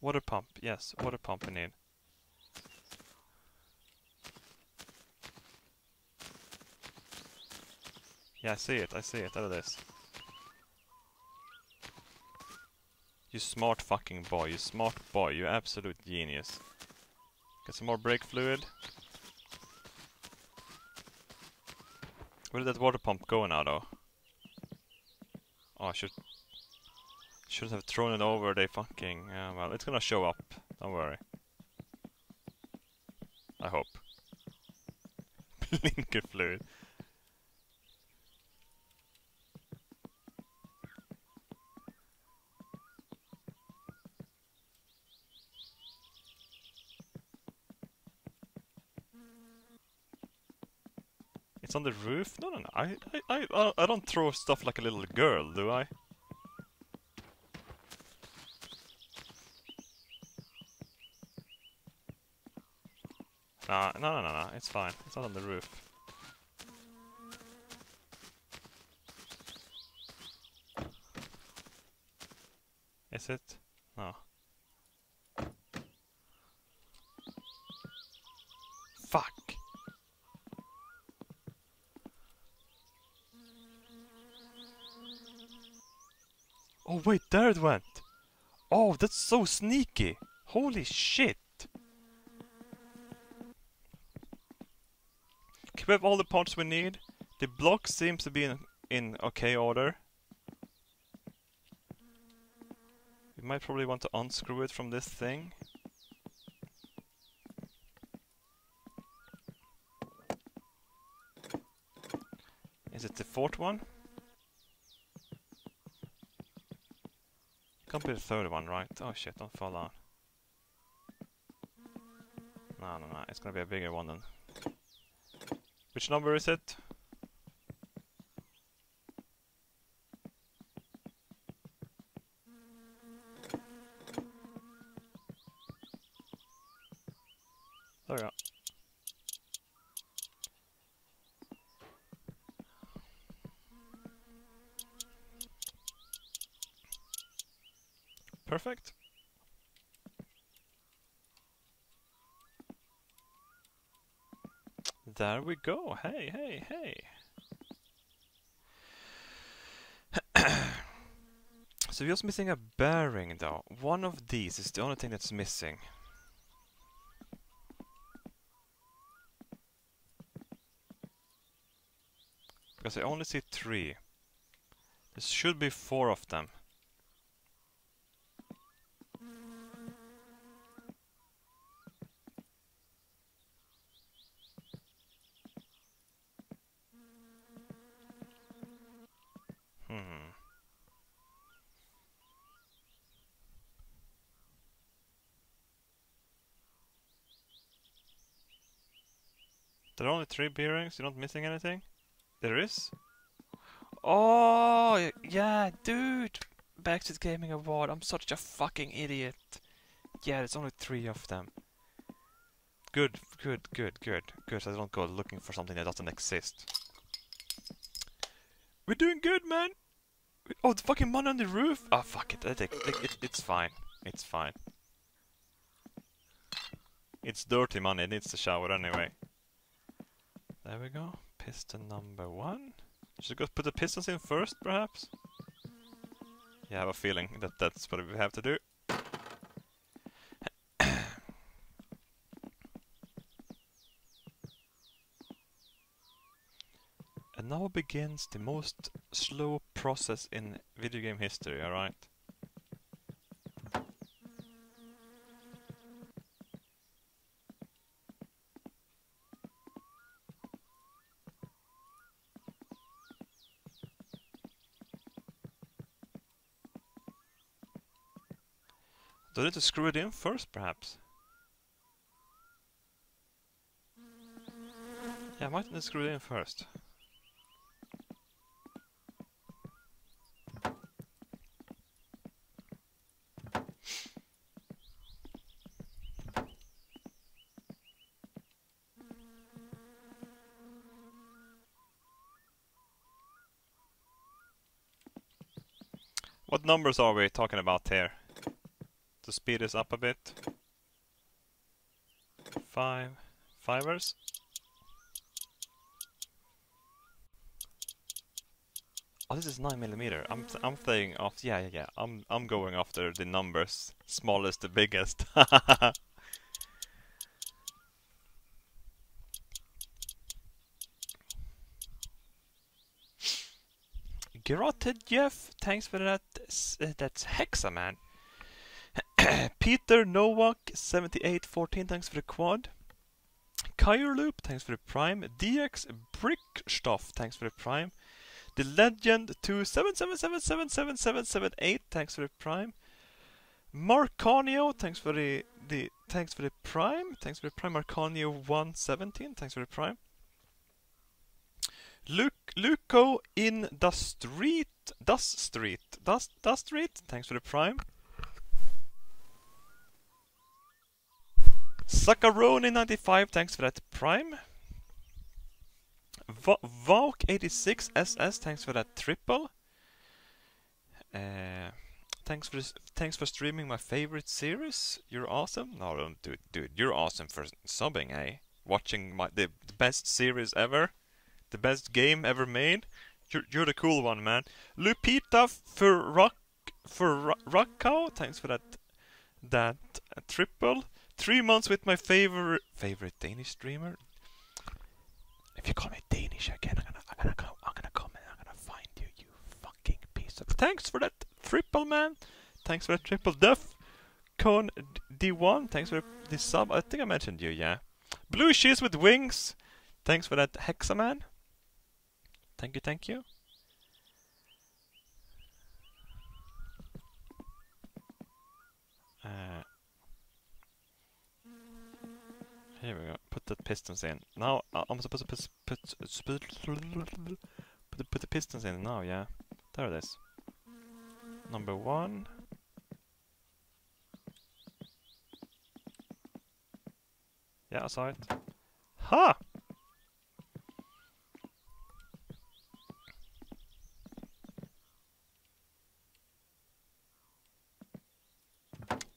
Water pump, yes, water pump in it. Yeah, I see it, I see it, there it is. You smart fucking boy, you smart boy, you absolute genius. Get some more brake fluid. Where did that water pump go now though? Oh, I should... Should have thrown it over, they fucking... Uh, well, it's gonna show up, don't worry. I hope. Blinker fluid. On the roof? No, no, no. I, I, I, I- I don't throw stuff like a little girl, do I? Nah, no, no, no, no. It's fine. It's not on the roof. Is it? No. Fuck. Oh wait, there it went. Oh, that's so sneaky. Holy shit. Okay, we have all the parts we need. The block seems to be in, in okay order. We might probably want to unscrew it from this thing. Is it the fourth one? Can't be the third one, right? Oh shit, don't fall down. No, no, no, it's gonna be a bigger one then. Which number is it? There we go. Perfect. There we go. Hey, hey, hey. so we're just missing a bearing though. One of these is the only thing that's missing. Because I only see three. There should be four of them. Three bearings, you're not missing anything? There is? Oh, yeah, dude! Backseat Gaming Award, I'm such a fucking idiot. Yeah, there's only three of them. Good, good, good, good, good. So I don't go looking for something that doesn't exist. We're doing good, man! Oh, the fucking money on the roof! Oh, fuck it. It, it. It's fine. It's fine. It's dirty money. It needs to shower anyway. There we go. Piston number one. Should we go put the pistons in first, perhaps? Yeah, I have a feeling that that's what we have to do. And now begins the most slow process in video game history, alright? to screw it in first, perhaps. Yeah, I might not screw it in first. What numbers are we talking about here? To speed this up a bit. Five. Fivers? Oh, this is 9 millimeter. I'm th I'm thinking of yeah yeah yeah. I'm I'm going after the numbers, smallest to biggest. Garroted Jeff, thanks for that. uh, That's Hexaman. Peter Nowak, 7814, thanks for the quad. Kyr Loop, thanks for the prime. DX Brickstoff, thanks for the prime. The Legend to 77777778, thanks for the prime. Marcanio, thanks for the the thanks for the prime. Thanks for the prime Marcanio 117, thanks for the prime. Luke Luco in the street Dust Street Dust Dust Street, thanks for the prime. Sakaroni95, thanks for that prime. Va- Valk86 SS, thanks for that triple. Uh, thanks for thanks for streaming my favorite series. You're awesome. No, don't do it, dude. You're awesome for subbing, eh? Watching my the, the best series ever, the best game ever made. You're you're the cool one, man. Lupita for rock for Rockcow, thanks for that that uh, triple. Three months with my favorite favorite Danish streamer. If you call me Danish again, I'm gonna I'm gonna I'm gonna come and I'm gonna find you, you fucking piece of. Thanks for that triple, man. Thanks for that triple death. Con D1, thanks for the sub. I think I mentioned you, yeah. Blue cheese with wings. Thanks for that hexaman. Thank you, thank you. Uh, here we go. Put the pistons in. Now uh, I'm supposed to put put put, the, put the pistons in now. Yeah, there it is. Number one. Yeah, I saw it. Ha!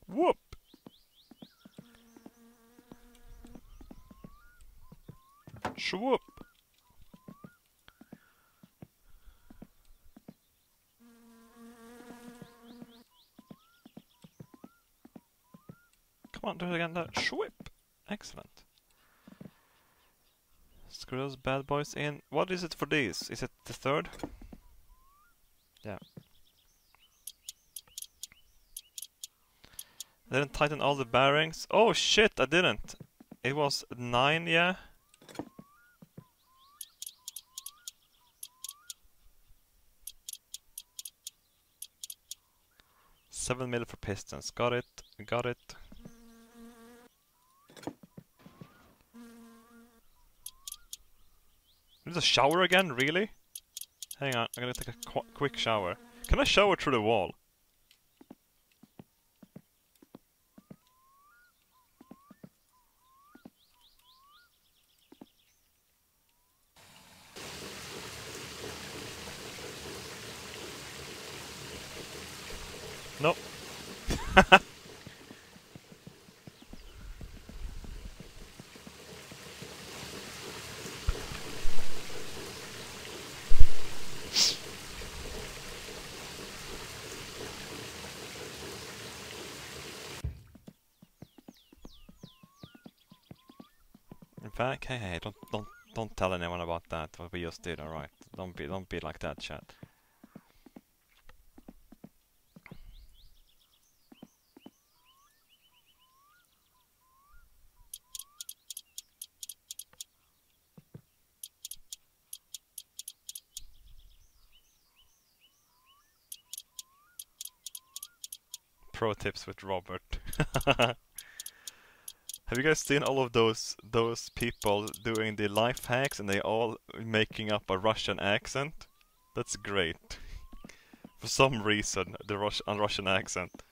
Whoop! Swoop! Come on, do it again. That swoop! Excellent. Screw those bad boys in. What is it for these? Is it the third? Yeah. I didn't tighten all the bearings. Oh shit, I didn't. It was 9, yeah. Seven mil for pistons. Got it. Got it. There's a shower again? Really? Hang on, I'm gonna take a qu quick shower. Can I shower through the wall? Nope. In fact, hey, hey, don't, don't, don't tell anyone about that. What we just did, all right? Don't be, don't be like that, chat. Pro tips with Robert. Have you guys seen all of those those people doing the life hacks and they all making up a Russian accent? That's great. For some reason, the Rus a Russian accent.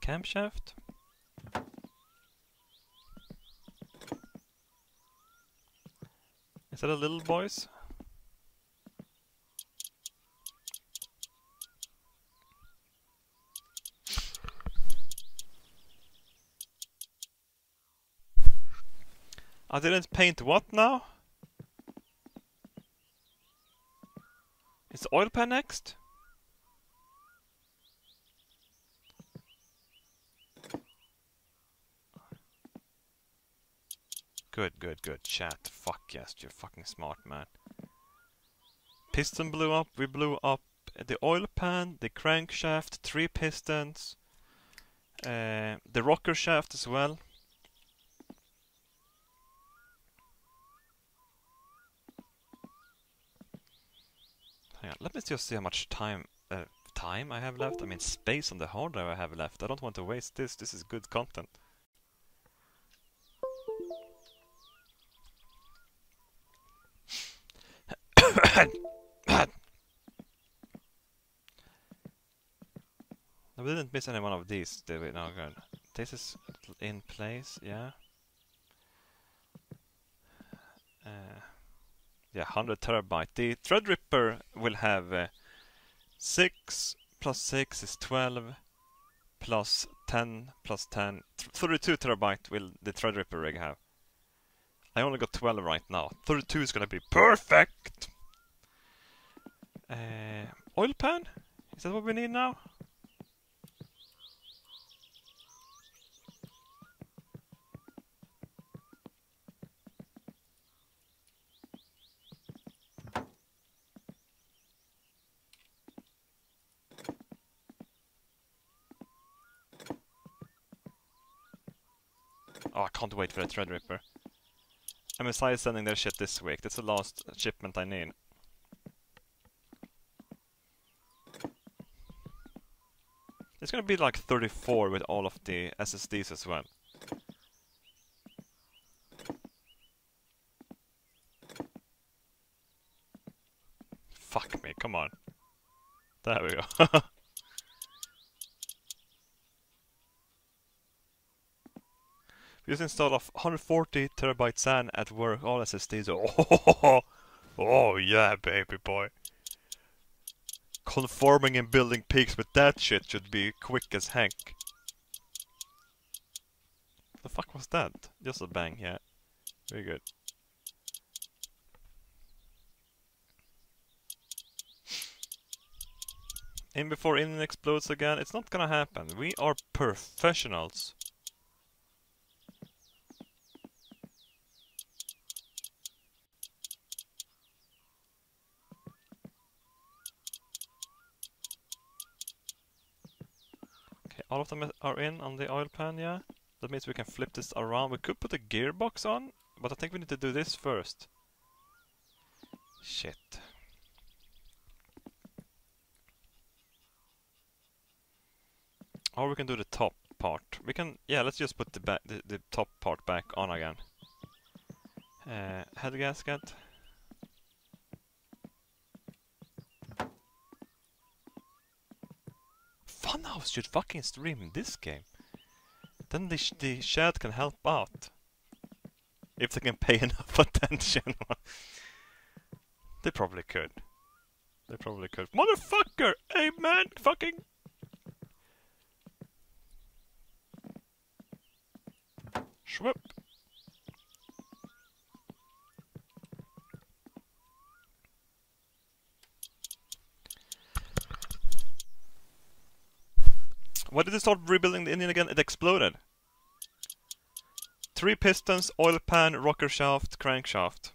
Camshaft. Is that a little boys? I didn't paint what now? Is the oil pan next? Good, good, good. Chat. Fuck yes, you're fucking smart, man. Piston blew up. We blew up the oil pan, the crankshaft, three pistons, uh, the rocker shaft as well. Hang on, let me just see how much time uh, time I have left. I mean, space on the hard drive I have left. I don't want to waste this. This is good content. we didn't miss any one of these, did we? No, good. This is in place, yeah. Uh, yeah, 100 terabyte. The Threadripper will have uh, 6 plus 6 is 12 plus 10 plus 10. Th 32 terabyte will the Threadripper rig have. I only got 12 right now. 32 is gonna be perfect! Uh, oil pan? Is that what we need now? Oh, I can't wait for the Threadripper. MSI is sending their shit this week. That's the last shipment I need. It's gonna be like 34 with all of the SSDs as well. Fuck me, come on. There we go. We just installed a 140 terabyte SAN at work, all SSDs. Oh, oh yeah, baby boy. Conforming and building peaks with that shit should be quick as heck. The fuck was that? Just a bang, yeah. Very good. In before in explodes again, it's not gonna happen. We are professionals. All of them are in on the oil pan, yeah? That means we can flip this around. We could put a gearbox on, but I think we need to do this first. Shit. Or we can do the top part. We can, yeah, let's just put the the, the top part back on again. Uh, head gasket. Funhouse should fucking stream this game. Then the, sh the chat can help out. If they can pay enough attention. they probably could. They probably could. Motherfucker! Hey man! Fucking... Schwip. Why did they start rebuilding the engine again? It exploded. Three pistons, oil pan, rocker shaft, crankshaft.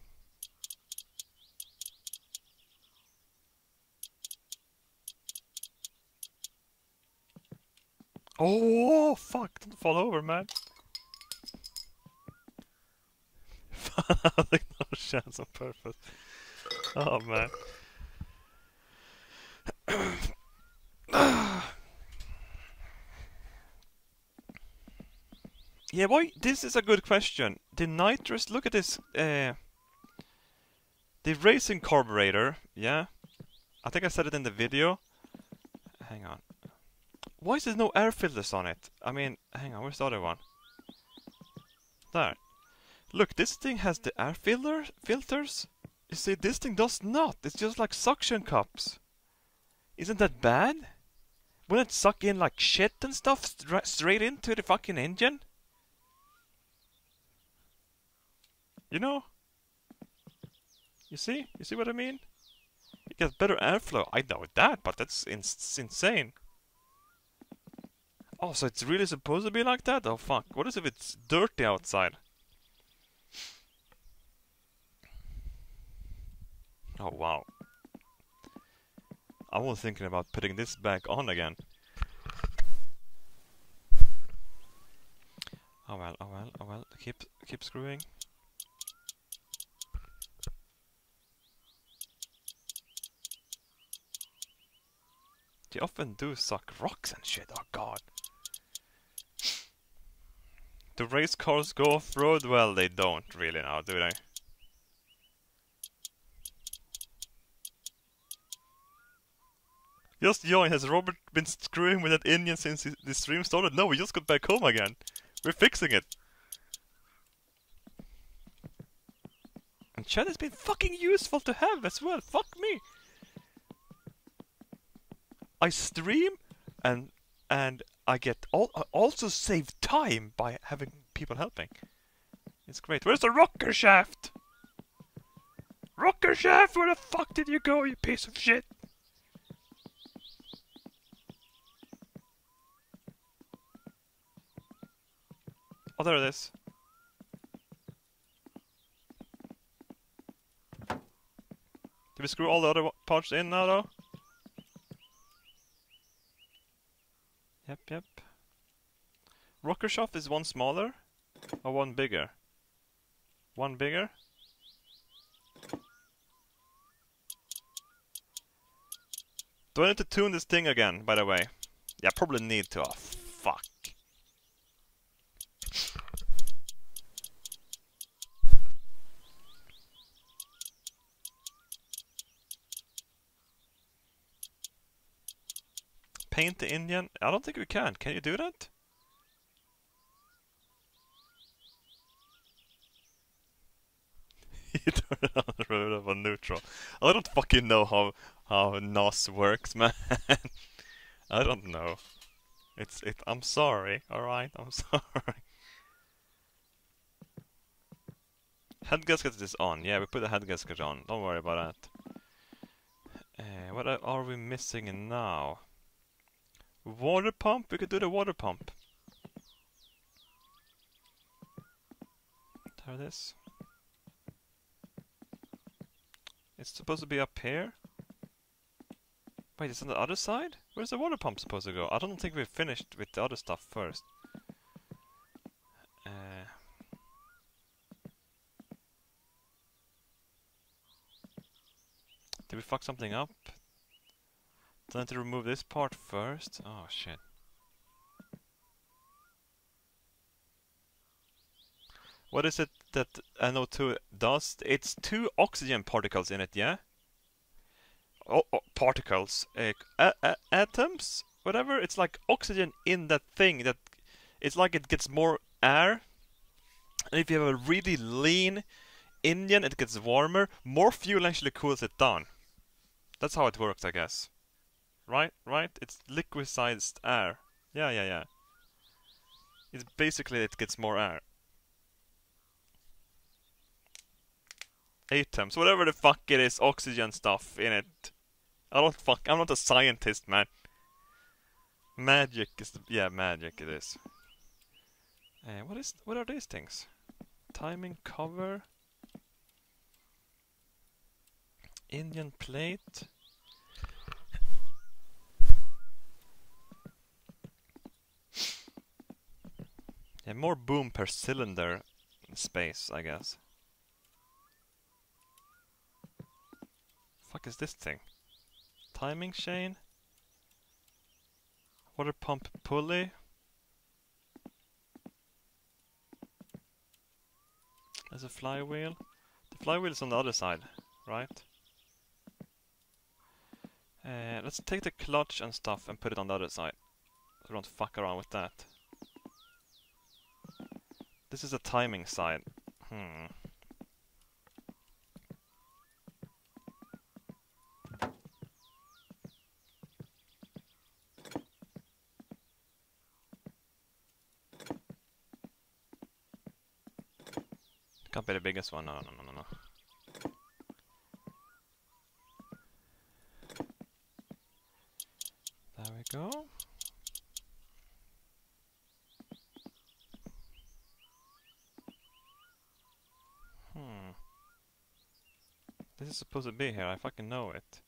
Oh, fuck! Don't fall over, man. I no chance on purpose. Oh, man. Yeah, boy, this is a good question. The nitrous, look at this. Uh, the racing carburetor, yeah. I think I said it in the video. Hang on. Why is there no air filters on it? I mean, hang on, where's the other one? There. Look, this thing has the air filter filters. You see, this thing does not. It's just like suction cups. Isn't that bad? Wouldn't it suck in like shit and stuff stra straight into the fucking engine? You know? You see? You see what I mean? It gets better airflow. I know that, but that's ins insane. Oh, so it's really supposed to be like that? Oh fuck. What is if it's dirty outside? Oh wow. I was thinking about putting this back on again. Oh well, oh well, oh well. Keep keep screwing. They often do suck rocks and shit, oh god. Do race cars go off-road? Well, they don't really now, do they? Just join. Has Robert been screwing with that Indian since the stream started? No, we just got back home again. We're fixing it. And chat has been fucking useful to have as well. Fuck me. I stream and and I get all I also save time by having people helping. It's great. Where's the rocker shaft? Rocker shaft, where the fuck did you go, you piece of shit? Oh, there it is. Did we screw all the other parts in now, though? Yep, yep. Rocker shaft is one smaller or one bigger? One bigger? Do I need to tune this thing again, by the way? Yeah, probably need to. Oh, fuck. Paint the Indian? I don't think we can. Can you do that? you turn it on the road of a neutral. I don't fucking know how how NOS works, man. I don't know. It's it. I'm sorry. All right, I'm sorry. Head gasket is on. Yeah, we put the head gasket on. Don't worry about that. Uh, what are- are we missing now? Water pump? We could do the water pump. There it is. It's supposed to be up here. Wait, it's on the other side? Where's the water pump supposed to go? I don't think we finished with the other stuff first. Uh, did we fuck something up? Do I need to remove this part first? Oh shit. What is it that NO2 does? It's two oxygen particles in it, yeah? Oh, oh, particles. Uh, atoms? Whatever. It's like oxygen in that thing that it's like it gets more air. And if you have a really lean engine, it gets warmer. More fuel actually cools it down. That's how it works, I guess. Right? Right? It's liquid-sized air. Yeah, yeah, yeah. It's basically it gets more air. Atoms, whatever the fuck it is, oxygen stuff in it. I don't fuck. I'm not a scientist, man. Magic is the, yeah, magic it is. Uh, what is what are these things? Timing cover. engine plate. Yeah, more boom per cylinder space, I guess. Fuck is this thing? Timing chain? Water pump pulley? There's a flywheel. The flywheel is on the other side, right? Uh, let's take the clutch and stuff and put it on the other side. So we don't fuck around with that. This is a timing side. Hmm. Can't be the biggest one. No, no, no, no, no. There we go. Hmm. This is supposed to be here. I fucking know it.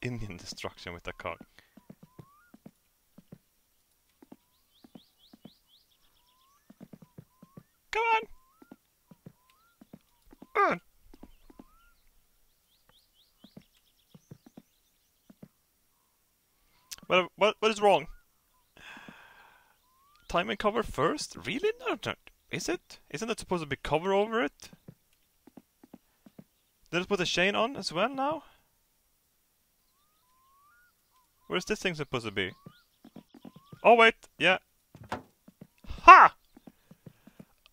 Indian destruction with a cock. Come on! What, what, what is wrong? Time cover first? Really? No, no. Is it? Isn't that supposed to be cover over it? Did it put a chain on as well now? Where's this thing supposed to be? Oh wait, yeah. Ha!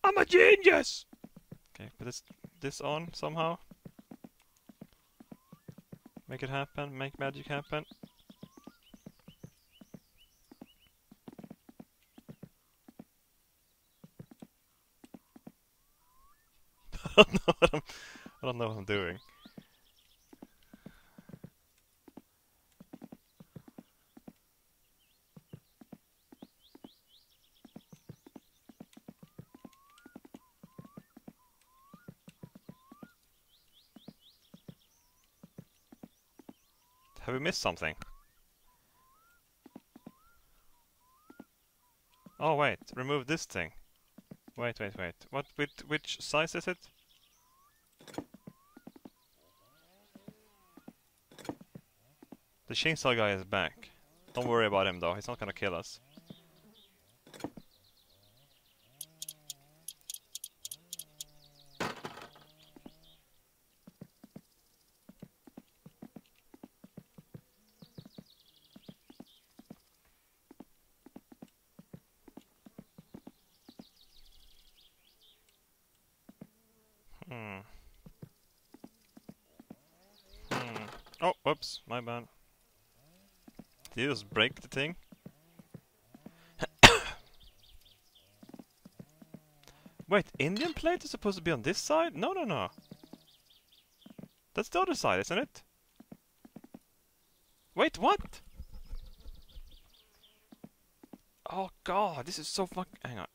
I'm a genius! Okay, put this this on somehow. Make it happen, make magic happen. I don't know what I'm I don't know what I'm doing. Have we missed something? Oh wait, remove this thing. Wait, wait, wait. What? Which, which size is it? Chainsaw guy is back. Don't worry about him though, he's not gonna kill us. Hmm. Hmm. Oh, whoops, my bad. Did just break the thing? Wait, engine plate is supposed to be on this side? No, no, no. That's the other side, isn't it? Wait, what? Oh god, this is so fuck. Hang on.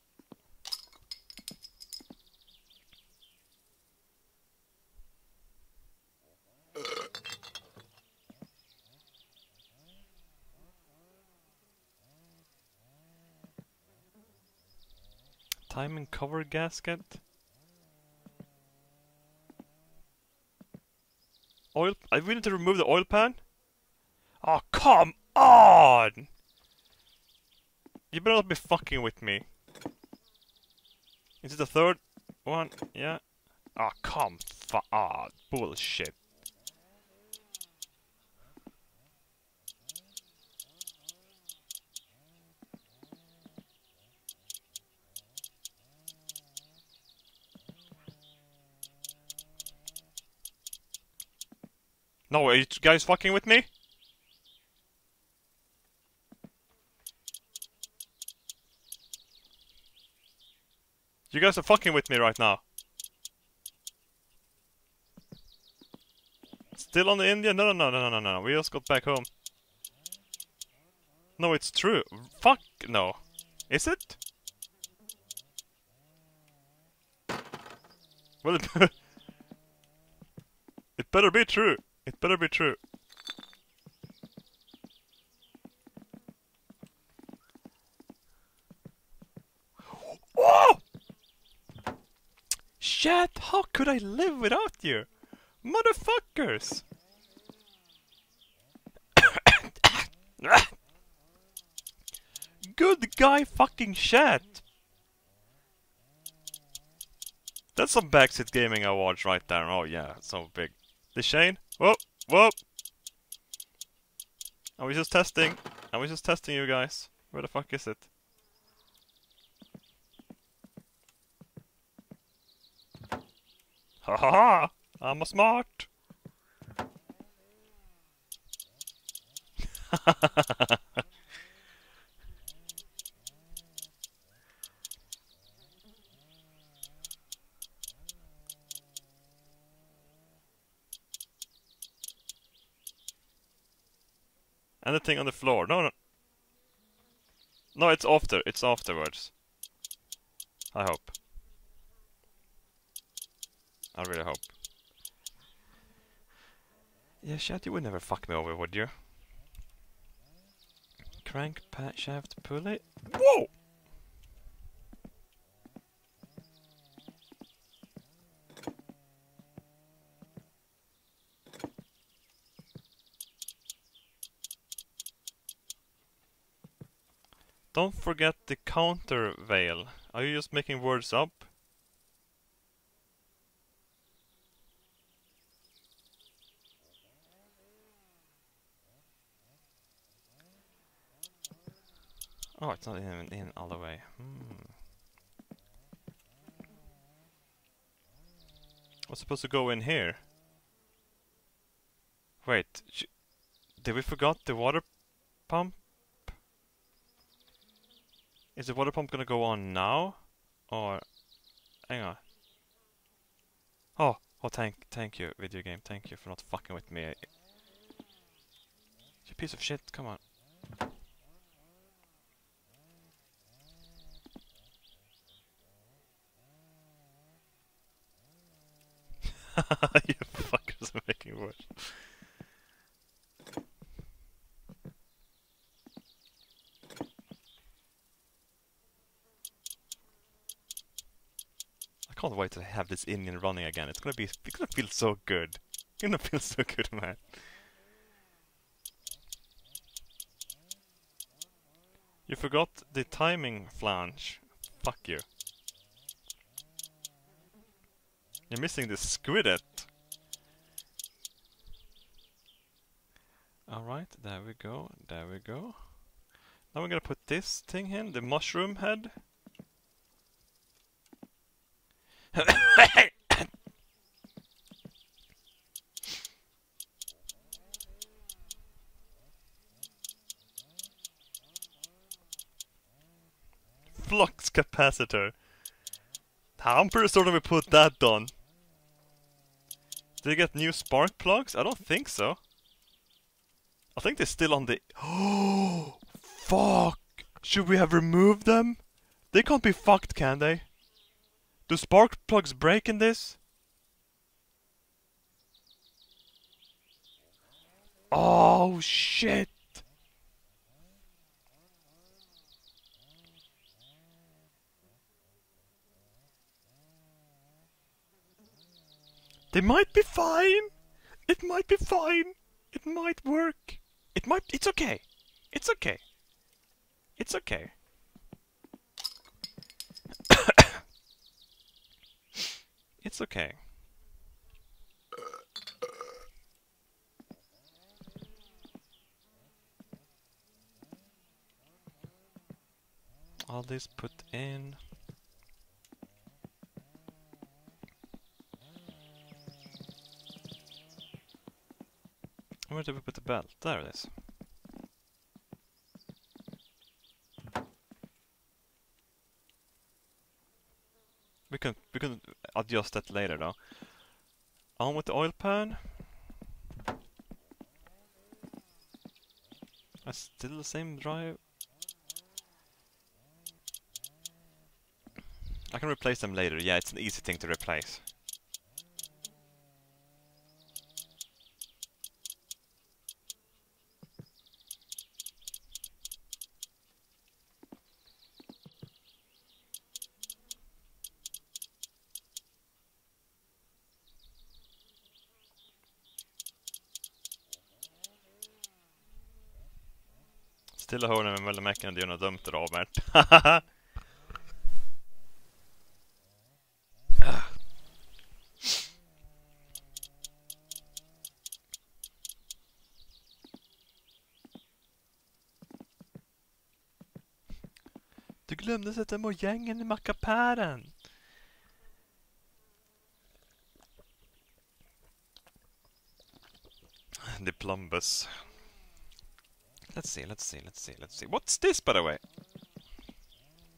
Time and cover gasket. Oil. I we need to remove the oil pan. Oh come on! You better not be fucking with me. Is it the third one? Yeah. Oh come fa- ah bullshit. No, are you guys fucking with me? You guys are fucking with me right now. Still on the India? No, no, no, no, no, no, no. We just got back home. No, it's true. Fuck no. Is it? Well, it, it better be true. It better be true. Oh! Shit, how could I live without you? Motherfuckers! Good guy fucking shit! That's some backseat gaming awards right there. Oh yeah, so big. The Shane? Whoa, whoop! I was just testing. I was just testing you guys. Where the fuck is it? Ha ha ha! I'm a smart! And the thing on the floor. No, no. No, it's after. It's afterwards. I hope. I really hope. Yeah, Shad, you would never fuck me over, would you? Crank, pat, shaft, pulley. Whoa! Don't forget the counter veil. Are you just making words up? Oh, it's not even in all the way. Hmm. What's supposed to go in here? Wait, did we forgot the water pump? Is the water pump gonna go on now? Or hang on. Oh, oh thank thank you, video game, thank you for not fucking with me. You piece of shit, come on. you fuckers are making worse. Can't wait to have this engine running again. It's gonna be it's gonna feel so good. It's gonna feel so good, man. You forgot the timing flange. Fuck you. You're missing the squidlet. Alright, there we go, there we go. Now we're gonna put this thing in, the mushroom head. Flux capacitor. I'm pretty certain we put that on. Did you get new spark plugs? I don't think so. I think they're still on the... Oh, fuck! Should we have removed them? They can't be fucked, can they? Do spark plugs break in this? Oh, shit! They might be fine. It might be fine. It might work. It might. It's okay. It's okay. It's okay. It's okay. All this put in. Where did we put the belt? There it is. We can we can adjust that later though. On with the oil pan. That's still the same drive. I can replace them later. Yeah, it's an easy thing to replace. stilla hörnet med mellanmäcken och du gör något dumt idag, Mert. Du glömde sätta mojängen i mackapären. Det är Plumbus. Let's see, let's see, let's see, let's see. What's this, by the way?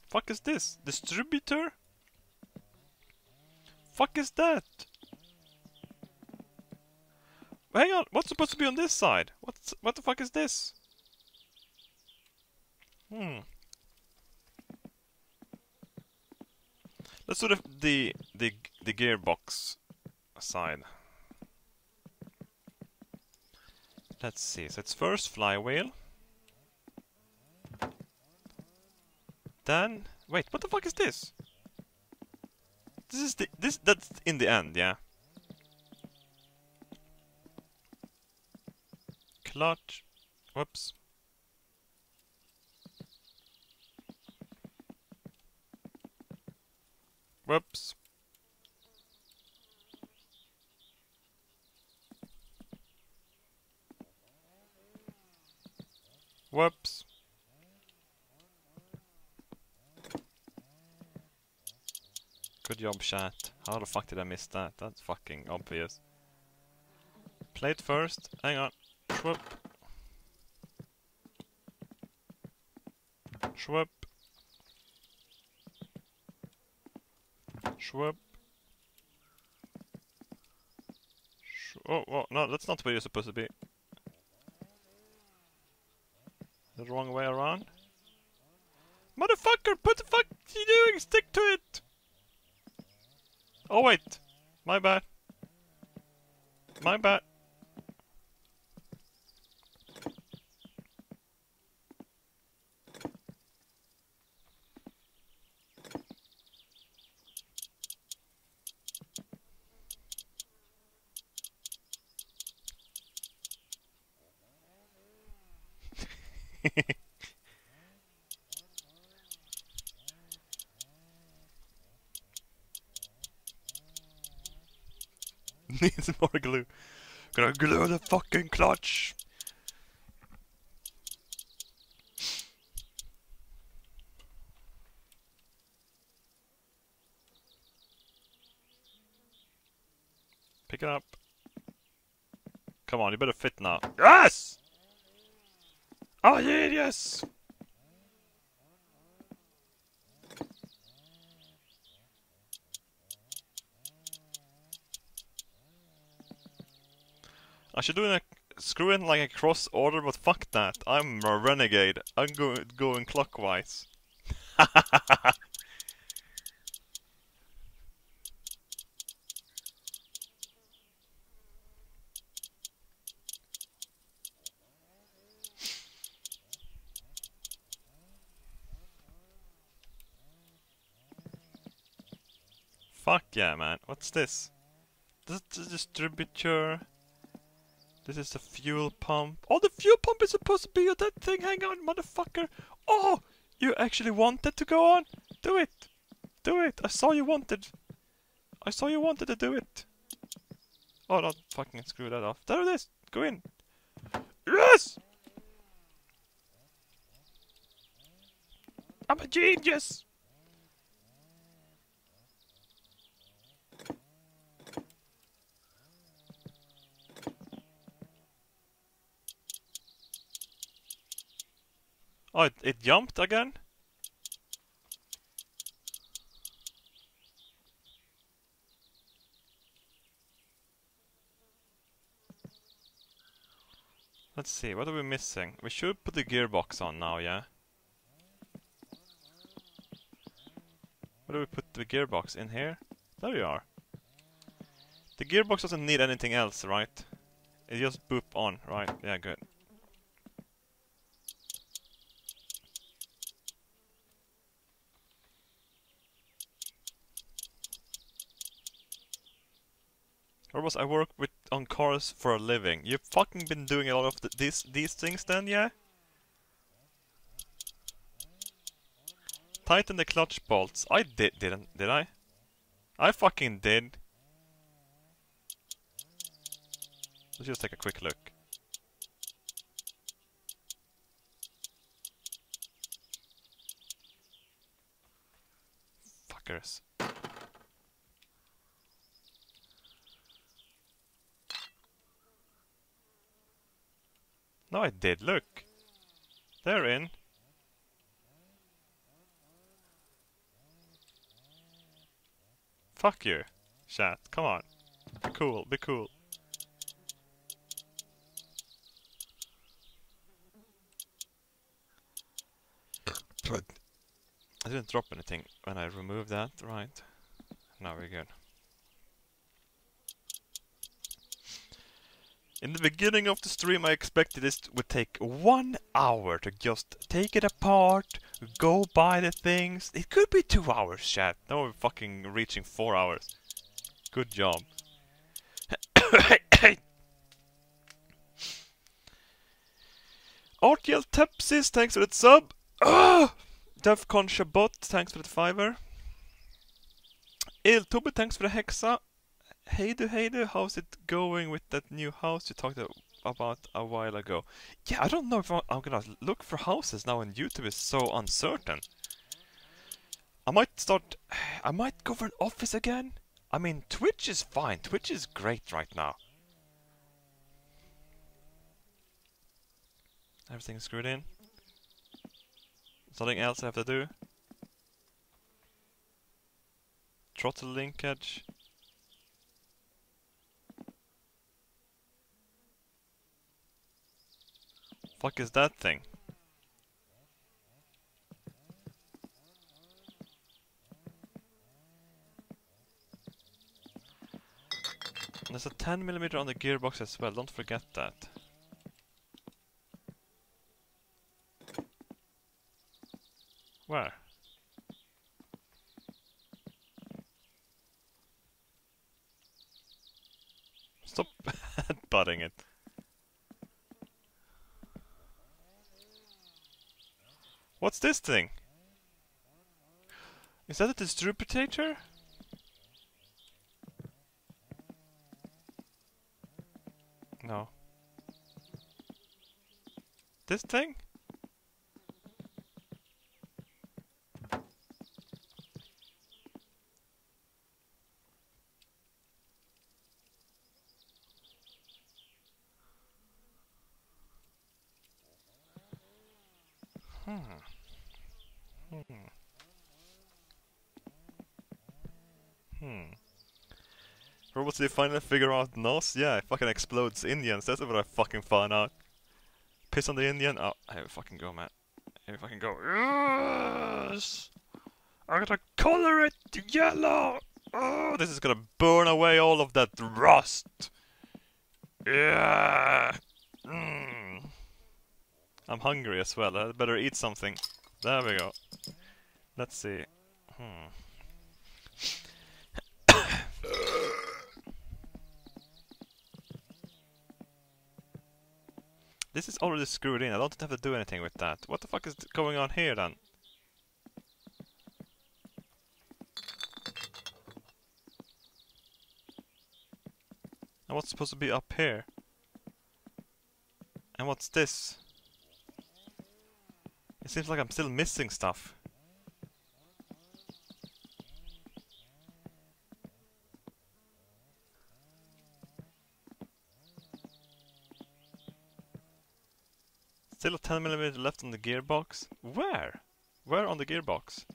Fuck is this? Distributor? Fuck is that? Hang on, what's supposed to be on this side? What's what the fuck is this? Hmm. Let's do the the the, the gearbox side. Let's see. So it's first flywheel. Then wait, what the fuck is this? This is the this that's in the end, yeah. Clutch. Whoops. Whoops. Whoops. Good job, chat. How the fuck did I miss that? That's fucking obvious. Plate first. Hang on. Schwupp. Schwupp. Schwupp. Oh, oh, no, that's not where you're supposed to be. The wrong way around? Motherfucker, what the fuck are you doing? Stick to it! Oh wait, my bad. My bad. Needs more glue. Gonna glue the fucking clutch. Pick it up. Come on, you better fit now. Yes! Oh, yeah, yes! I should do a screw in like a cross order, but fuck that. I'm a renegade. I'm go going clockwise. Fuck yeah, man. What's this? This is distributor. This is the fuel pump. Oh, the fuel pump is supposed to be on that thing. Hang on, motherfucker. Oh, you actually wanted to go on? Do it. Do it. I saw you wanted. I saw you wanted to do it. Oh, don't fucking screw that off. There it is. Go in. Yes! I'm a genius! Oh, it, it jumped again? Let's see, what are we missing? We should put the gearbox on now, yeah? Where do we put the gearbox? In here? There we are. The gearbox doesn't need anything else, right? It just boop on, right? Yeah, good. Robbaz, I work with on cars for a living. You've fucking been doing a lot of th these these things then, yeah? Tighten the clutch bolts. I did, didn't, did I? I fucking did. Let's just take a quick look. Fuckers. No, I did. Look. They're in. Fuck you, chat. Come on. Be cool. Be cool. I didn't drop anything when I removed that, right? Now we're good. In the beginning of the stream I expected this would take one hour to just take it apart, go buy the things. It could be two hours, chat. Now we're fucking reaching four hours. Good job. RTL Tepsis, thanks for the sub. Defcon Shabot, thanks for the fiver. Il Eltobe, thanks for the hexa. Hey do, hey do, how's it going with that new house you talked about a while ago? Yeah, I don't know if I'm, gonna look for houses now and YouTube is so uncertain. I might start, I might go for an office again. I mean, Twitch is fine. Twitch is great right now. Everything's screwed in. Something else I have to do. Throttle linkage. Fuck is that thing? There's a 10mm on the gearbox as well, don't forget that. Where? Stop butting it. What's this thing? Is that a distributor? No. This thing? Hmm. Hmm. Hmm. Robbaz they finally figure out NOS? Yeah, it fucking explodes engines. That's what I fucking found out. Piss on the Indian? Oh, here we fucking go, man. Here we fucking go. Yes! I'm gonna color it yellow! Oh, this is gonna burn away all of that rust! Yeah! Mm. I'm hungry as well. I better eat something. There we go. Let's see. Hmm. this is already screwed in. I don't have to do anything with that. What the fuck is going on here then? And what's supposed to be up here? And what's this? It seems like I'm still missing stuff. Still a 10mm left on the gearbox. Where? Where on the gearbox?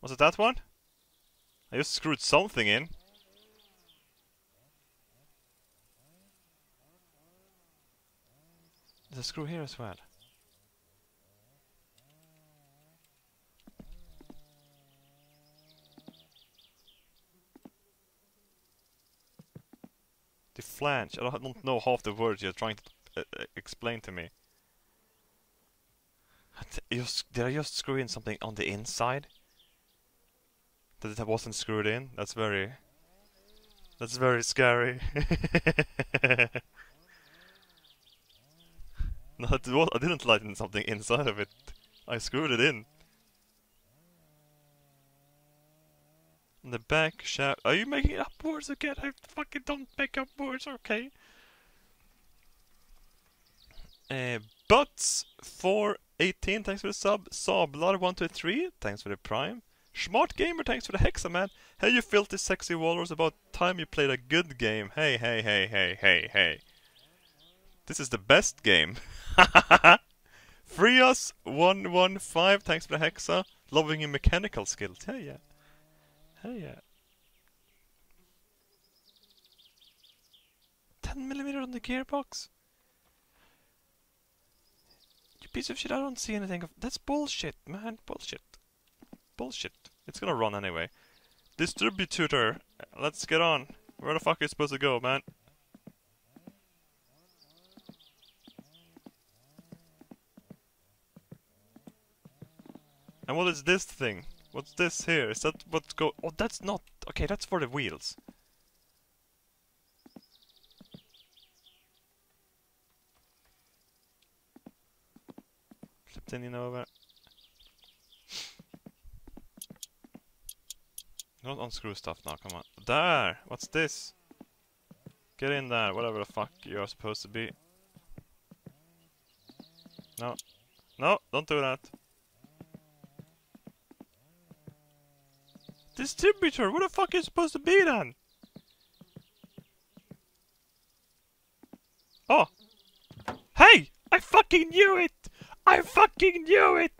Was it that one? I just screwed something in. There's a screw here as well. The flange. I don't- know half the words you're trying to uh, uh, explain to me. Did I just screw in something on the inside? That it wasn't screwed in? That's very... That's very scary. no, I didn't lighten something inside of it. I screwed it in. On the back shout, Are you making up words again? I fucking don't make up words, okay? Uh, Butts 418, thanks for the sub. Sablar123, thanks for the prime. Smart Gamer, thanks for the hexa, man. Hey, you filthy sexy walrus, about time you played a good game. Hey, hey, hey, hey, hey, hey. This is the best game. Free Freeus115, thanks for the hexa. Loving your mechanical skills. Hey, yeah. Hey, yeah. 10 millimeter on the gearbox? You piece of shit, I don't see anything of... That's bullshit, man. Bullshit. Bullshit. It's gonna run anyway. Distributor, let's get on. Where the fuck are you supposed to go, man? And what is this thing? What's this here? Is that what's go- Oh, that's not- Okay, that's for the wheels. Flipping over. Don't unscrew stuff now, come on. There! What's this? Get in there, whatever the fuck you're supposed to be. No. No, don't do that. Distributor, what the fuck you supposed to be then? Oh! Hey! I fucking knew it! I fucking knew it!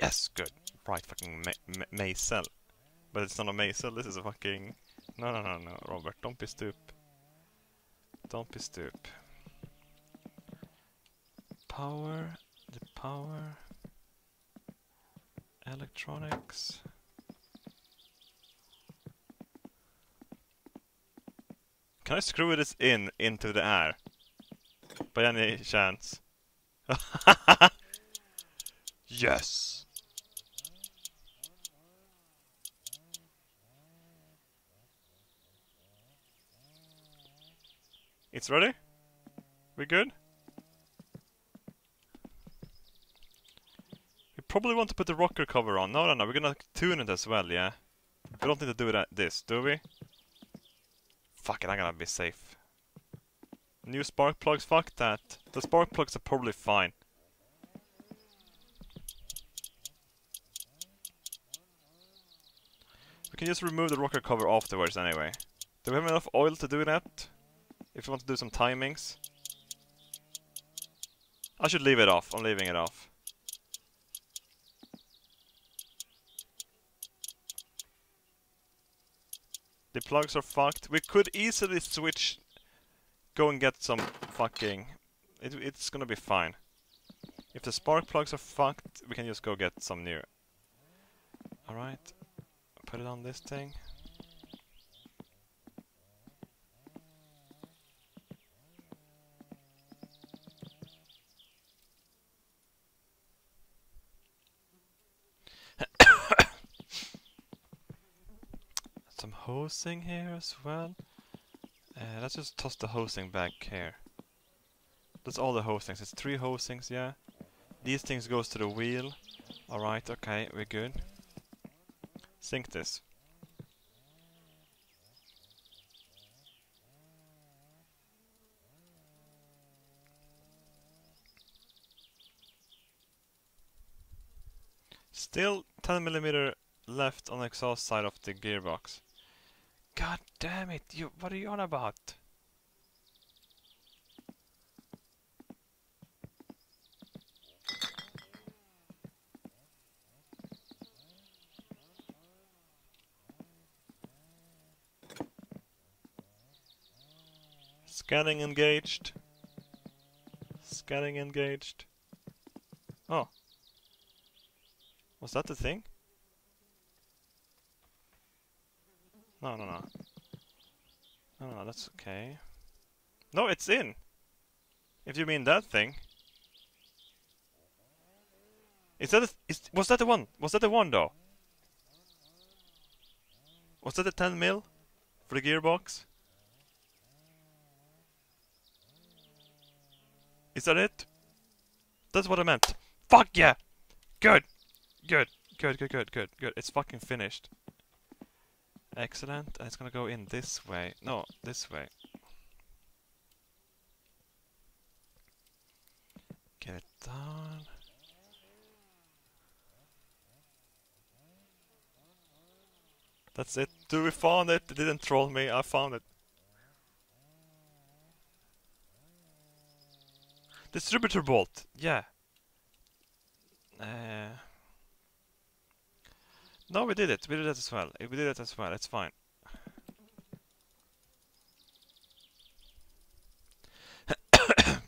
Yes, good. Right, fucking ma ma Maisel. But it's not a Maisel, this is a fucking... No, no, no, no, Robert, don't be stupid. Don't be stupid. Power, the power... Electronics... Can I screw this in into the air? By any chance? yes! It's ready? We good? Probably want to put the rocker cover on. No, no, no, we're gonna tune it as well, yeah? We don't need to do that this, do we? Fuck it, I'm gonna be safe. New spark plugs, fuck that. The spark plugs are probably fine. We can just remove the rocker cover afterwards anyway. Do we have enough oil to do that? If we want to do some timings? I should leave it off, I'm leaving it off. The plugs are fucked. We could easily switch, go and get some fucking... It, it's gonna be fine. If the spark plugs are fucked, we can just go get some new. Alright. Put it on this thing. some hosing here as well. Uh, let's just toss the hosing back here. That's all the hostings. It's three hostings, yeah. These things goes to the wheel. Alright, okay, we're good. Sync this. Still 10 millimeter left on the exhaust side of the gearbox. God damn it, you what are you on about? Scanning engaged. Scanning engaged. Oh. Was that the thing? No, no, no. No, no, that's okay. No, it's in! If you mean that thing. Is that a, is, was that the one? Was that the one though? Was that the 10 mil? For the gearbox? Is that it? That's what I meant. Fuck yeah! Good! Good, good, good, good, good, good. It's fucking finished. Excellent. It's gonna go in this way. No, this way. Get it done. That's it. Do we found it? It didn't troll me. I found it. Distributor bolt. Yeah. Uh, No, we did it. We did it as well. We did it as well. It's fine.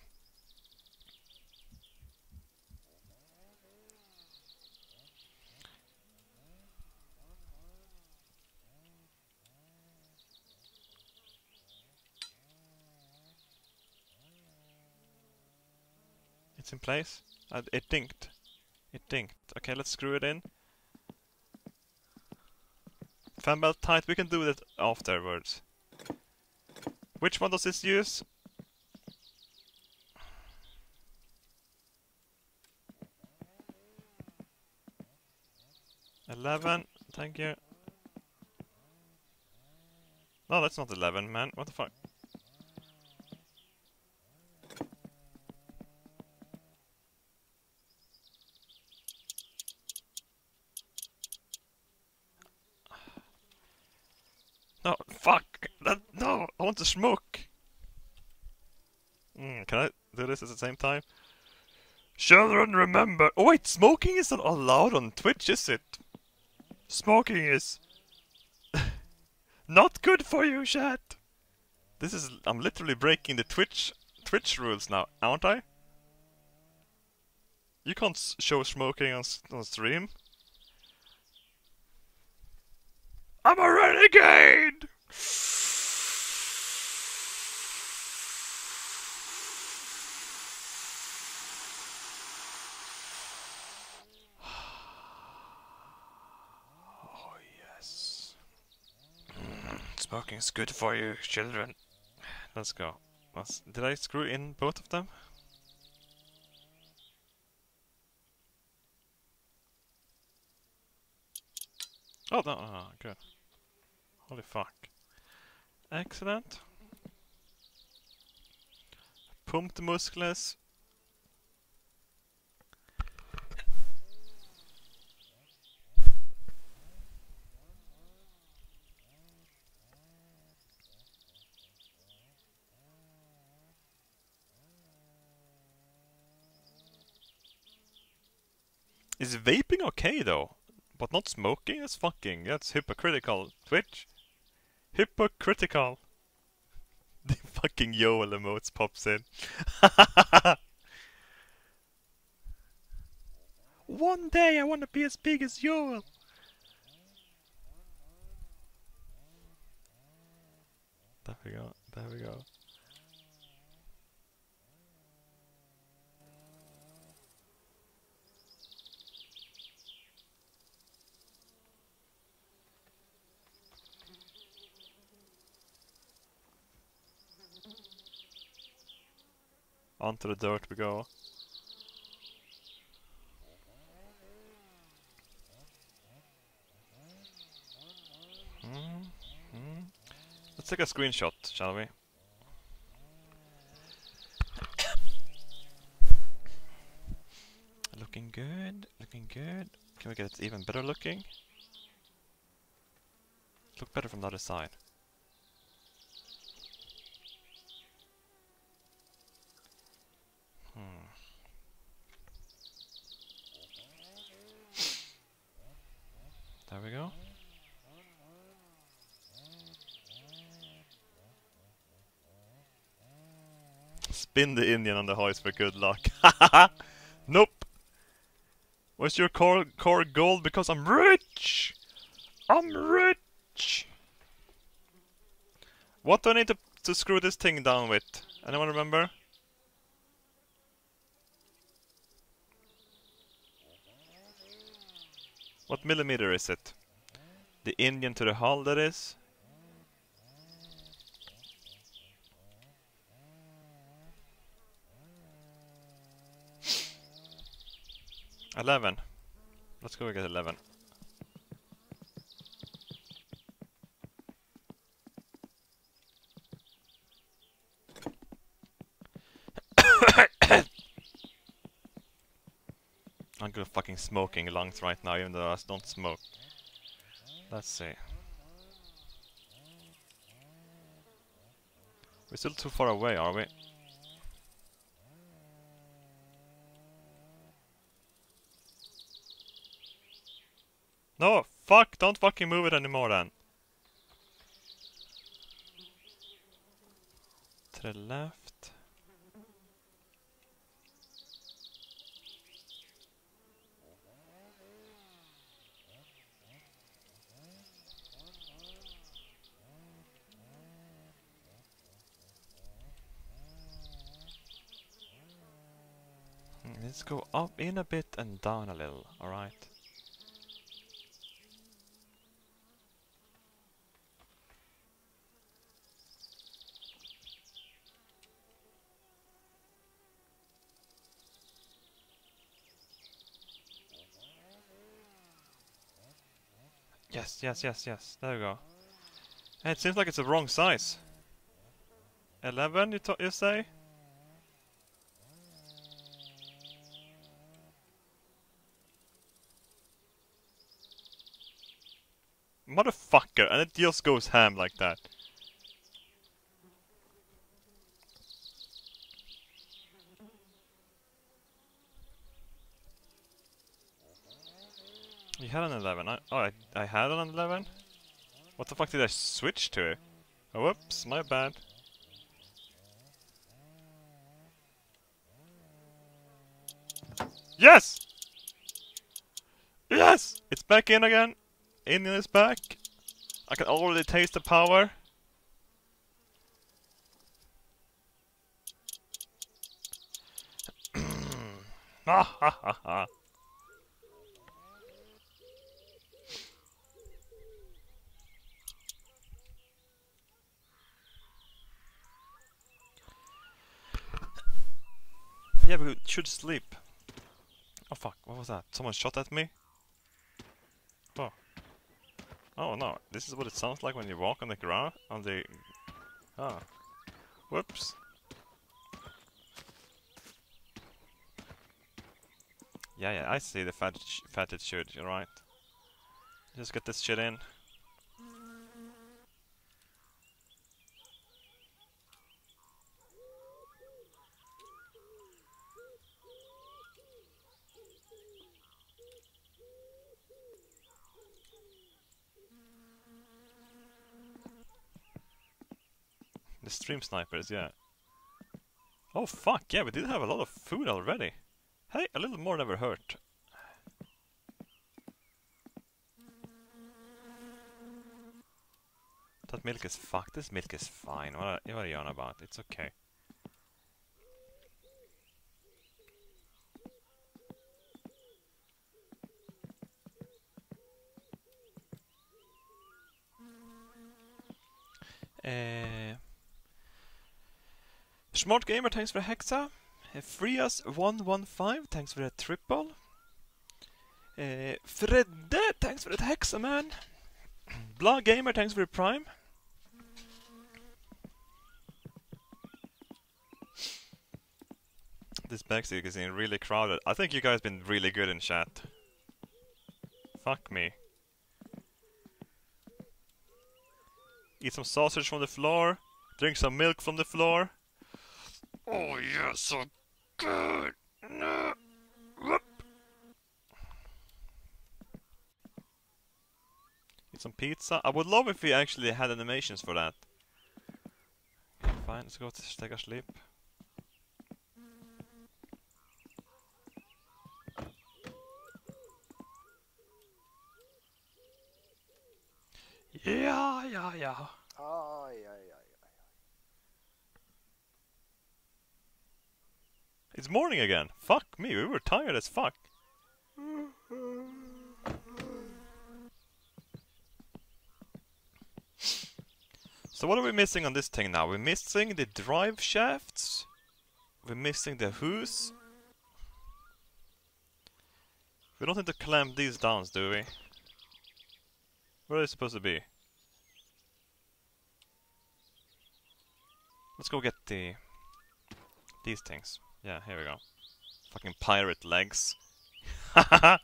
It's in place. Uh, it dinked. It dinked. Okay, let's screw it in. Fan belt tight. We can do that afterwards. Which one does this use? Eleven. Thank you. No, that's not eleven, man. What the fuck? No, fuck! That, no, I want to smoke! Mm, can I do this at the same time? Children, remember! Oh wait, smoking isn't allowed on Twitch, is it? Smoking is... not good for you, chat! This is... I'm literally breaking the Twitch... Twitch rules now, aren't I? You can't show smoking on, on stream. I'm a renegade! Smoking's good for you, children. Let's go. Let's, did I screw in both of them? Oh, no, oh, good. Holy fuck. Excellent. Pump the muscles. Is vaping okay though? But not smoking? That's fucking, that's hypocritical. Twitch? Hypocritical. The fucking Yoel emotes pops in. One day I wanna be as big as Yoel. There we go, there we go. Onto the dirt we go. Hmm, hmm. Let's take a screenshot, shall we? Looking good, looking good. Can we get it even better looking? Look better from the other side. There we go. Spin the engine on the hoist for good luck. nope. What's your core core goal? Because I'm rich. I'm rich. What do I need to to screw this thing down with? Anyone remember? What millimeter is it? The engine to the hull, that is? Eleven. Let's go get eleven. I'm fucking smoking lungs right now, even though I don't smoke. Let's see. We're still too far away, are we? No, fuck? Don't fucking move it anymore then. To the left. Mm, Let's go up in a bit and down a little, alright? Yes, yes, yes, yes. There we go. It seems like it's the wrong size. 11, you, you say? Motherfucker, and it just goes ham like that. You had an 11. I, oh, I, I had an 11? What the fuck did I switch to? Oh, whoops, my bad. Yes! Yes! It's back in again. In is back. I can already taste the power. ah ha ha ha. Yeah, we should sleep. Oh fuck, what was that? Someone shot at me? Oh. No, this is what it sounds like when you walk on the ground, on the... Ah. Whoops. Yeah, yeah, I see the fat, fatted should, you're right. Just get this shit in. Stream snipers, yeah. Oh fuck, yeah, we did have a lot of food already. Hey, a little more never hurt. That milk is fucked. This milk is fine. What are, what are you on about? It's okay. Eh, Smart Gamer, thanks for hexa. Uh, Frias115, thanks for the triple. Uh, Fredde, thanks for the hexa, man. Blah Gamer, thanks for the prime. This backseat is in really crowded. I think you guys been really good in chat. Fuck me. Eat some sausage from the floor. Drink some milk from the floor. Oh yeah, so good. No. Whoop. Eat some pizza. I would love if we actually had animations for that. Fine, let's go to take a sleep. Yeah, yeah, yeah. Aj, aj, aj, It's morning again. Fuck me, we were tired as fuck. So what are we missing on this thing now? We're missing the drive shafts. We're missing the hooves. We don't need to clamp these down, do we? Where are they supposed to be? Let's go get the... These things. Yeah, here we go. Fucking pirate legs.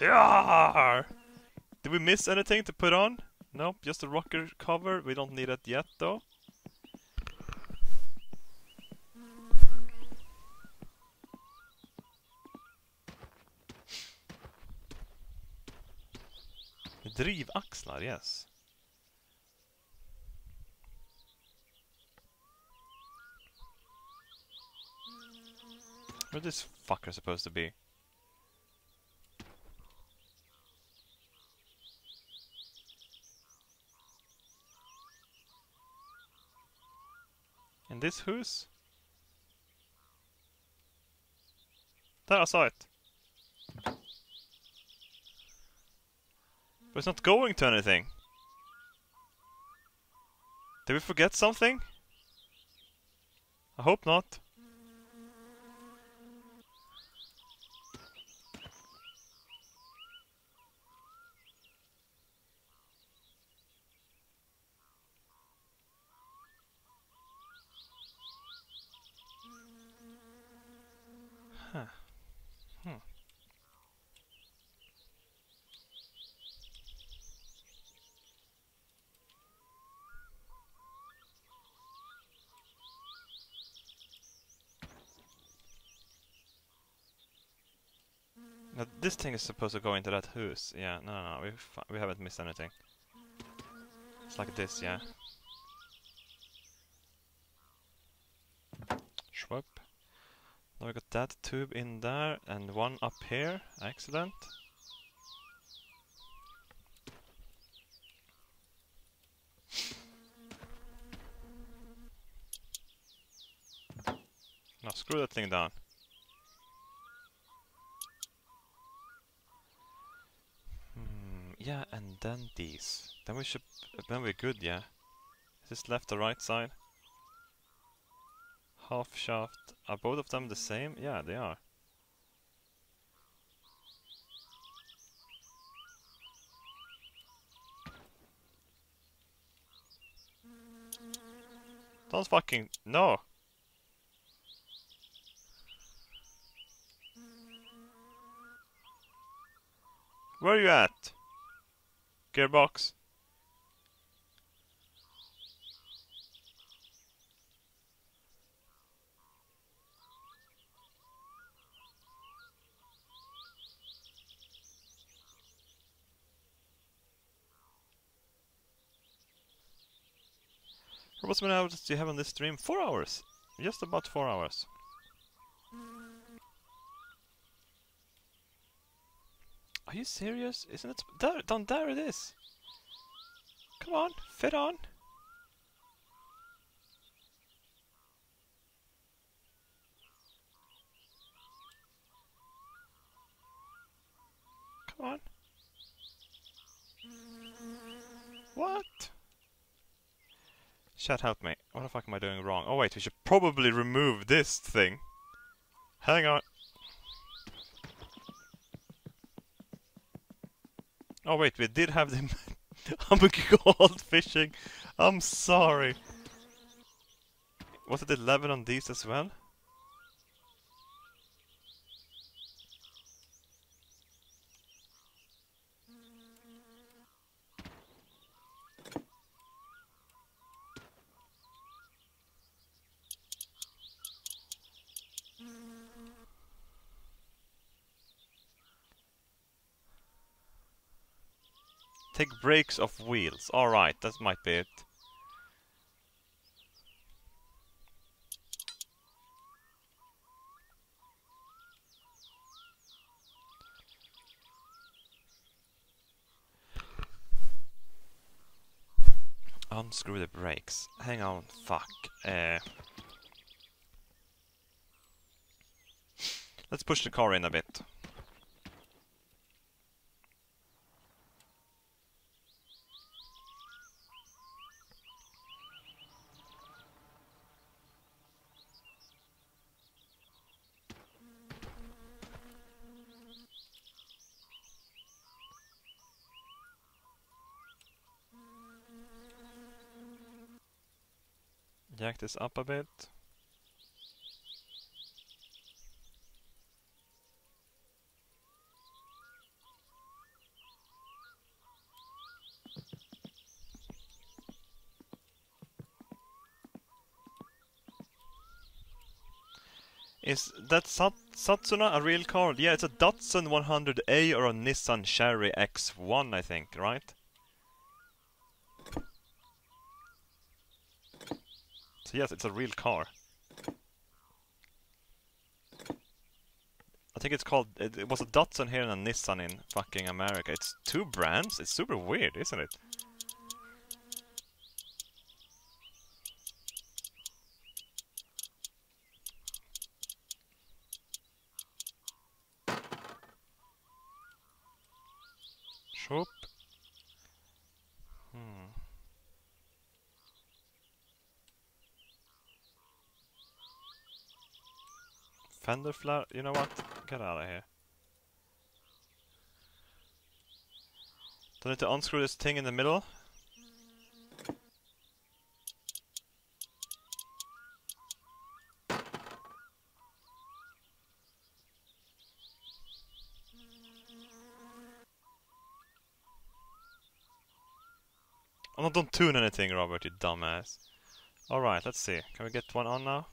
yeah! Did we miss anything to put on? Nope, just a rocker cover. We don't need it yet, though. Drivaxlar, yes. Where this fucker supposed to be? In this house? There, I saw it. But it's not going to anything. Did we forget something? I hope not. Huh. Hmm. Now this thing is supposed to go into that house. Yeah, no, no, we we haven't missed anything. It's like this, yeah. Schwupp. Now we got that tube in there and one up here. Excellent. Now screw that thing down. Yeah, and then these. Then we should. Then we're good, yeah. Is this left or right side? Half shaft. Are both of them the same? Yeah, they are. Don't fucking no. Where are you at? Gearbox. What's many hours do you have on this stream? Four hours. Just about four hours. Are you serious? Isn't it there? Down there it is. Come on, fit on. Come on. What? Chat, help me. What the fuck am I doing wrong? Oh wait, we should probably remove this thing. Hang on. Oh wait, we did have the I'm gold fishing. I'm sorry. Was it 11 on these as well? Take breaks off wheels. Alright, that might be it. Unscrew the brakes. Hang on, fuck. Uh, let's push the car in a bit. This up a bit. Is that Sat Satsuma a real car? Yeah, it's a Datsun 100A or a Nissan Cherry X1, I think, right? So yes, it's a real car. I think it's called. It, it was a Datsun here and a Nissan in fucking America. It's two brands. It's super weird, isn't it? Shop. Hmm. Fender flare. You know what? Get out of here. Do I need to unscrew this thing in the middle? Oh no, don't tune anything, Robert, you dumbass. Alright, let's see. Can we get one on now?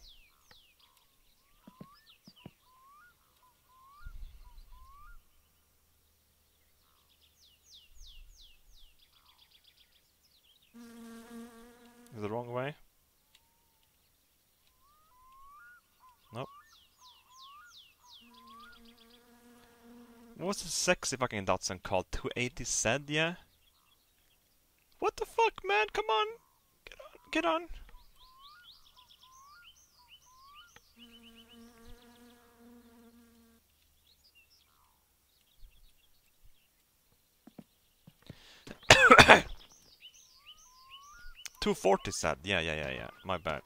The wrong way? Nope. What was the sexy fucking Datsun called? 280Z, yeah? What the fuck, man? Come on! Get on, get on! Two forty Z. Yeah, yeah, yeah, yeah. My bad.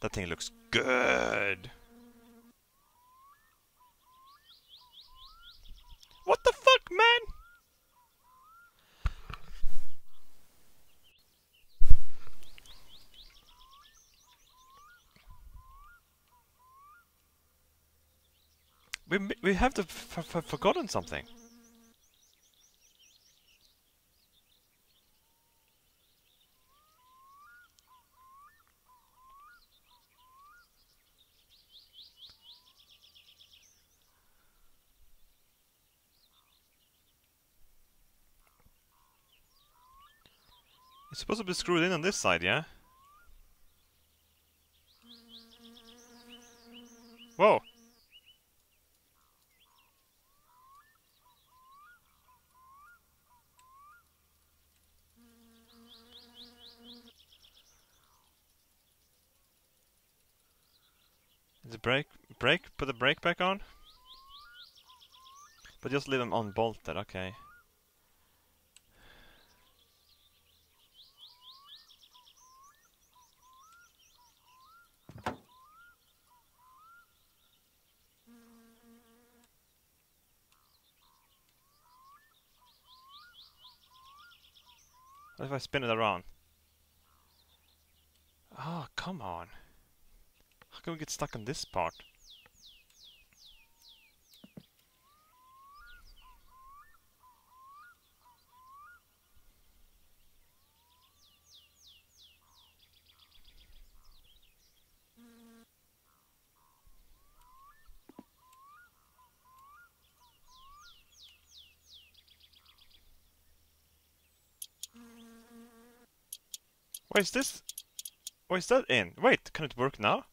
That thing looks good. What the fuck, man? We we have to forgotten something. Supposed to be screwed in on this side, yeah? Whoa! The brake brake? Put the brake back on? But just leave them unbolted, okay. What if I spin it around? Oh, come on. How can we get stuck on this part? Wait, is this... Wait, is that in? Wait, can it work now?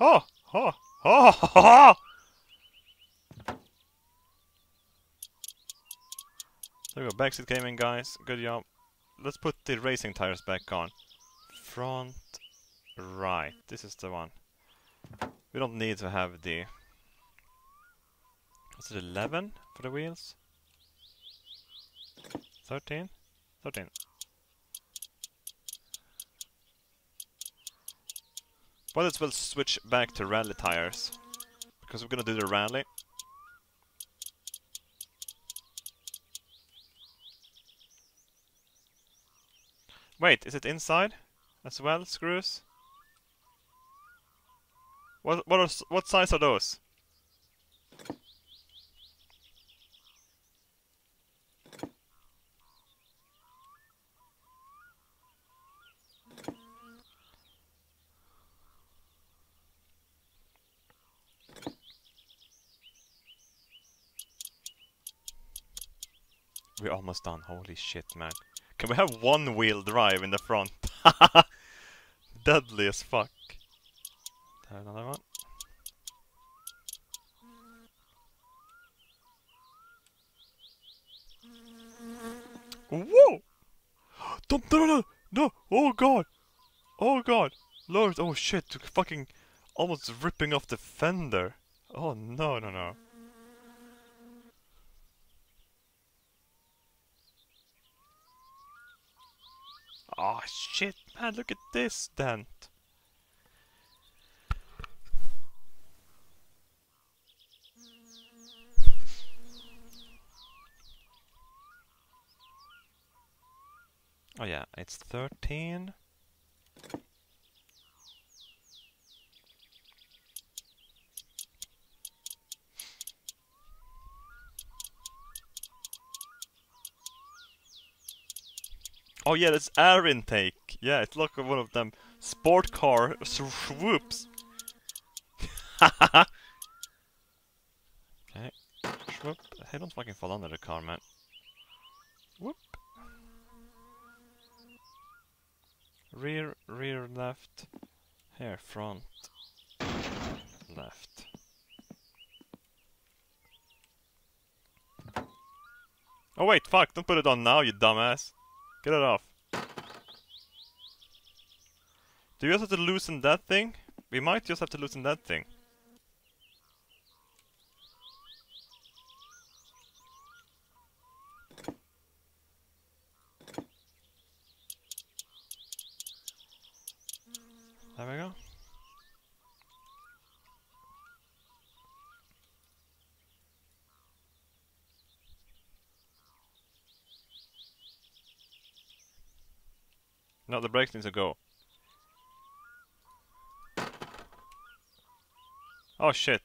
Oh! Oh! Oh! oh! There we go, backseat came in guys, good job. Let's put the racing tires back on. Front right, this is the one. We don't need to have the... Is it 11 for the wheels? 13? 13. Might as well switch back to rally tires. Because we're gonna do the rally. Wait, is it inside as well, screws? What what are, what size are those? We're almost done. Holy shit, man. Can we have one wheel drive in the front? Deadly as fuck. There, another one. Whoa! Don't, no, no, no! Oh god! Oh god! Lord, oh shit! Fucking almost ripping off the fender. Oh no, no, no. Oh shit, man! Look at this dent. Oh yeah, it's 13. Oh yeah, that's air intake. Yeah, it's like one of them sport car swoops. okay. Swoop. Hey, don't fucking fall under the car, man. Whoop. Rear, rear, left. Here, front. Left. Oh wait, fuck, don't put it on now, you dumbass. Get it off. Do you just have to loosen that thing? We might just have to loosen that thing. The brakes need to go. Oh shit.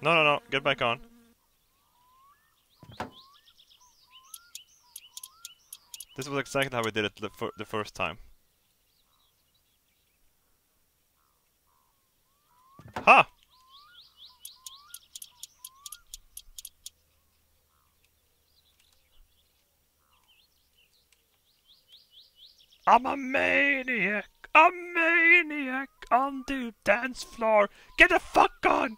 No, no, no, get back on. This was exactly how we did it the, the first time. Ha! I'm a maniac! A maniac on the dance floor! Get the fuck on!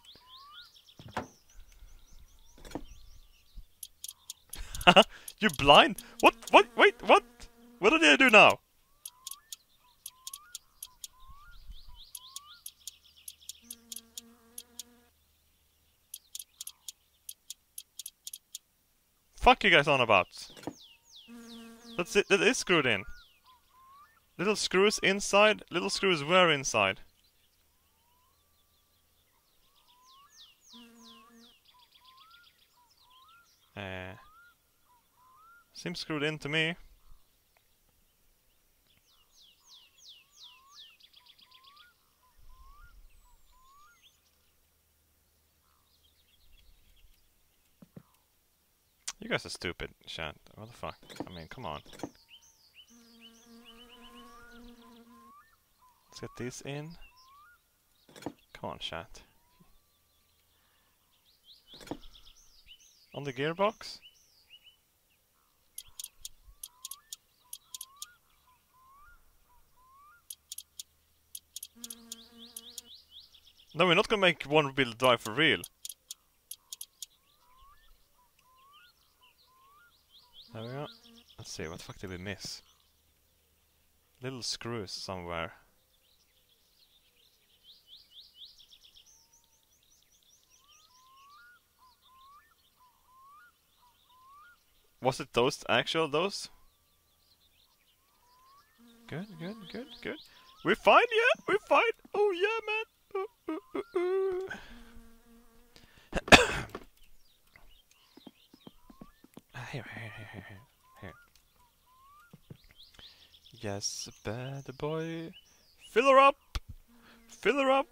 you blind? What? What? Wait, what? What did I do now? Fuck you guys on about? That's it, that is screwed in. Little screws inside, little screws were inside. Uh, seems screwed in to me. You guys are stupid, chat. What the fuck? I mean, come on. Let's get these in. Come on, chat. On the gearbox? No, we're not gonna make one wheel drive for real. There we go. Let's see, what the fuck did we miss? Little screws somewhere. Was it those actual those? Good, good, good, good. We're fine, yeah, we're fine. Oh yeah, man. Ooh, ooh, ooh, here, here, here, here, here. Yes, bad boy. Fill her up. Fill her up.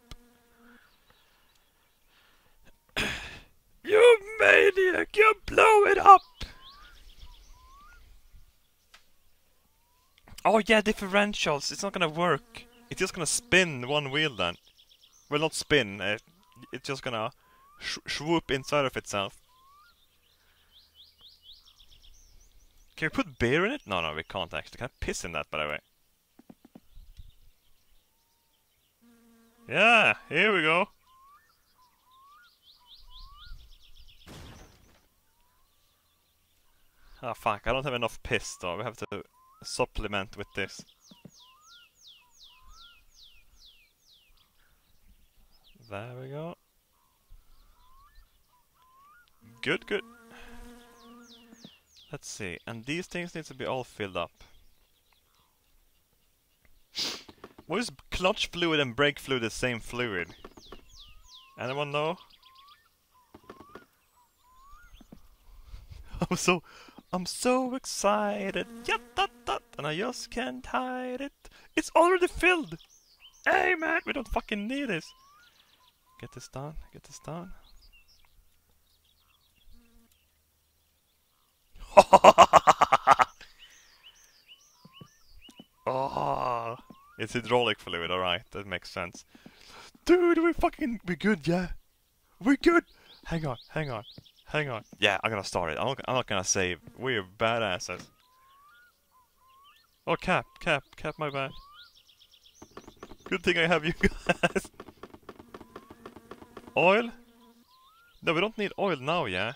you maniac! You blow it up. Oh yeah, differentials. It's not gonna work. It's just gonna spin one wheel then. Well, not spin. Uh, it's just gonna sh swoop inside of itself. Can we put beer in it? No, no, we can't actually. Can I piss in that, by the way? Yeah, here we go. Ah, fuck, I don't have enough piss though. We have to supplement with this. There we go. Good, good. Let's see, and these things need to be all filled up. What is clutch fluid and brake fluid the same fluid? Anyone know? I'm so, I'm so excited, yep, and I just can't hide it. It's already filled. Hey man, we don't fucking need this. Get this done. Get this done. oh, it's hydraulic fluid. All right, that makes sense. Dude, we fucking we good, yeah. We good. Hang on, hang on, hang on. Yeah, I'm gonna start it. I'm not, I'm not gonna save. We're badasses. Oh, cap, cap, cap. My bad. Good thing I have you guys. Oil? No, we don't need oil now, yeah?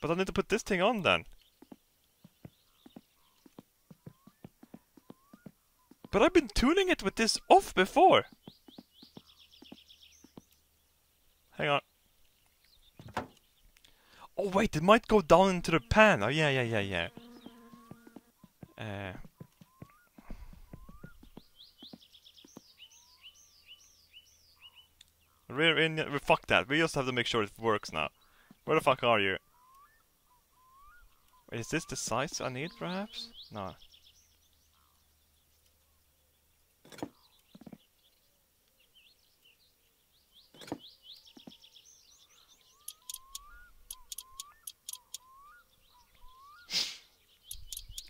But I need to put this thing on then. But I've been tuning it with this off before. Hang on. Oh wait, it might go down into the pan. Oh yeah, yeah, yeah, yeah. Uh, We're in. We fuck that. We just have to make sure it works now. Where the fuck are you? Is this the size I need, perhaps? No.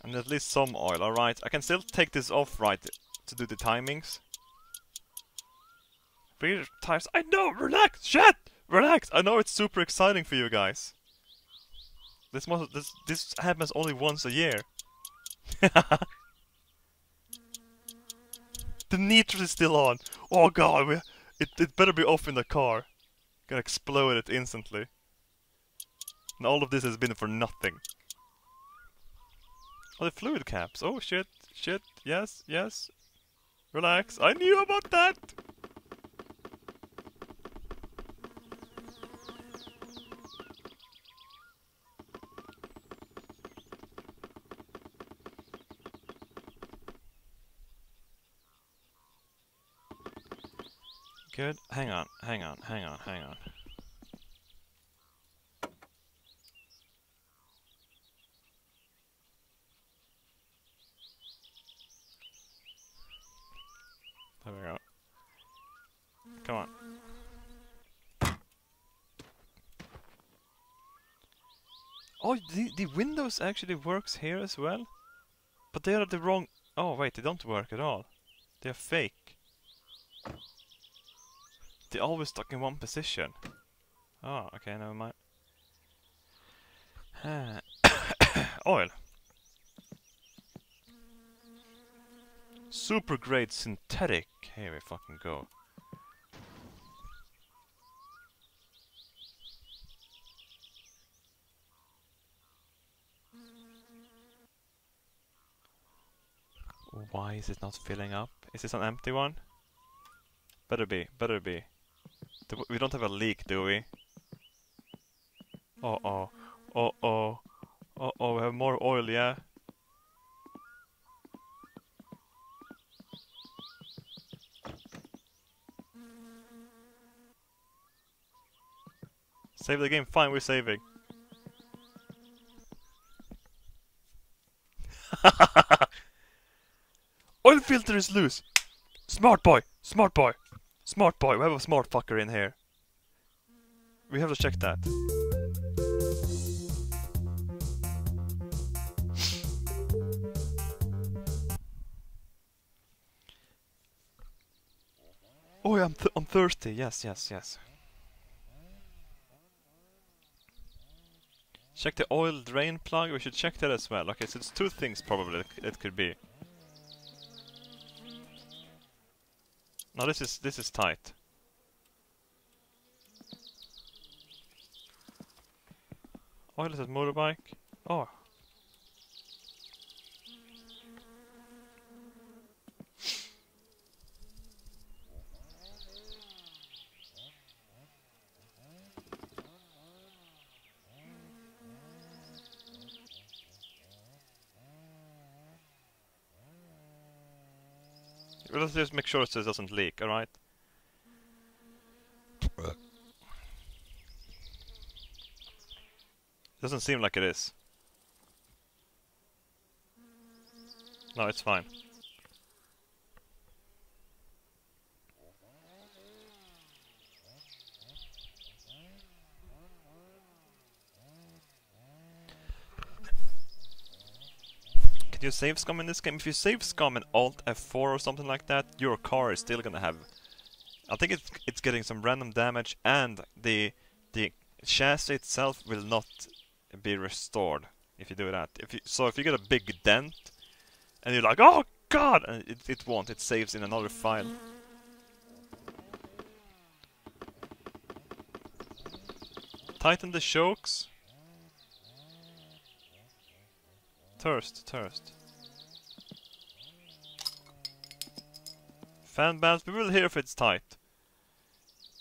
And at least some oil, alright. I can still take this off, right, to do the timings. Three times. I know. Relax. Shut. Relax. I know it's super exciting for you guys. This must. This this happens only once a year. the nitrous is still on. Oh god. We, it it better be off in the car. Gonna explode it instantly. And all of this has been for nothing. Oh, the fluid caps. Oh shit. Shit. Yes. Yes. Relax. I knew about that. Good. Hang on, hang on, hang on, hang on. There we go. Come on. Oh, the, windows actually works here as well? But they are the wrong... Oh, wait, they don't work at all. They're fake. They're always stuck in one position. Oh, okay, never mind. Oil. Super great synthetic. Here we fucking go. Why is it not filling up? Is this an empty one? Better be, better be. Do we don't have a leak, do we? Oh. Uh oh. Uh oh, we have more oil, yeah? Save the game, fine, we're saving. filter is loose! Smart boy! Smart boy! Smart boy, we have a smart fucker in here. We have to check that. Oh, yeah, I'm, th I'm thirsty. Yes, yes, yes. Check the oil drain plug. We should check that as well. Okay, so it's two things probably it could be. No, this is this is tight. Oil is motorbike. Oh. Let's just make sure it doesn't leak, alright? Doesn't seem like it is. No, it's fine. Can you save scum in this game? If you save scum in Alt F4 or something like that, your car is still gonna have... I think it's it's getting some random damage and the the chassis itself will not be restored if you do that. If you, so if you get a big dent and you're like, oh god, it, it won't. It saves in another file. Tighten the chokes. Thirst, thirst. Fan bands, we will hear if it's tight.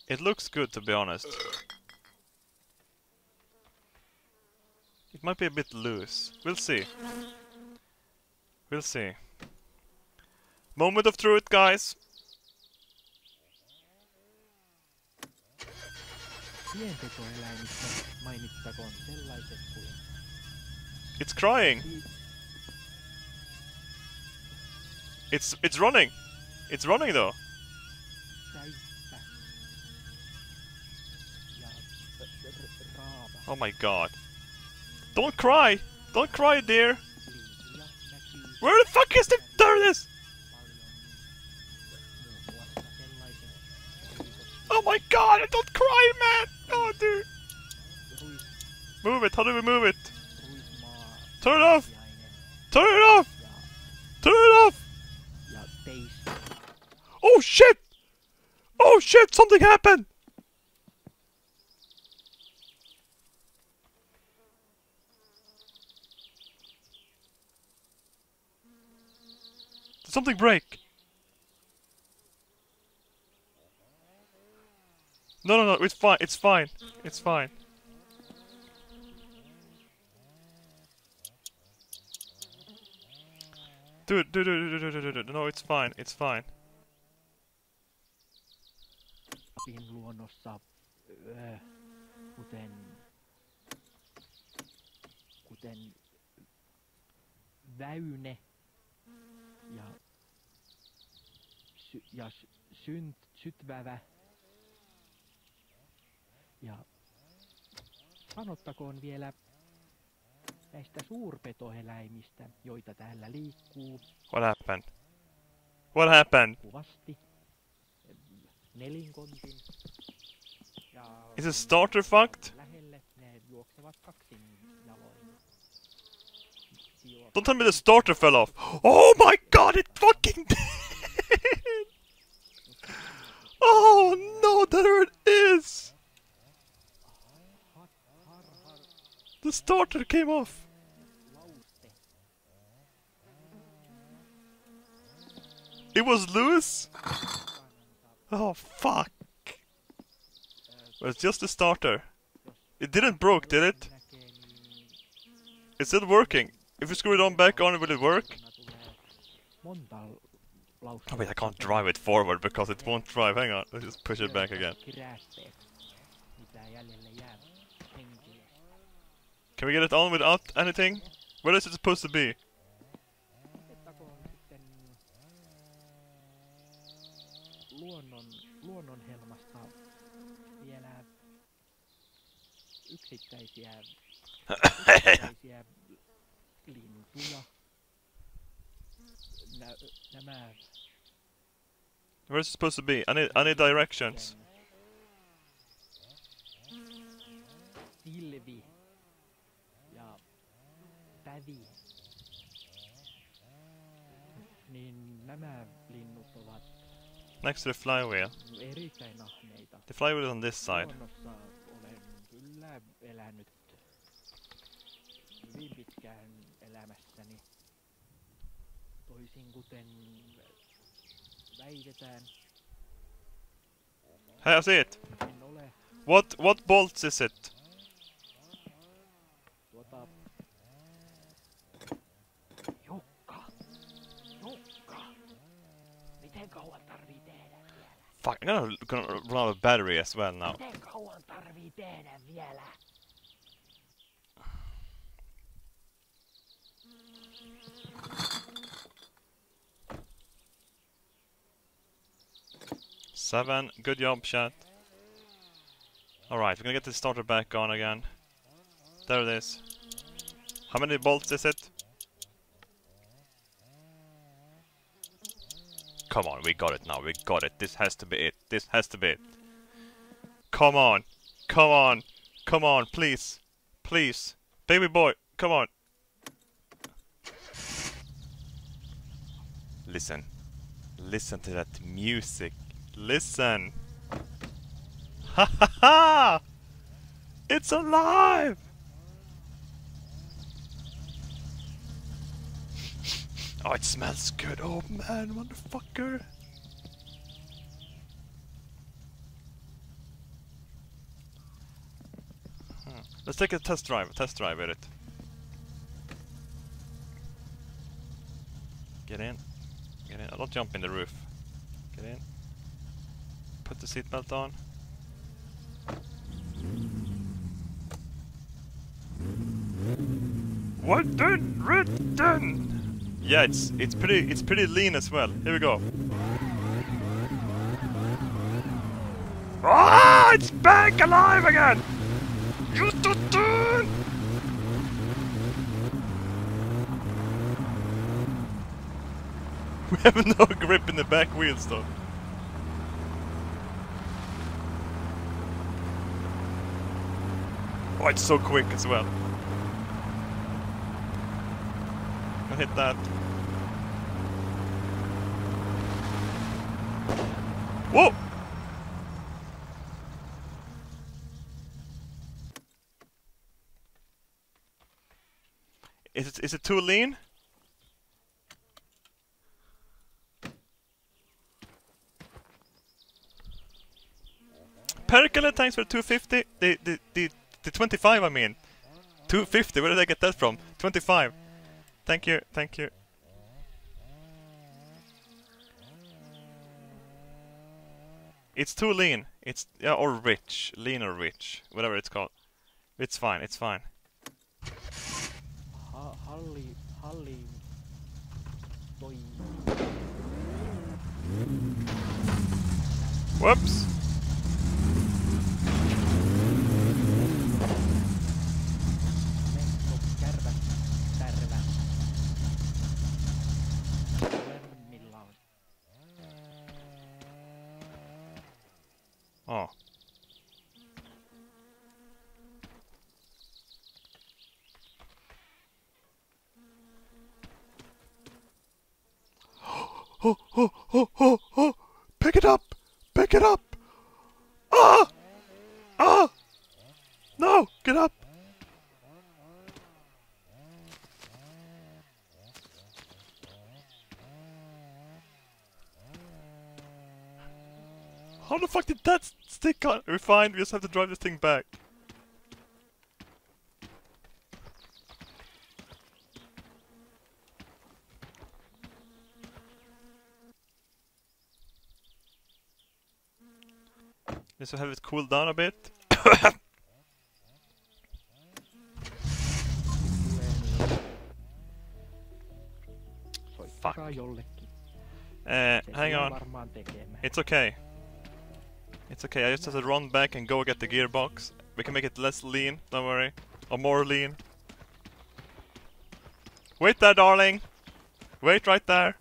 It looks good to be honest. It might be a bit loose. We'll see. We'll see. Moment of truth, guys. Pienpetoeläimistä mainittakoon sellaiset kuin It's crying. It's it's running. It's running though. Oh my god. Don't cry. Don't cry, dear. Where the fuck is the TARDIS? Oh my god, don't cry, man. Oh, dude. Move it. How do we move it? Turn it off. Turn it off. Turn it off. Oh shit. Oh shit, something happened. Did something break? No, no, no, it's fine, it's fine, it's fine. Dude, dude, dude, dude, dude, dude, no, it's fine, it's fine. Lapin luonnossa, öö, kuten, kuten väyne ja, sy, ja sy, synt, sytvävä. Ja sanottakoon vielä näistä suurpetoeläimistä, joita täällä liikkuu What happened? What happened? kuvasti nelinkontin. Ja Is the starter fucked? lähelle ne juoksevat kaksin jaloin. Don't tell me the starter fell off. Oh my god, it fucking did! Oh no, there it is! The starter came off. It was loose? Oh fuck. Well, it's just the starter. It didn't broke, did it? It's still working. If you screw it on back on, will it work? Oh wait, I can't drive it forward because it won't drive. Hang on, let's just push it back again. Can we get it on without anything? Where is it supposed to be? Yksittäisiä, yksittäisiä lintuja. Nä, nämä Where's it supposed to be? I need, I need directions. Silvi, kävi. Niin nämä linnut ovat Next to the flywheel. erittäin ahneita. The flywheel is on this side. Elänyt hyvin pitkään elämässäni. Toisin kuten väitetään, Hey, I see it. What what bolts is it? Fuck, I'm gonna, gonna run out of battery as well now. Seven. Good job, chat. Alright, we're gonna get the starter back on again. There it is. How many bolts is it? Come on, we got it now, we got it. This has to be it. This has to be it. Come on. Come on. Come on, please. Please. Baby boy, come on. Listen. Listen to that music. Listen. Ha ha ha! It's alive! Oh, it smells good. Oh man, motherfucker. Hmm. Let's take a test drive. Test drive with it. Get in. Get in. I don't jump in the roof. Get in. Put the seatbelt on. What done written? Yeah, it's it's pretty it's pretty lean as well. Here we go. Ah, it's back alive again. We have no grip in the back wheels though. Oh, it's so quick as well. I hit that. Whoa! Is it is it too lean? Perkele tanks for 250. The the the the 25 I mean. 250. Where did I get that from? 25. Thank you. Thank you. It's too lean. It's yeah, or rich, lean or rich, whatever it's called. It's fine. It's fine. Halli, halli toi Whoops. Oh. Oh, oh, oh, oh, oh! Pick it up! Pick it up! Ah! Ah! No! Get up! How the fuck did that stick on? We're fine, we just have to drive this thing back. Just to have it cool down a bit. Jollekin. Uh, hang on. It's okay. It's okay, I just have to run back and go get the gearbox. We can make it less lean, don't worry. Or more lean. Wait there, darling! Wait right there!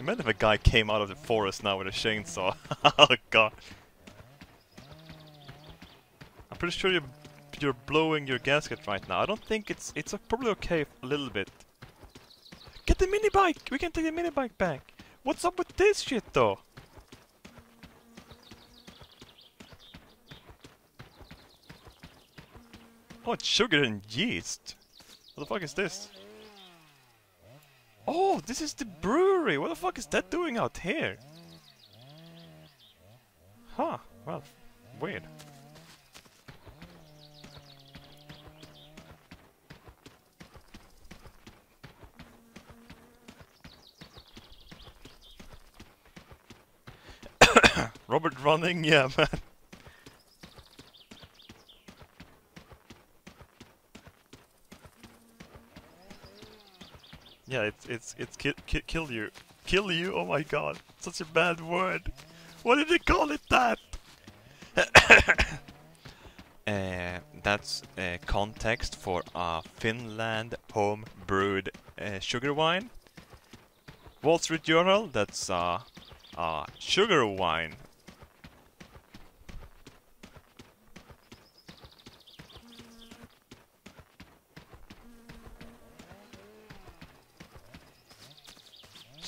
Imagine if a guy came out of the forest now with a chainsaw. oh god. I'm pretty sure you're you're blowing your gasket right now. I don't think it's it's probably okay a little bit. Get the mini bike. We can take the mini bike back. What's up with this shit though? Oh, it's sugar and yeast. What the fuck is this? Oh, this is the brewery. What the fuck is that doing out here? Huh. Well, weird. Robert running, yeah, man. Yeah, it's it's it's ki ki kill you, kill you. Oh my god, such a bad word. Why did they call it that? uh, that's uh, context for a Finland home brewed uh, sugar wine. Wall Street Journal. That's uh, uh, sugar wine.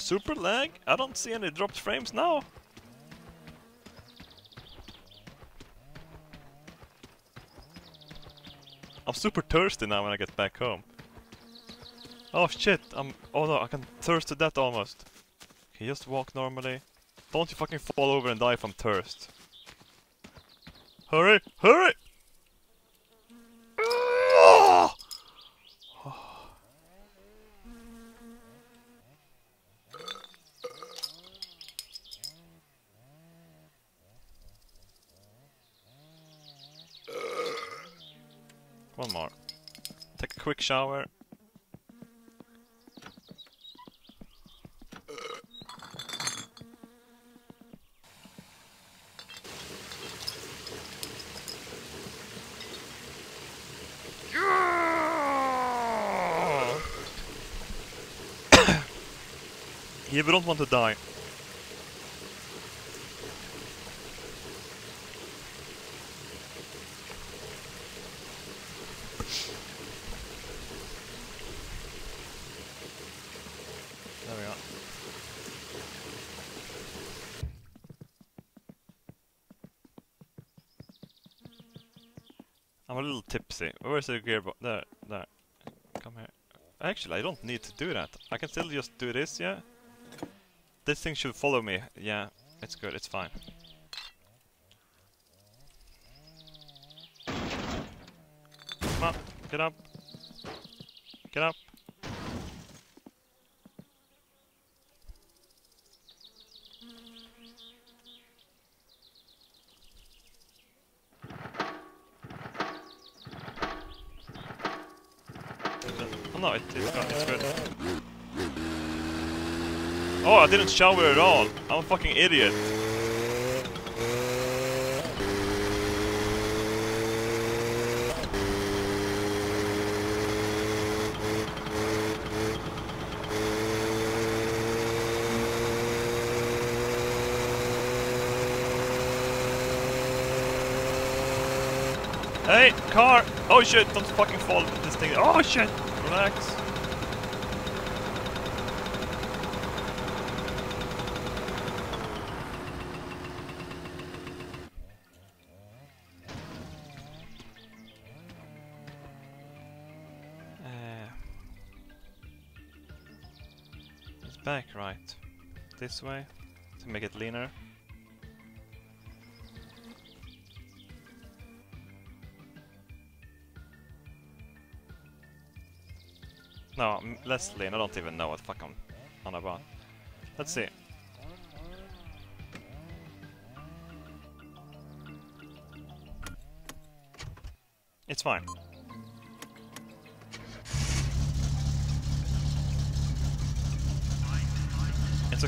Super lag? I don't see any dropped frames now. I'm super thirsty now when I get back home. Oh shit, I'm... Oh no, I can thirst to death almost. Can you just walk normally? Don't you fucking fall over and die from thirst. Hurry! Hurry! Ah! One more. Take a quick shower. Yeah, we don't want to die. There we are. I'm a little tipsy. Where's the gearbox? There, there. Come here. Actually, I don't need to do that. I can still just do this, yeah? This thing should follow me. Yeah, it's good, it's fine. Come on, get up. Get up. Oh no, it, it's, good, it's good. Oh, I didn't shower at all. I'm a fucking idiot. Hey, car! Oh shit, don't fucking fall with this thing. Oh shit! Relax. This way to make it leaner. No, less lean. I don't even know what fuck I'm on about. Let's see.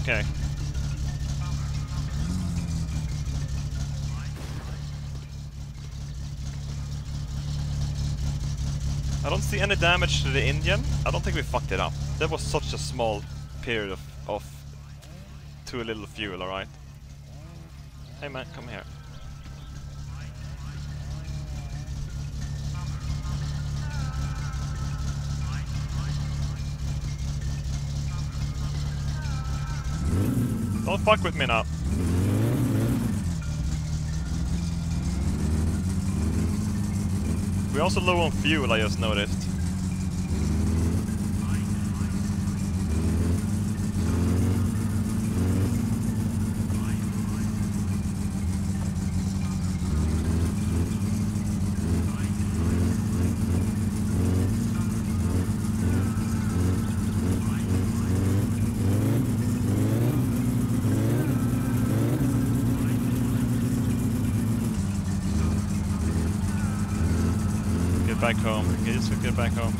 Okay. I don't see any damage to the engine. I don't think we fucked it up. That was such a small period of, of too little fuel, alright? Hey man, come here. Don't fuck with me now. We're also low on fuel, I just noticed. Get back Get, just get back home.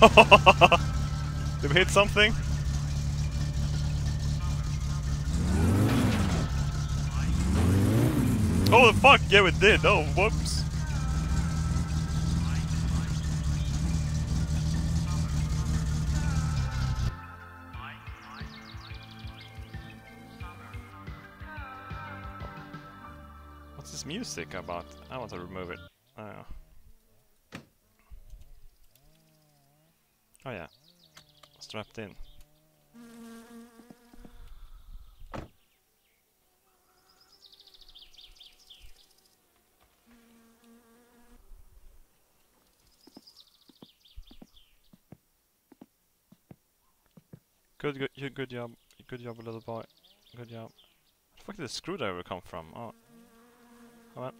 Did we hit something? Oh the fuck, yeah we did. Oh, whoops. Music about? I want to remove it. Oh, I. Oh yeah. Strapped in. Good, good, good job, good job, little boy. Good job. Where did the screwdriver come from? Oh, Come on.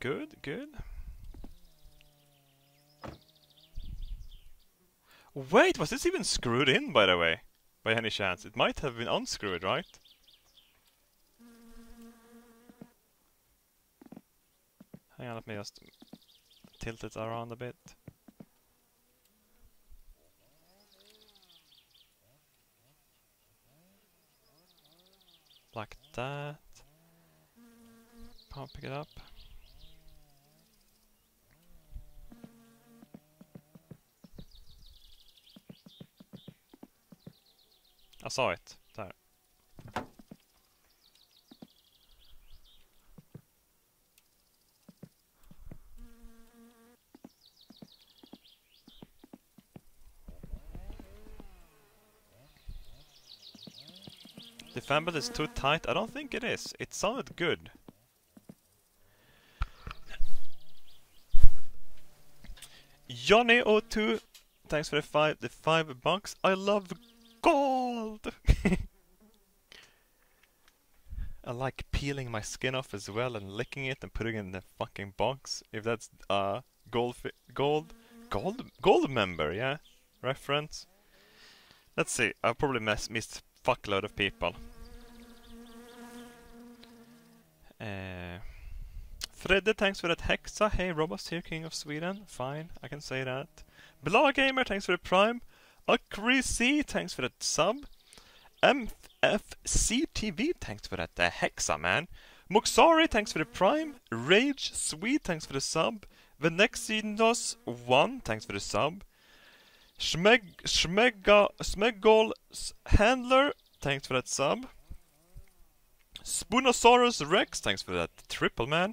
Good, good. Wait, was this even screwed in, by the way? By any chance? It might have been unscrewed, right? Hang on, let me just tilt it around a bit. Like that. I'll pick it up. I saw it. There. The fan is too tight? I don't think it is. It sounded good. Johnny02, thanks for the five the five bucks. I love gold. I like peeling my skin off as well and licking it and putting it in the fucking box. If that's uh gold gold gold gold member, yeah, reference. Let's see. I've probably missed fuckload of people. Uh, Fredde, thanks for that Hexa. Hey, Robbaz here, King of Sweden. Fine, I can say that. Blah Gamer, thanks for the Prime. Akrisi, thanks for that sub. MFCTV, thanks for that uh, Hexa, man. Muxari, thanks for the Prime. Rage Sweet, thanks for the sub. Venexinos 1, thanks for the sub. Schmeg, Schmega, Smegol Handler, thanks for that sub. Spoonosaurus Rex, thanks for that triple man.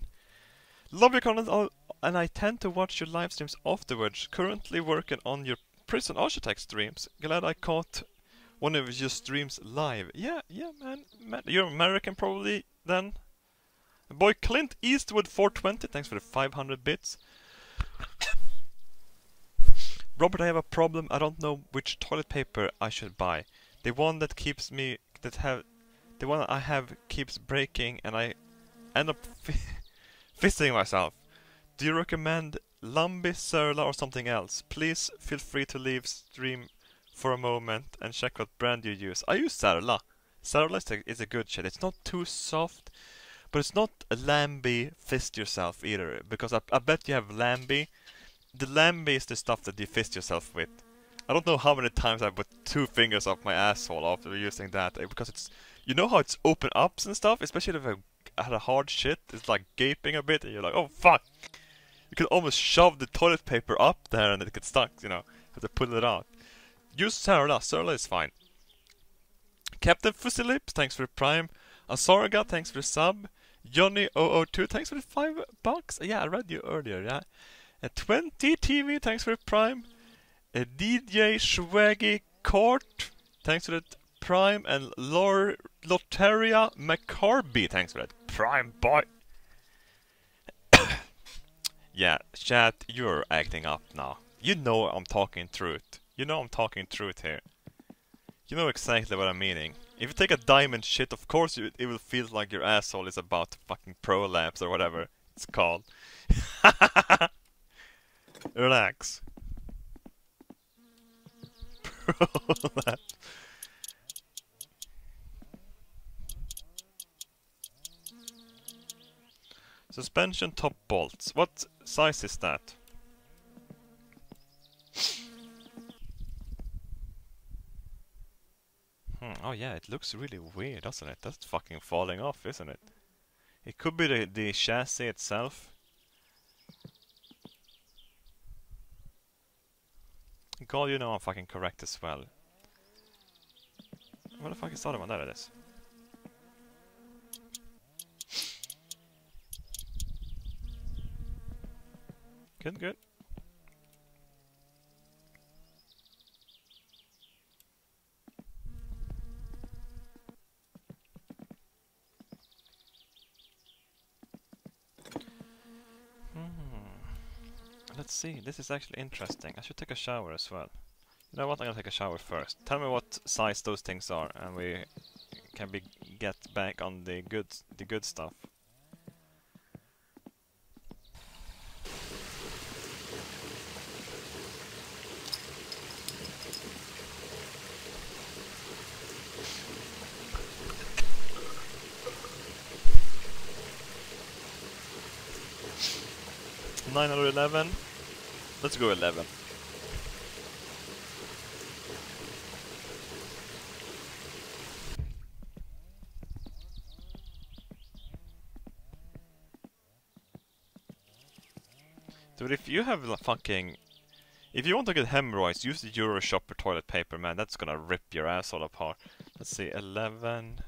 Love your content, all- and I tend to watch your live streams afterwards. Currently working on your Prison Architect streams. Glad I caught one of your streams live. Yeah, yeah, man. man. You're American probably then. Boy Clint Eastwood 420, thanks for the 500 bits. Robert, I have a problem. I don't know which toilet paper I should buy. The one that keeps me that have the one I have keeps breaking and I end up fisting myself. Do you recommend Lambi, Serla or something else? Please feel free to leave stream for a moment and check what brand you use. I use Sarla. Sarla is a, is a good shit. It's not too soft, but it's not a Lambi fist yourself either. Because I, I bet you have Lambi. The Lambi is the stuff that you fist yourself with. I don't know how many times I put two fingers up my asshole after using that eh, because it's you know how it's open ups and stuff, especially if I had a hard shit. It's like gaping a bit, and you're like, oh fuck. You could almost shove the toilet paper up there and it gets stuck. You know, have to pull it out. Use Sarla. Sarla is fine. Captain Fussy Lips, thanks for the prime. Asarga, thanks for the sub. Johnny002, thanks for the five bucks. Yeah, I read you earlier, yeah. Uh, 20 TV, thanks for the prime. Uh, DJ Swaggy Court, thanks for the prime. And Lor Loteria McCarby, thanks for that prime boy. yeah, chat, you're acting up now. You know I'm talking truth. You know I'm talking truth here. You know exactly what I'm meaning. If you take a diamond shit, of course you, it will feel like your asshole is about to fucking prolapse or whatever it's called. Relax. Prolapse. Suspension top bolts. What size is that? Hmm. Oh yeah, it looks really weird, doesn't it? That's fucking falling off, isn't it? It could be the, the chassis itself. God, you know I'm fucking correct as well. What the fuck is the other one? There it is. Good, good. Hmm. Let's see, this is actually interesting. I should take a shower as well. You know what, I'm gonna take a shower first. Tell me what size those things are and we can be get back on the good the good stuff. Nine or eleven. Let's go eleven. Dude, if you have the fucking... If you want to get hemorrhoids, use the Euro Shopper toilet paper, man. That's gonna rip your asshole apart. Let's see, 11...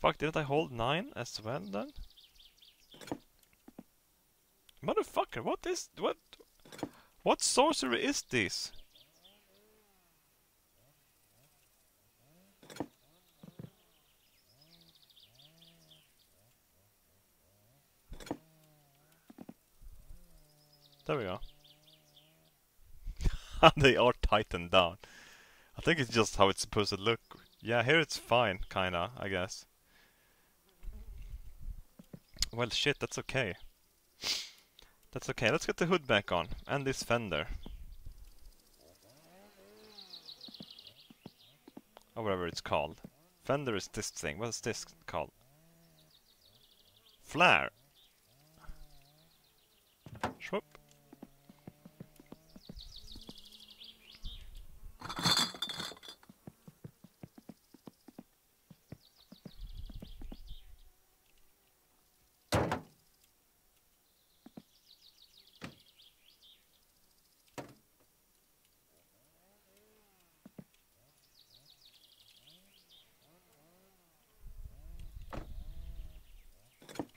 Fuck, didn't I hold 9 as well then? Motherfucker, what is... What... What sorcery is this? There we go. they are tightened down. I think it's just how it's supposed to look. Yeah, here it's fine, kinda, I guess. Well, shit, that's okay. That's okay. Let's get the hood back on. And this fender. Or whatever it's called. Fender is this thing. What is this called? Flare. Swoop.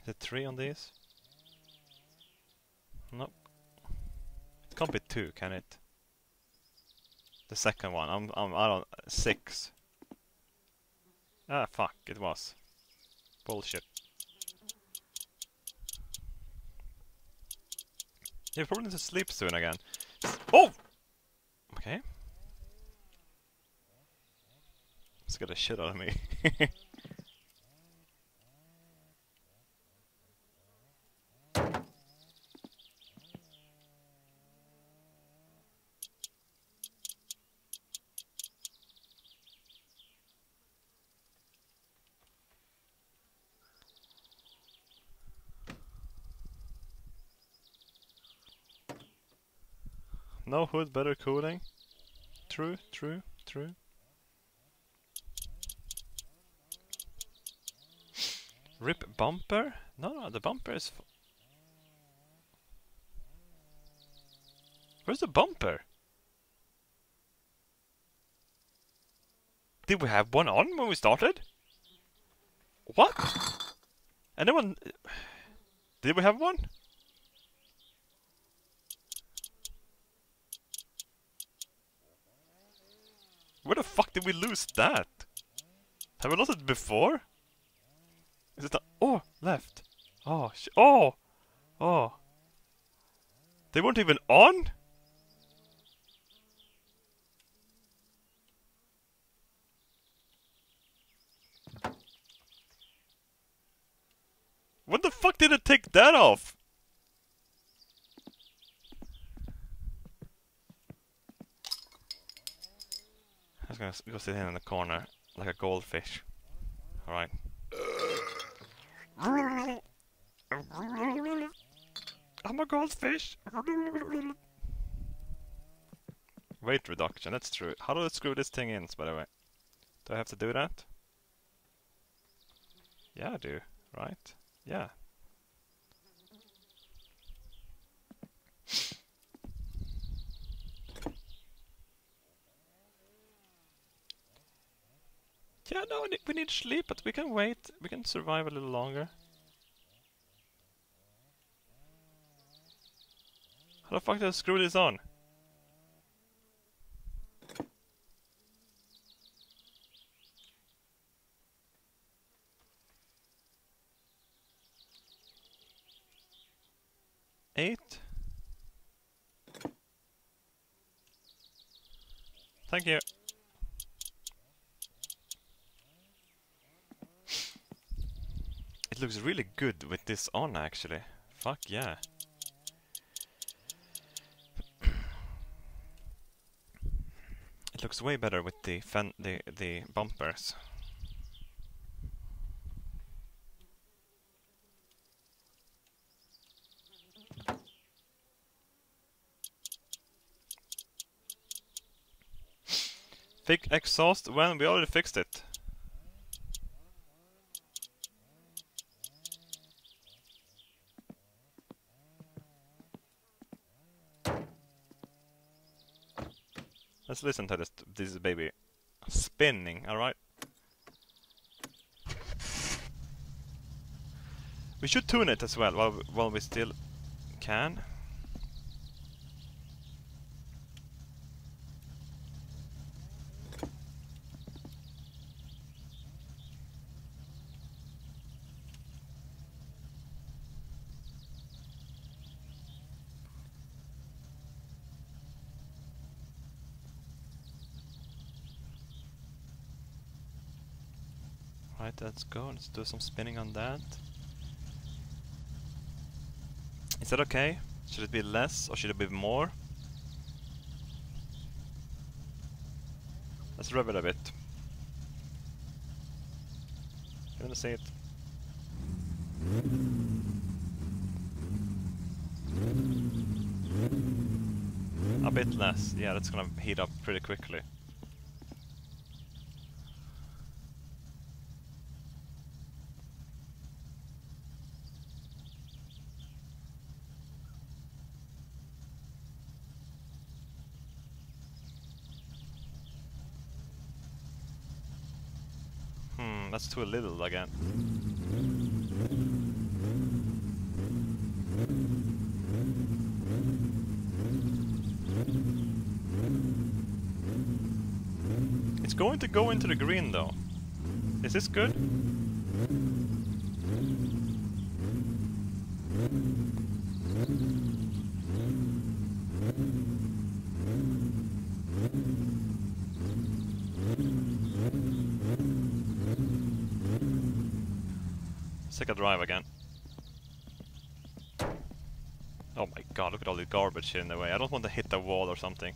Is it three on these? Nope. It can't be two, can it? The second one. I'm I'm I don't six. Ah fuck, it was. Bullshit. You're probably need to sleep soon again. Oh! Okay. Scared a shit out of me. hood, better cooling. True, true, true. Rip bumper? No, no, the bumper is. Where's the bumper? Did we have one on when we started? What? Anyone? Did we have one? Where the fuck did we lose that? Have we lost it before? Is it the- Oh, left. Oh, sh- oh! Oh. They weren't even on? When the fuck did it take that off? I was gonna go sit in the corner like a goldfish. Alright. I'm a goldfish. Weight reduction, that's true. How do I screw this thing in, by the way? Do I have to do that? Yeah, I do. Right? Yeah. Yeah, no, we need- sleep, but we can wait. We can survive a little longer. How the fuck do I screw this on? Eight. Thank you. Looks really good with this on actually. Fuck yeah. It looks way better with the the the bumpers. Fix exhaust when we already fixed it. Listen to this this baby spinning, alright? We should tune it as well while while we still can. Right, let's go. Let's do some spinning on that. Is that okay? Should it be less or should it be more? Let's rev it a bit. You wanna see it? A bit less. Yeah, that's gonna heat up pretty quickly. Hmm, that's too little again. It's going to go into the green though. Is this good? A drive again. Oh my god, look at all the garbage here in the way. I don't want to hit the wall or something.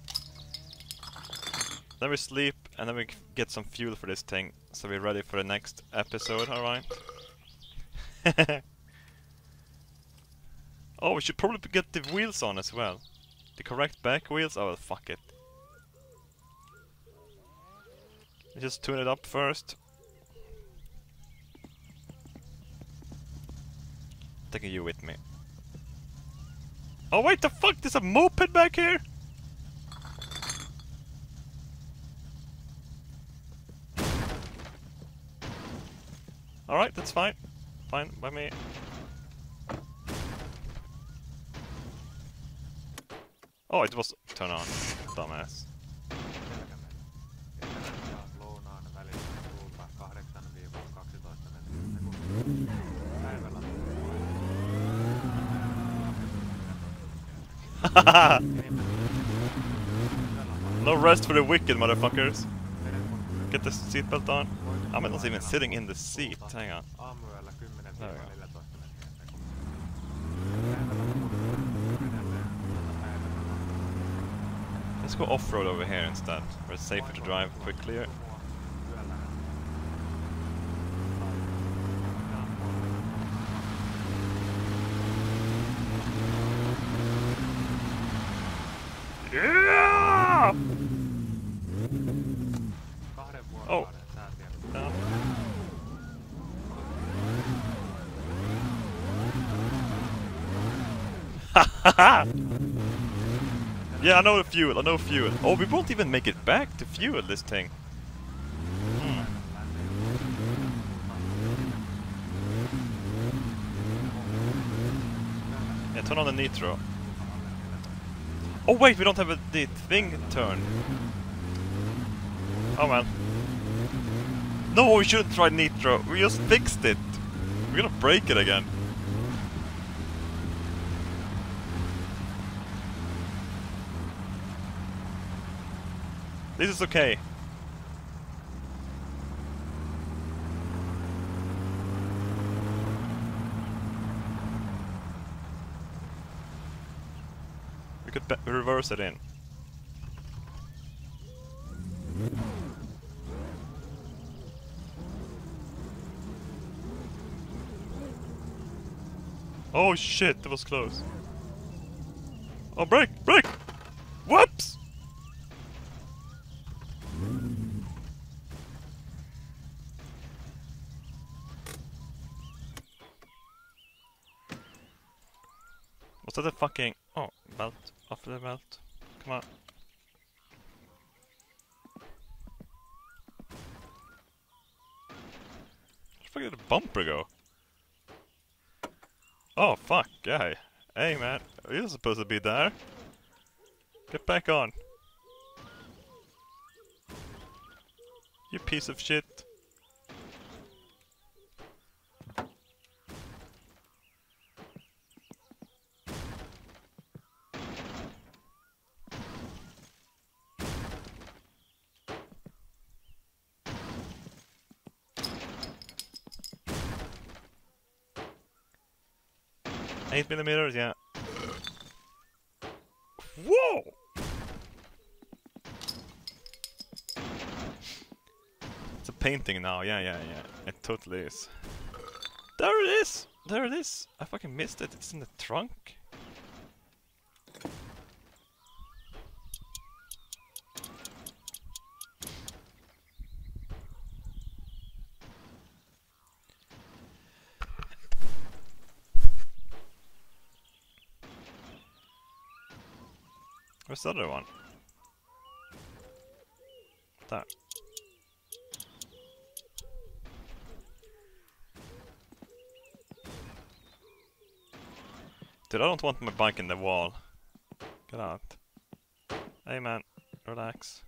Then we sleep, and then we get some fuel for this thing, so we're ready for the next episode, alright? oh, we should probably get the wheels on as well. The correct back wheels? Oh, fuck it. Just tune it up first. Taking you with me. Oh wait, the fuck? There's a moped back here? Alright, that's fine. Fine by me. Oh, it was turn on, dumbass. No rest for the wicked, motherfuckers. Get the seatbelt on. Ah, I'm not even sitting in the seat. Hang on. There we go. Let's go off-road over here instead, where it's safer to drive quickly. here. Yeah! Kahden Oh. vuorokauden säätiedot. No. yeah, I know the fuel, I know fuel. Oh, we won't even make it back to fuel this thing. Hmm. Yeah, turn on the nitro. Oh wait, we don't have a, the thing turn. Oh man. No, we shouldn't try nitro. We just fixed it. We're gonna break it again. This is okay. We could reverse it in. Oh shit, that was close. Oh, break, break! Whoops! That a fucking... Oh, belt. Off the belt. Come on. Where the fuck did the bumper go? Oh, fuck, guy. Hey, man. You're supposed to be there. Get back on. You piece of shit. Eight millimeters, yeah. Whoa! It's a painting now, yeah, yeah, yeah. It totally is. There it is! There it is! I fucking missed it, it's in the trunk. The other one? There. Dude, I don't want my bike in the wall. Get out. Hey man, relax.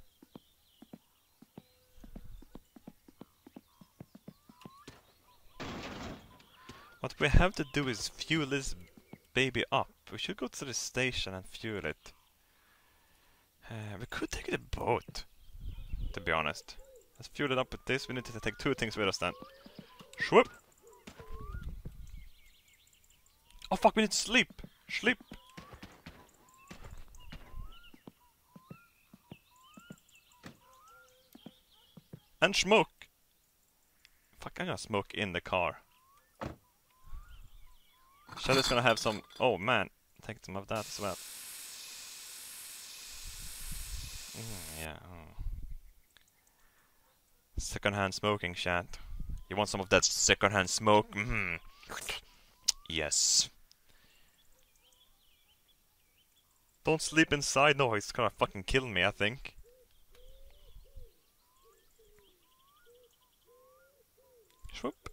What we have to do is fuel this baby up. We should go to the station and fuel it. Could take the boat, to be honest. Let's fuel it up with this. We need to take two things with us then. Schwupp! Oh fuck, we need to sleep! Sleep! And smoke! Fuck, I'm gonna smoke in the car. Shelley's gonna have some... Oh man, take some of that as well. Mm, yeah. oh. Secondhand smoking chat. You want some of that secondhand smoke? Mm. Yes. Don't sleep inside. No, he's gonna fucking kill me, I think. Swoop.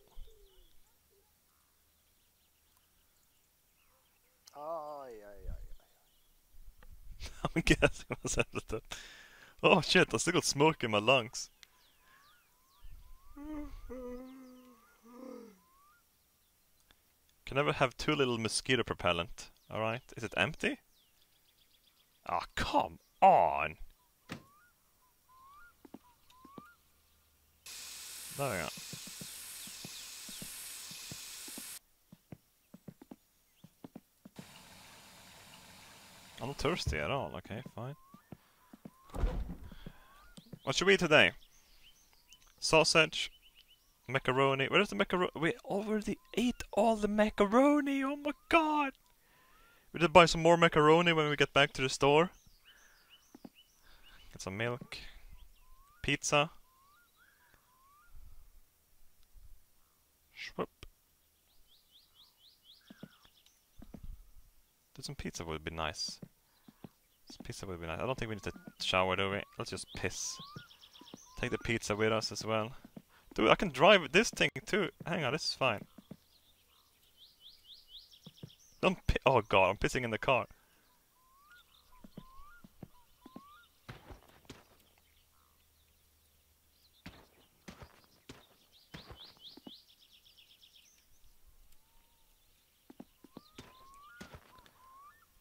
I'm guessing what's happened. Oh shit, I still got smoke in my lungs. Can never have too little mosquito propellant. Alright, is it empty? Ah, come on! There we go. I'm not thirsty at all, okay, fine. What should we eat today? Sausage, macaroni. Where's the macaroni? We already ate all the macaroni. Oh my god! We did buy some more macaroni when we get back to the store. Get some milk, pizza. Swoop. Did some pizza would be nice. Some pizza would be nice. I don't think we need to shower, do we? Let's just piss. Take the pizza with us as well. Dude, I can drive this thing too. Hang on, this is fine. Don't Oh god, I'm pissing in the car.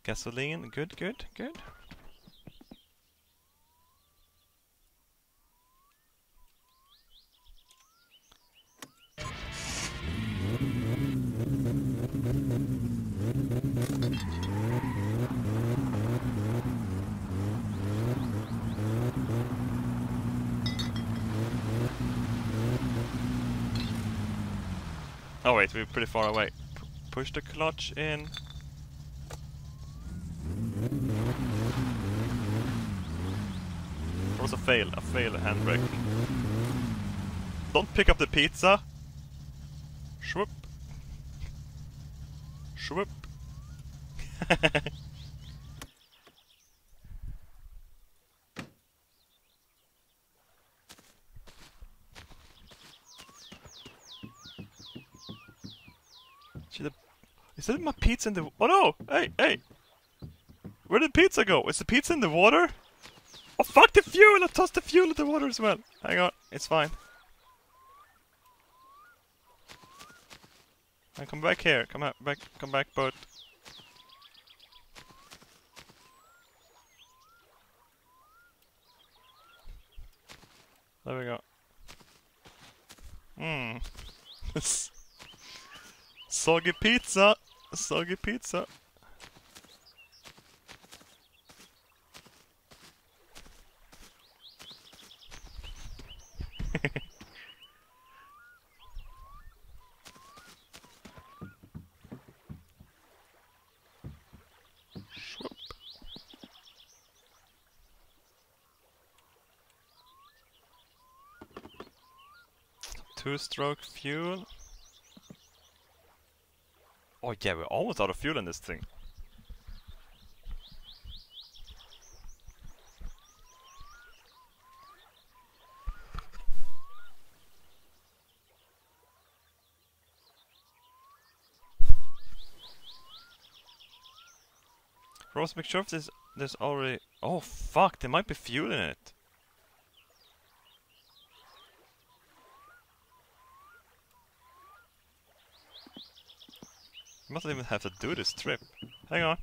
Gasoline, good, good, good. Oh wait, we're pretty far away. P push the clutch in. That was a fail, a fail handbrake. Don't pick up the pizza. Swoop. Swoop. See the is that my pizza in the Oh no! Hey, hey! Where did pizza go? Is the pizza in the water? Oh fuck the fuel! I tossed the fuel in the water as well. Hang on, it's fine. And come back here. Come back, come back, boat. There we go. Hmm. Soggy pizza. Soggy pizza. Two-stroke fuel. Oh yeah, we're almost out of fuel in this thing. Ross make sure if there's there's already Oh fuck, there might be fuel in it. Not even have to do this trip. Hang on.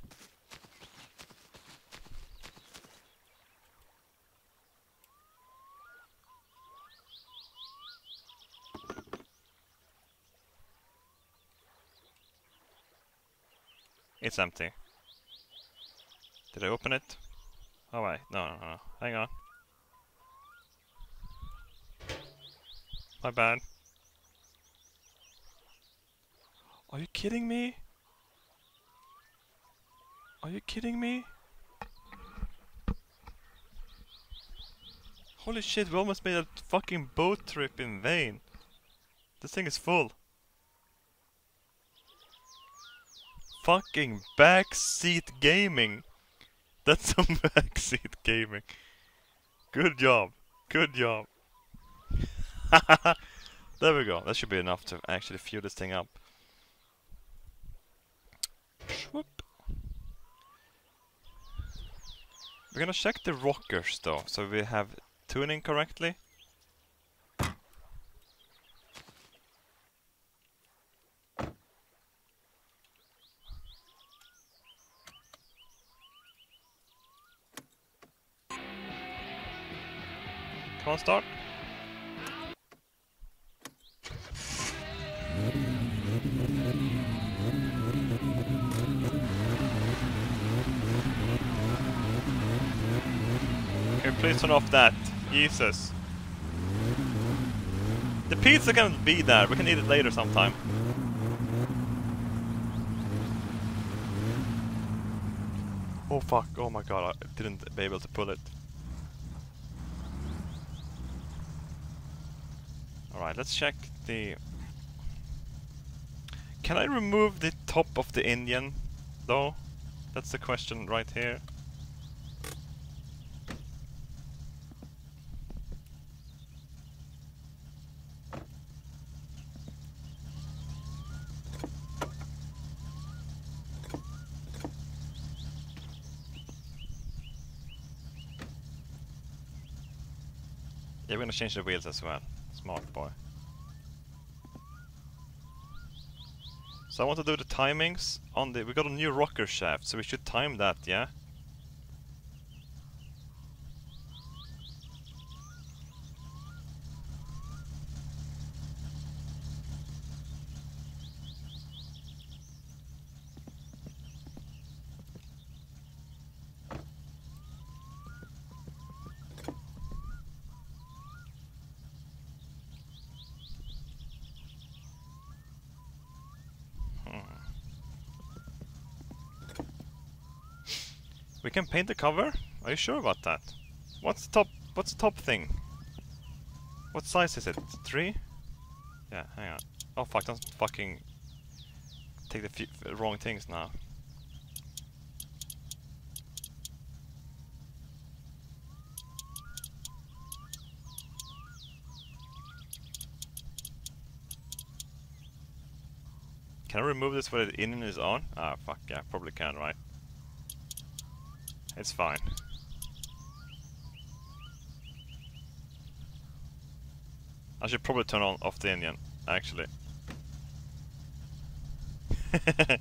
It's empty. Did I open it? Oh wait, no, no, no, hang on. My bad. Are you kidding me? Are you kidding me? Holy shit, we almost made a fucking boat trip in vain. This thing is full. Fucking backseat gaming. That's some backseat gaming. Good job. Good job. there we go. That should be enough to actually fuel this thing up. We're gonna check the rockers though, so we have tuning correctly. Come on, start. Please turn off that? Jesus. The pizza can be there. We can eat it later sometime. Oh fuck. Oh my god. I didn't be able to pull it. Alright, let's check the... Can I remove the top of the engine, though? That's the question right here. Gonna change the wheels as well. Smart boy. So I want to do the timings on the... We got a new rocker shaft, so we should time that, yeah? We can paint the cover? Are you sure about that? What's the top what's the top thing? What size is it? Three? Yeah, hang on. Oh fuck, don't fucking take the wrong things now. Can I remove this when the in is on? Ah, fuck, yeah, probably can, right? It's fine. I should probably turn on off the engine, actually. there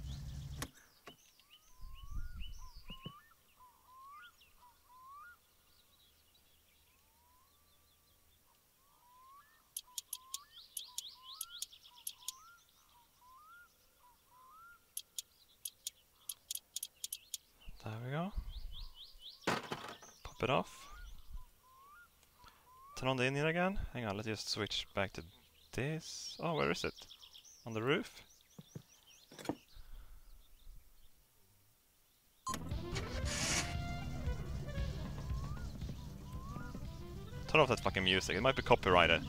we go. Pop it off. Turn on the engine again. Hang on, let's just switch back to this. Oh, where is it? On the roof? Turn off that fucking music, it might be copyrighted.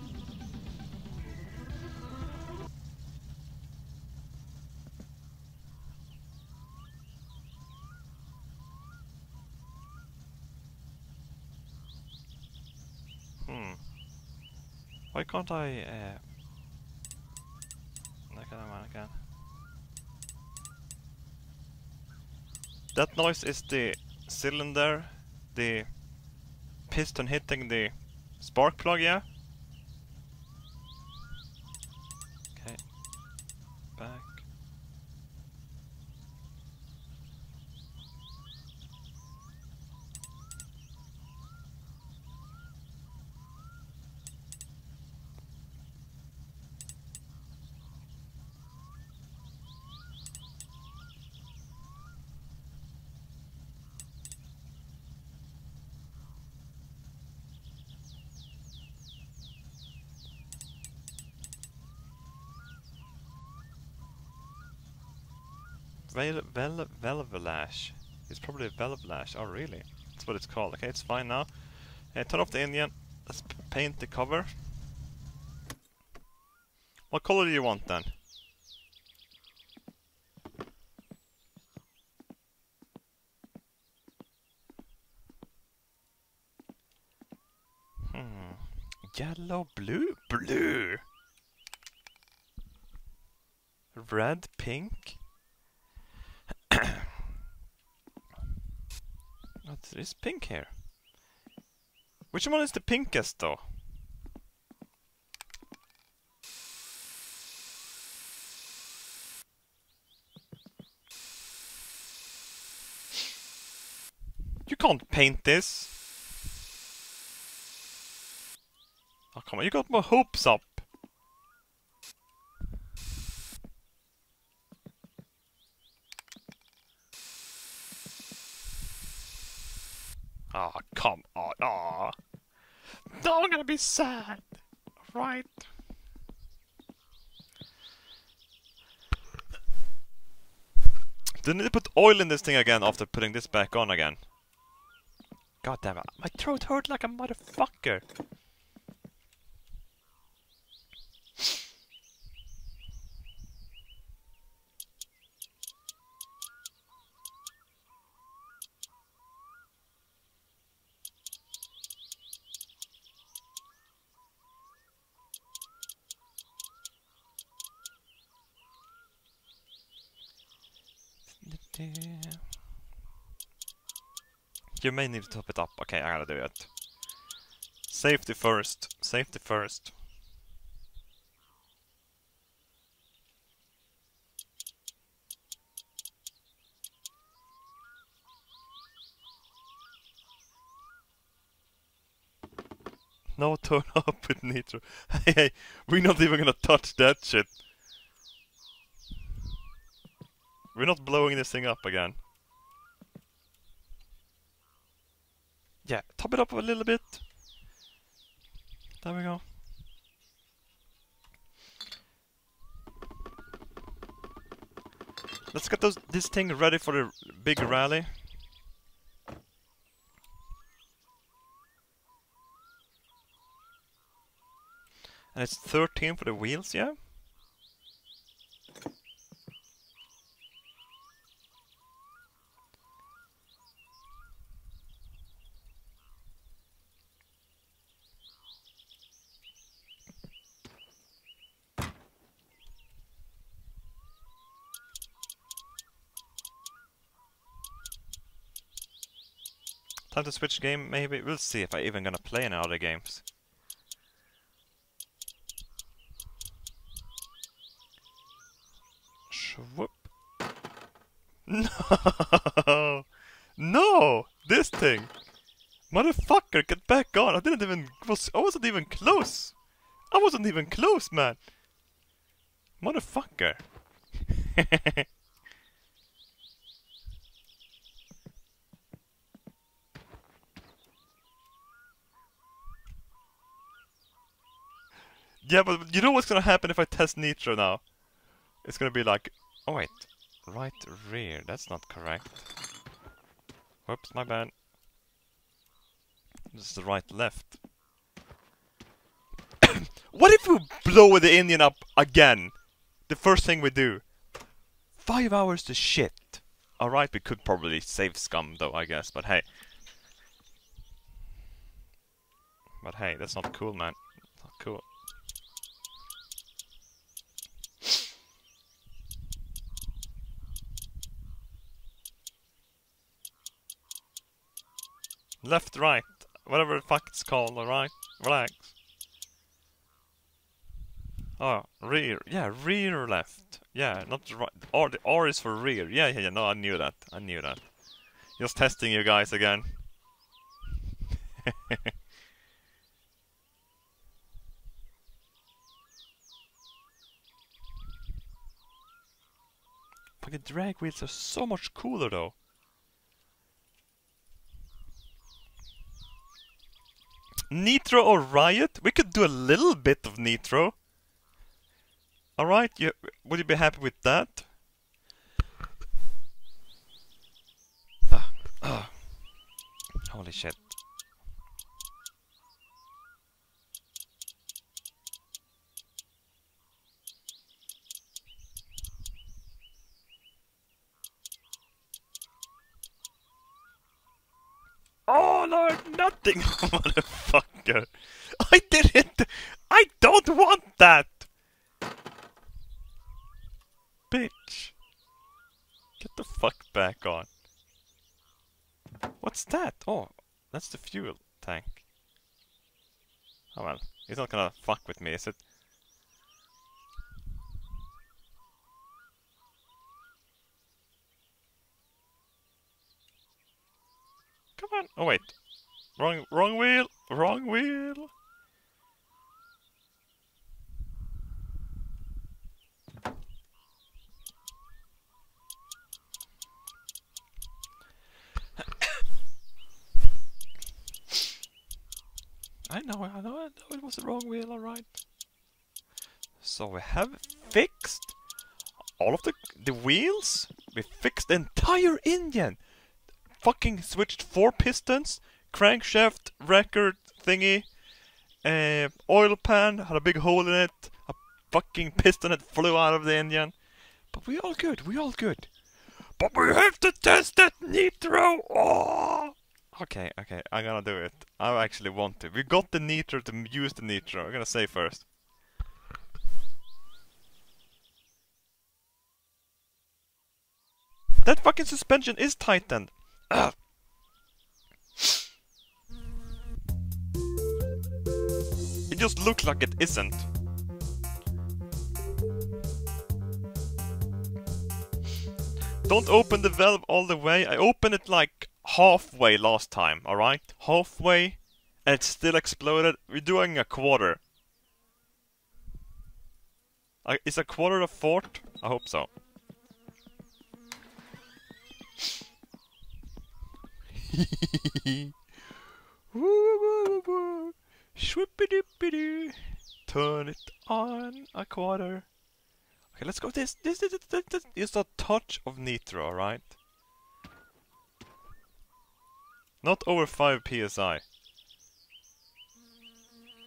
Can't I, uh... Can, I can. That noise is the cylinder, the piston hitting the spark plug, yeah? Okay. Back. Vel vel Velvelash. It's probably a Velvelash. Oh, really? That's what it's called. Okay, it's fine now. Uh, turn off the engine. Let's paint the cover. What color do you want then? Hmm. Yellow, blue, blue. Red, pink. What is pink here? Which one is the pinkest though? You can't paint this. Oh come on, you got my hopes up. Oh, come on. Oh. Sad. Right. Do I need to put oil in this thing again after putting this back on again? God damn it. My throat hurt like a motherfucker. You may need to top it up. Okay, I gotta do it. Safety first. Safety first. No turn up with nitro. Hey, hey, we're not even gonna touch that shit. We're not blowing this thing up again. Yeah, top it up a little bit. There we go. Let's get those this thing ready for the big rally. And it's 13 for the wheels, yeah? Time to switch game, maybe. We'll see if I even gonna play any other games. Swoop. No! No! This thing! Motherfucker, get back on! I didn't even... Was, I wasn't even close! I wasn't even close, man! Motherfucker! Yeah, but you know what's gonna happen if I test Nitro now? It's gonna be like, oh wait, right rear, that's not correct. Whoops, my bad. This is the right left. what if we blow the engine up again? The first thing we do. Five hours to shit. Alright, we could probably save scum though, I guess, but hey. But hey, that's not cool, man. Not cool. Left, right, whatever the fuck it's called, alright? Relax. Oh, rear. Yeah, rear left. Yeah, not right. R, the R is for rear. Yeah, yeah, yeah, no, I knew that. I knew that. Just testing you guys again. Fucking drag wheels are so much cooler though. Nitro or Riot? We could do a little bit of Nitro. Alright, you, would you be happy with that? Ah, ah. Holy shit. All or nothing, motherfucker. I didn't. I don't want that. Bitch. Get the fuck back on. What's that? Oh, that's the fuel tank. Oh well, he's not gonna fuck with me, is it? Come on. Oh wait. Wrong wrong wheel. Wrong wheel. I know, I know, I know it was the wrong wheel, alright. So we have fixed all of the the wheels. We fixed the entire engine. Fucking switched four pistons, crankshaft, record thingy, uh, oil pan had a big hole in it, a fucking piston that flew out of the engine. But we all good, we all good. But we have to test that nitro. Oh! Okay, okay, I'm gonna do it. I actually want to. We got the nitro to use the nitro. I'm gonna say first. That fucking suspension is tightened. It just looks like it isn't. Don't open the valve all the way. I opened it like halfway last time, alright? Halfway, and it still exploded. We're doing a quarter. Uh, is a quarter a fort? I hope so. Turn it on a quarter. Okay, let's go. This, this, this, this, this is a touch of nitro, alright? Not over 5 psi. I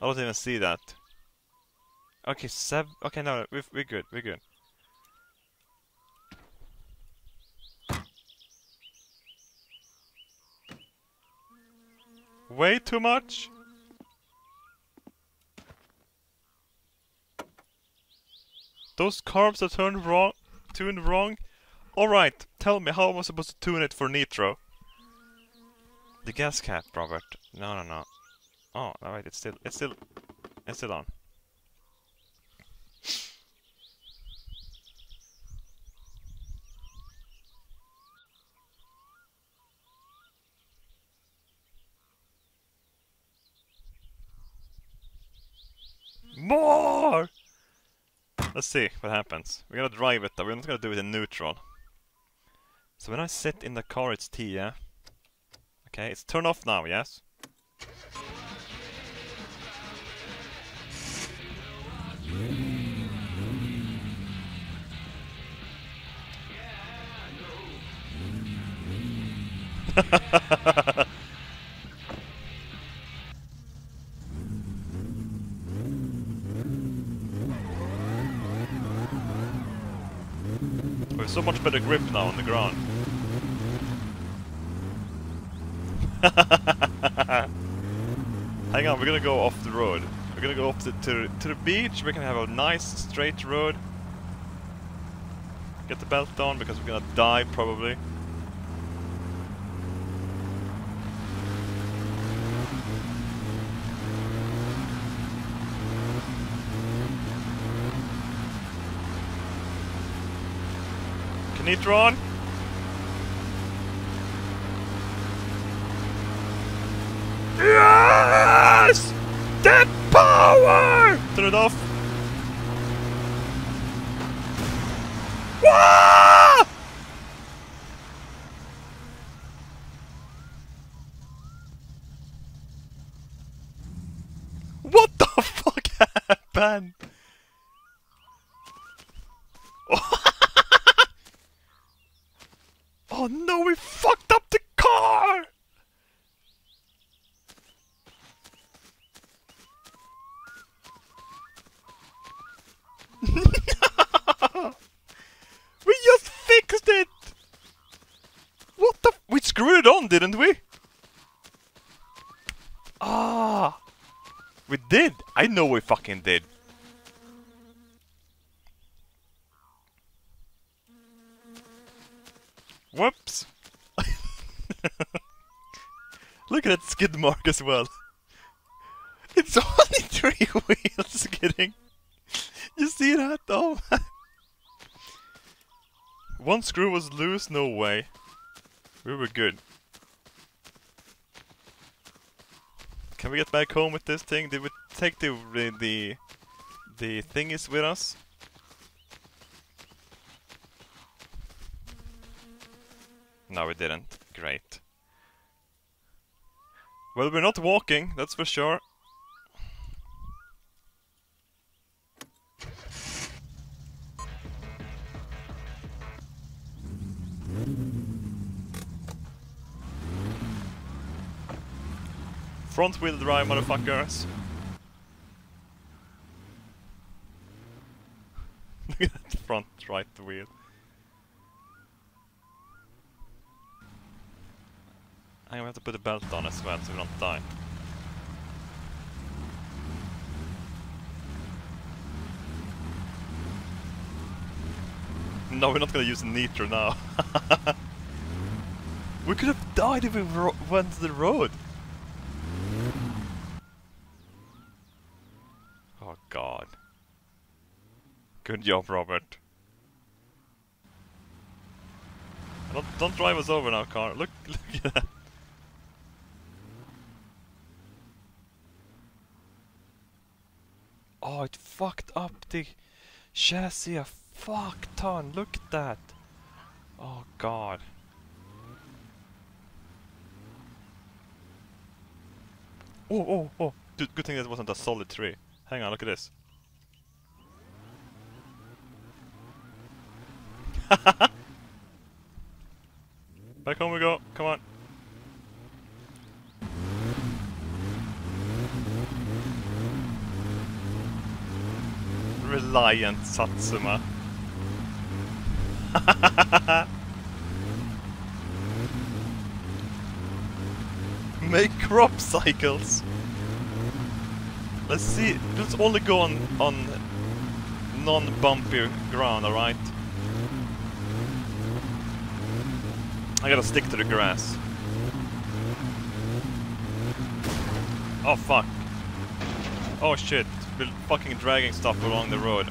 don't even see that. Okay, seven. Okay, no, we're, we're good. We're good. Way too much. Those carbs are turned wrong. Tuned wrong. All right, tell me how am I supposed to tune it for nitro? The gas cap, Robert. No, no, no. Oh, all right. It's still, it's still, it's still on. More! Let's see what happens. We're gonna drive it though, we're not gonna do it in neutral. So when I sit in the car, it's T, yeah? Okay, it's turned off now, yes? so much better grip now on the ground. Hang on, we're gonna go off the road. We're gonna go off the, to, to the beach, we're gonna have a nice straight road. Get the belt on because we're gonna die probably. Can you draw on? Yes! That power! Turn it off. Wah! What the fuck happened? oh no, we fucked up the car! we just fixed didn't we? Ah! We did! I know we fucking did! Whoops! Look at that skid mark as well. It's only three wheels skidding. You see that? Oh man. One screw was loose? No way. We were good. We get back home with this thing? Did we take the the the thingies with us? No, we didn't. Great. Well, we're not walking, that's for sure. Front wheel drive, motherfuckers. Look at that front right wheel. I'm gonna have to put a belt on as well so we don't die. No, we're not gonna use nitro now. we could have died if we went to the road. Oh god. Good job, Robert. Don't, don't drive us over now, car. Look, look at that. Oh, it fucked up the chassis a fuck ton. Look at that. Oh god. Oh, oh, oh. Good thing that wasn't a solid tree. Hang on, look at this. Back home we go. Come on. Reliant Satsuma. Make crop cycles. Let's see. Let's only go on on non-bumpy ground, all right? I gotta stick to the grass. Oh fuck. Oh shit. We're fucking dragging stuff along the road.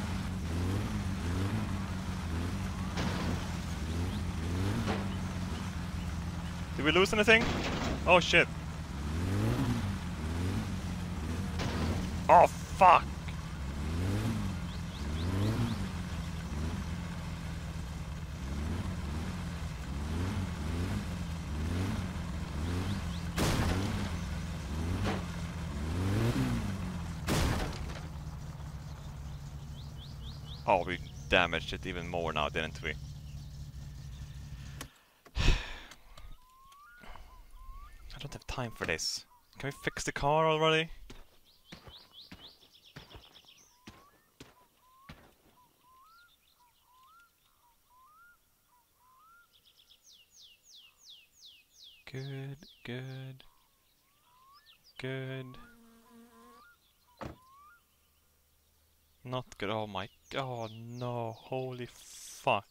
Did we lose anything? Oh shit. Oh fuck. Oh, we damaged it even more now, didn't we? I don't have time for this. Can we fix the car already? Good, good, good. Not good. Oh my. Oh no. Holy fuck.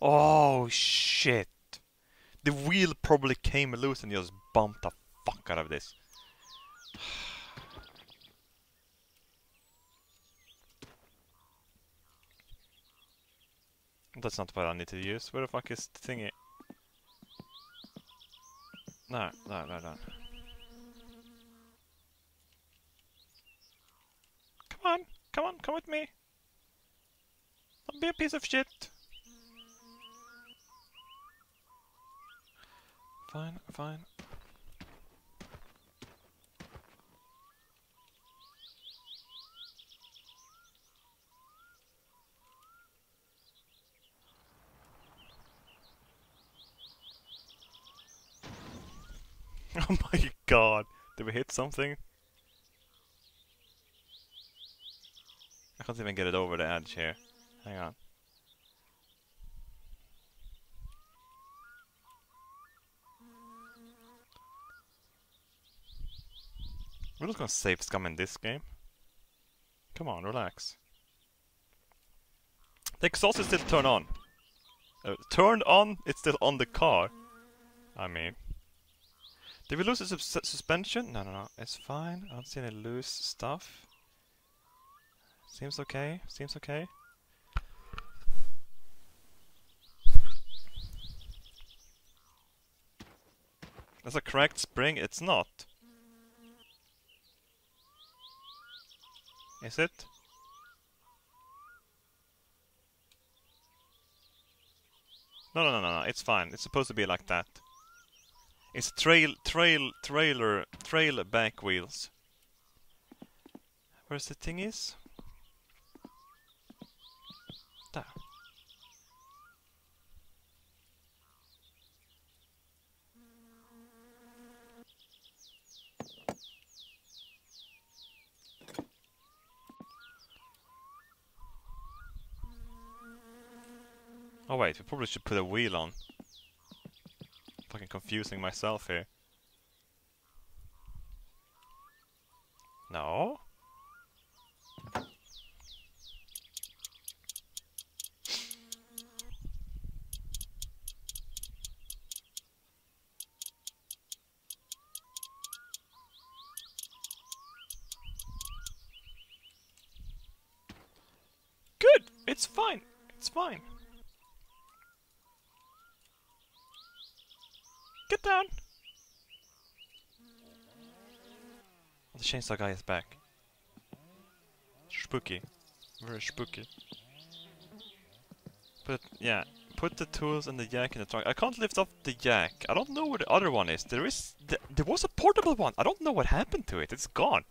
Oh shit. The wheel probably came loose and just bumped the fuck out of this. That's not what I need to use. Where the fuck is the thingy? No, no, no, no. Come on, come on, come with me. Don't be a piece of shit. Fine, fine. Oh my god. Did we hit something? I can't even get it over the edge here. Hang on. We're not gonna save scum in this game. Come on, relax. The exhaust is still turned on. Uh, turned on, it's still on the car. I mean. Did we lose the sus suspension? No, no, no. It's fine. I don't see any loose stuff. Seems okay. Seems okay. That's a cracked spring. It's not. Is it? No, no, no, no, no. It's fine. It's supposed to be like that. It's trail, trail, trailer, trail back wheels. Where's the thing is? There. Oh wait, we probably should put a wheel on. Fucking confusing myself here. No? Good! It's fine! It's fine! Get down! Oh, the chainsaw guy is back. Spooky. Very spooky. But yeah, put the tools and the yak in the trunk. I can't lift up the yak. I don't know where the other one is. There is th there was a portable one. I don't know what happened to it. It's gone.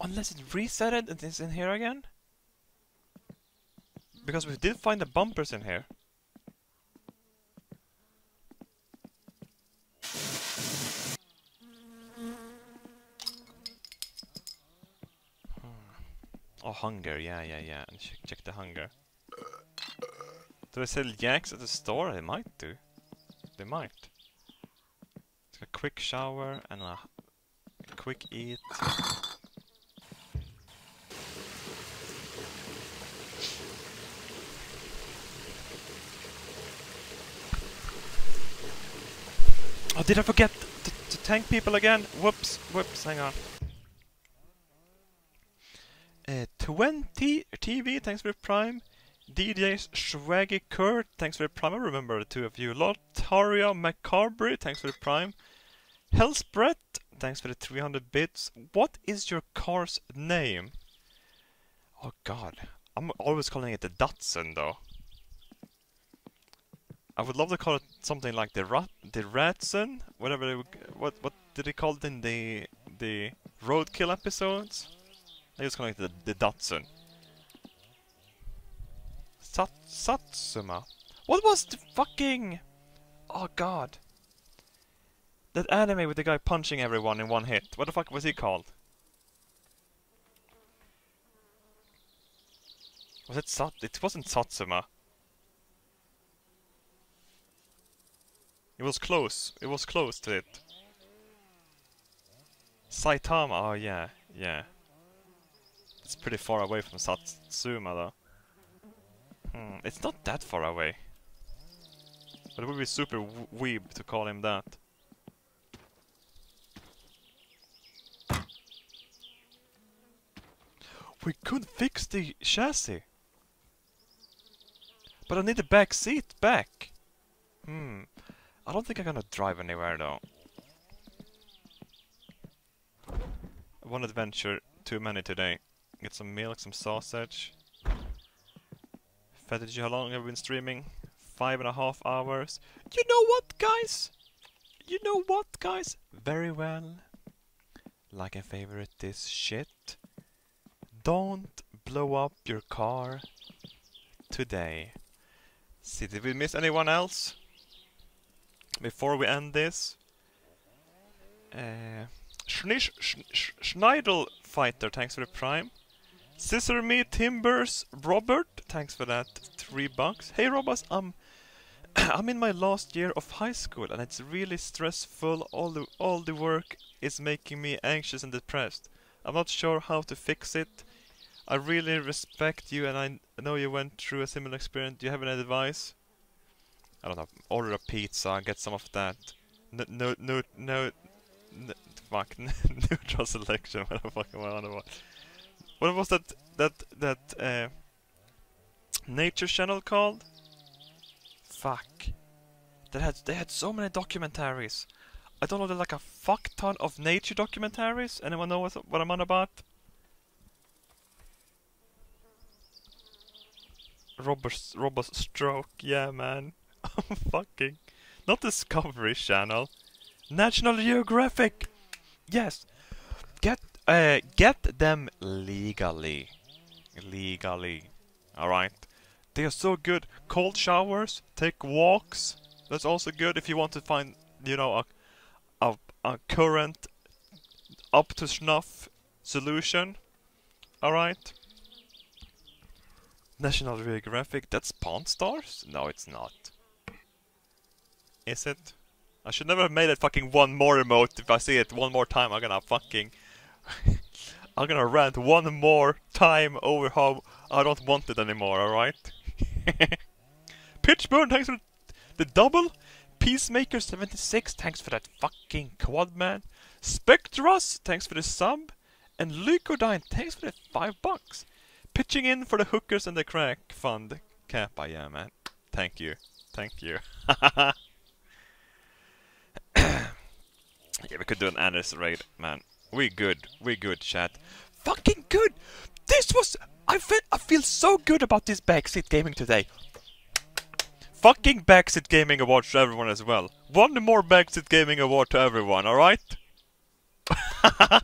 Unless it resetted and it's in here again. Because we did find the bumpers in here. Hunger. Yeah, yeah, yeah. And check, check the hunger. Do they sell yaks at the store? They might do. They might. It's a quick shower and a, a quick eat. Oh, did I forget to, to tank people again? Whoops, whoops, hang on. Uh, 20 TV, thanks for the prime. DJ Swaggy Kurt, thanks for the prime. I remember the two of you. Lotaria Macabre, thanks for the prime. Hellsbrett, thanks for the 300 bits. What is your car's name? Oh god, I'm always calling it the Datsun though. I would love to call it something like the rat, the Ratsun, whatever. They, what what did they call it in the the Roadkill episodes? I just it the the Datsun. Sat Satsuma. What was the fucking? Oh god. That anime with the guy punching everyone in one hit. What the fuck was he called? Was it Sat? It wasn't Satsuma. It was close. It was close to it. Saitama. Oh yeah, yeah. It's pretty far away from Satsuma though. Hmm, it's not that far away. But it would be super weeb to call him that. We could fix the chassis. But I need the back seat back. Hmm. I don't think I'm gonna drive anywhere though. One adventure too many today. Get some milk, some sausage. Fetish, how long have we been streaming? Five and a half hours. You know what, guys? You know what, guys? Very well. Like and favorite this shit. Don't blow up your car today. See, did we miss anyone else? Before we end this. Uh, Schnish, Sch Sch Schneidel Fighter, thanks for the prime. Scissor Me Timbers Robert, thanks for that. Three bucks. Hey Robus, I'm I'm in my last year of high school and it's really stressful. All the all the work is making me anxious and depressed. I'm not sure how to fix it. I really respect you and I know you went through a similar experience. Do you have any advice? I don't know. Order a pizza get some of that. No, no, no, no. n- fuck. Neutral selection. What the fuck am I on about? What was that? That that uh, nature channel called? Fuck. They had they had so many documentaries. I don't know. There's like a fuck ton of nature documentaries. Anyone know what, what I'm on about? Robert's Robert's stroke. Yeah, man. I'm Fucking. Not Discovery Channel. National Geographic. Yes. Get uh get them legally. Legally. All right. They are so good. Cold showers, take walks. That's also good if you want to find, you know, a a, a current up to snuff solution. All right. National Geographic. That's Pawn Stars? No, it's not. Is it? I should never have made it fucking one more emote. If I see it one more time, I'm gonna fucking. I'm gonna rant one more time over how I don't want it anymore, alright? Pitchburn, thanks for the double. Peacemaker 76, thanks for that fucking quad man. Spectros, thanks for the sub. And Leucodyne, thanks for the five bucks. Pitching in for the hookers and the crack fund. Cap I am, man. Thank you. Thank you. yeah, we could do an Anders raid, man. We good. We good, chat. Fucking good! This was... I feel, I feel so good about this backseat gaming today. Fucking backseat gaming award to everyone as well. One more backseat gaming award to everyone, alright?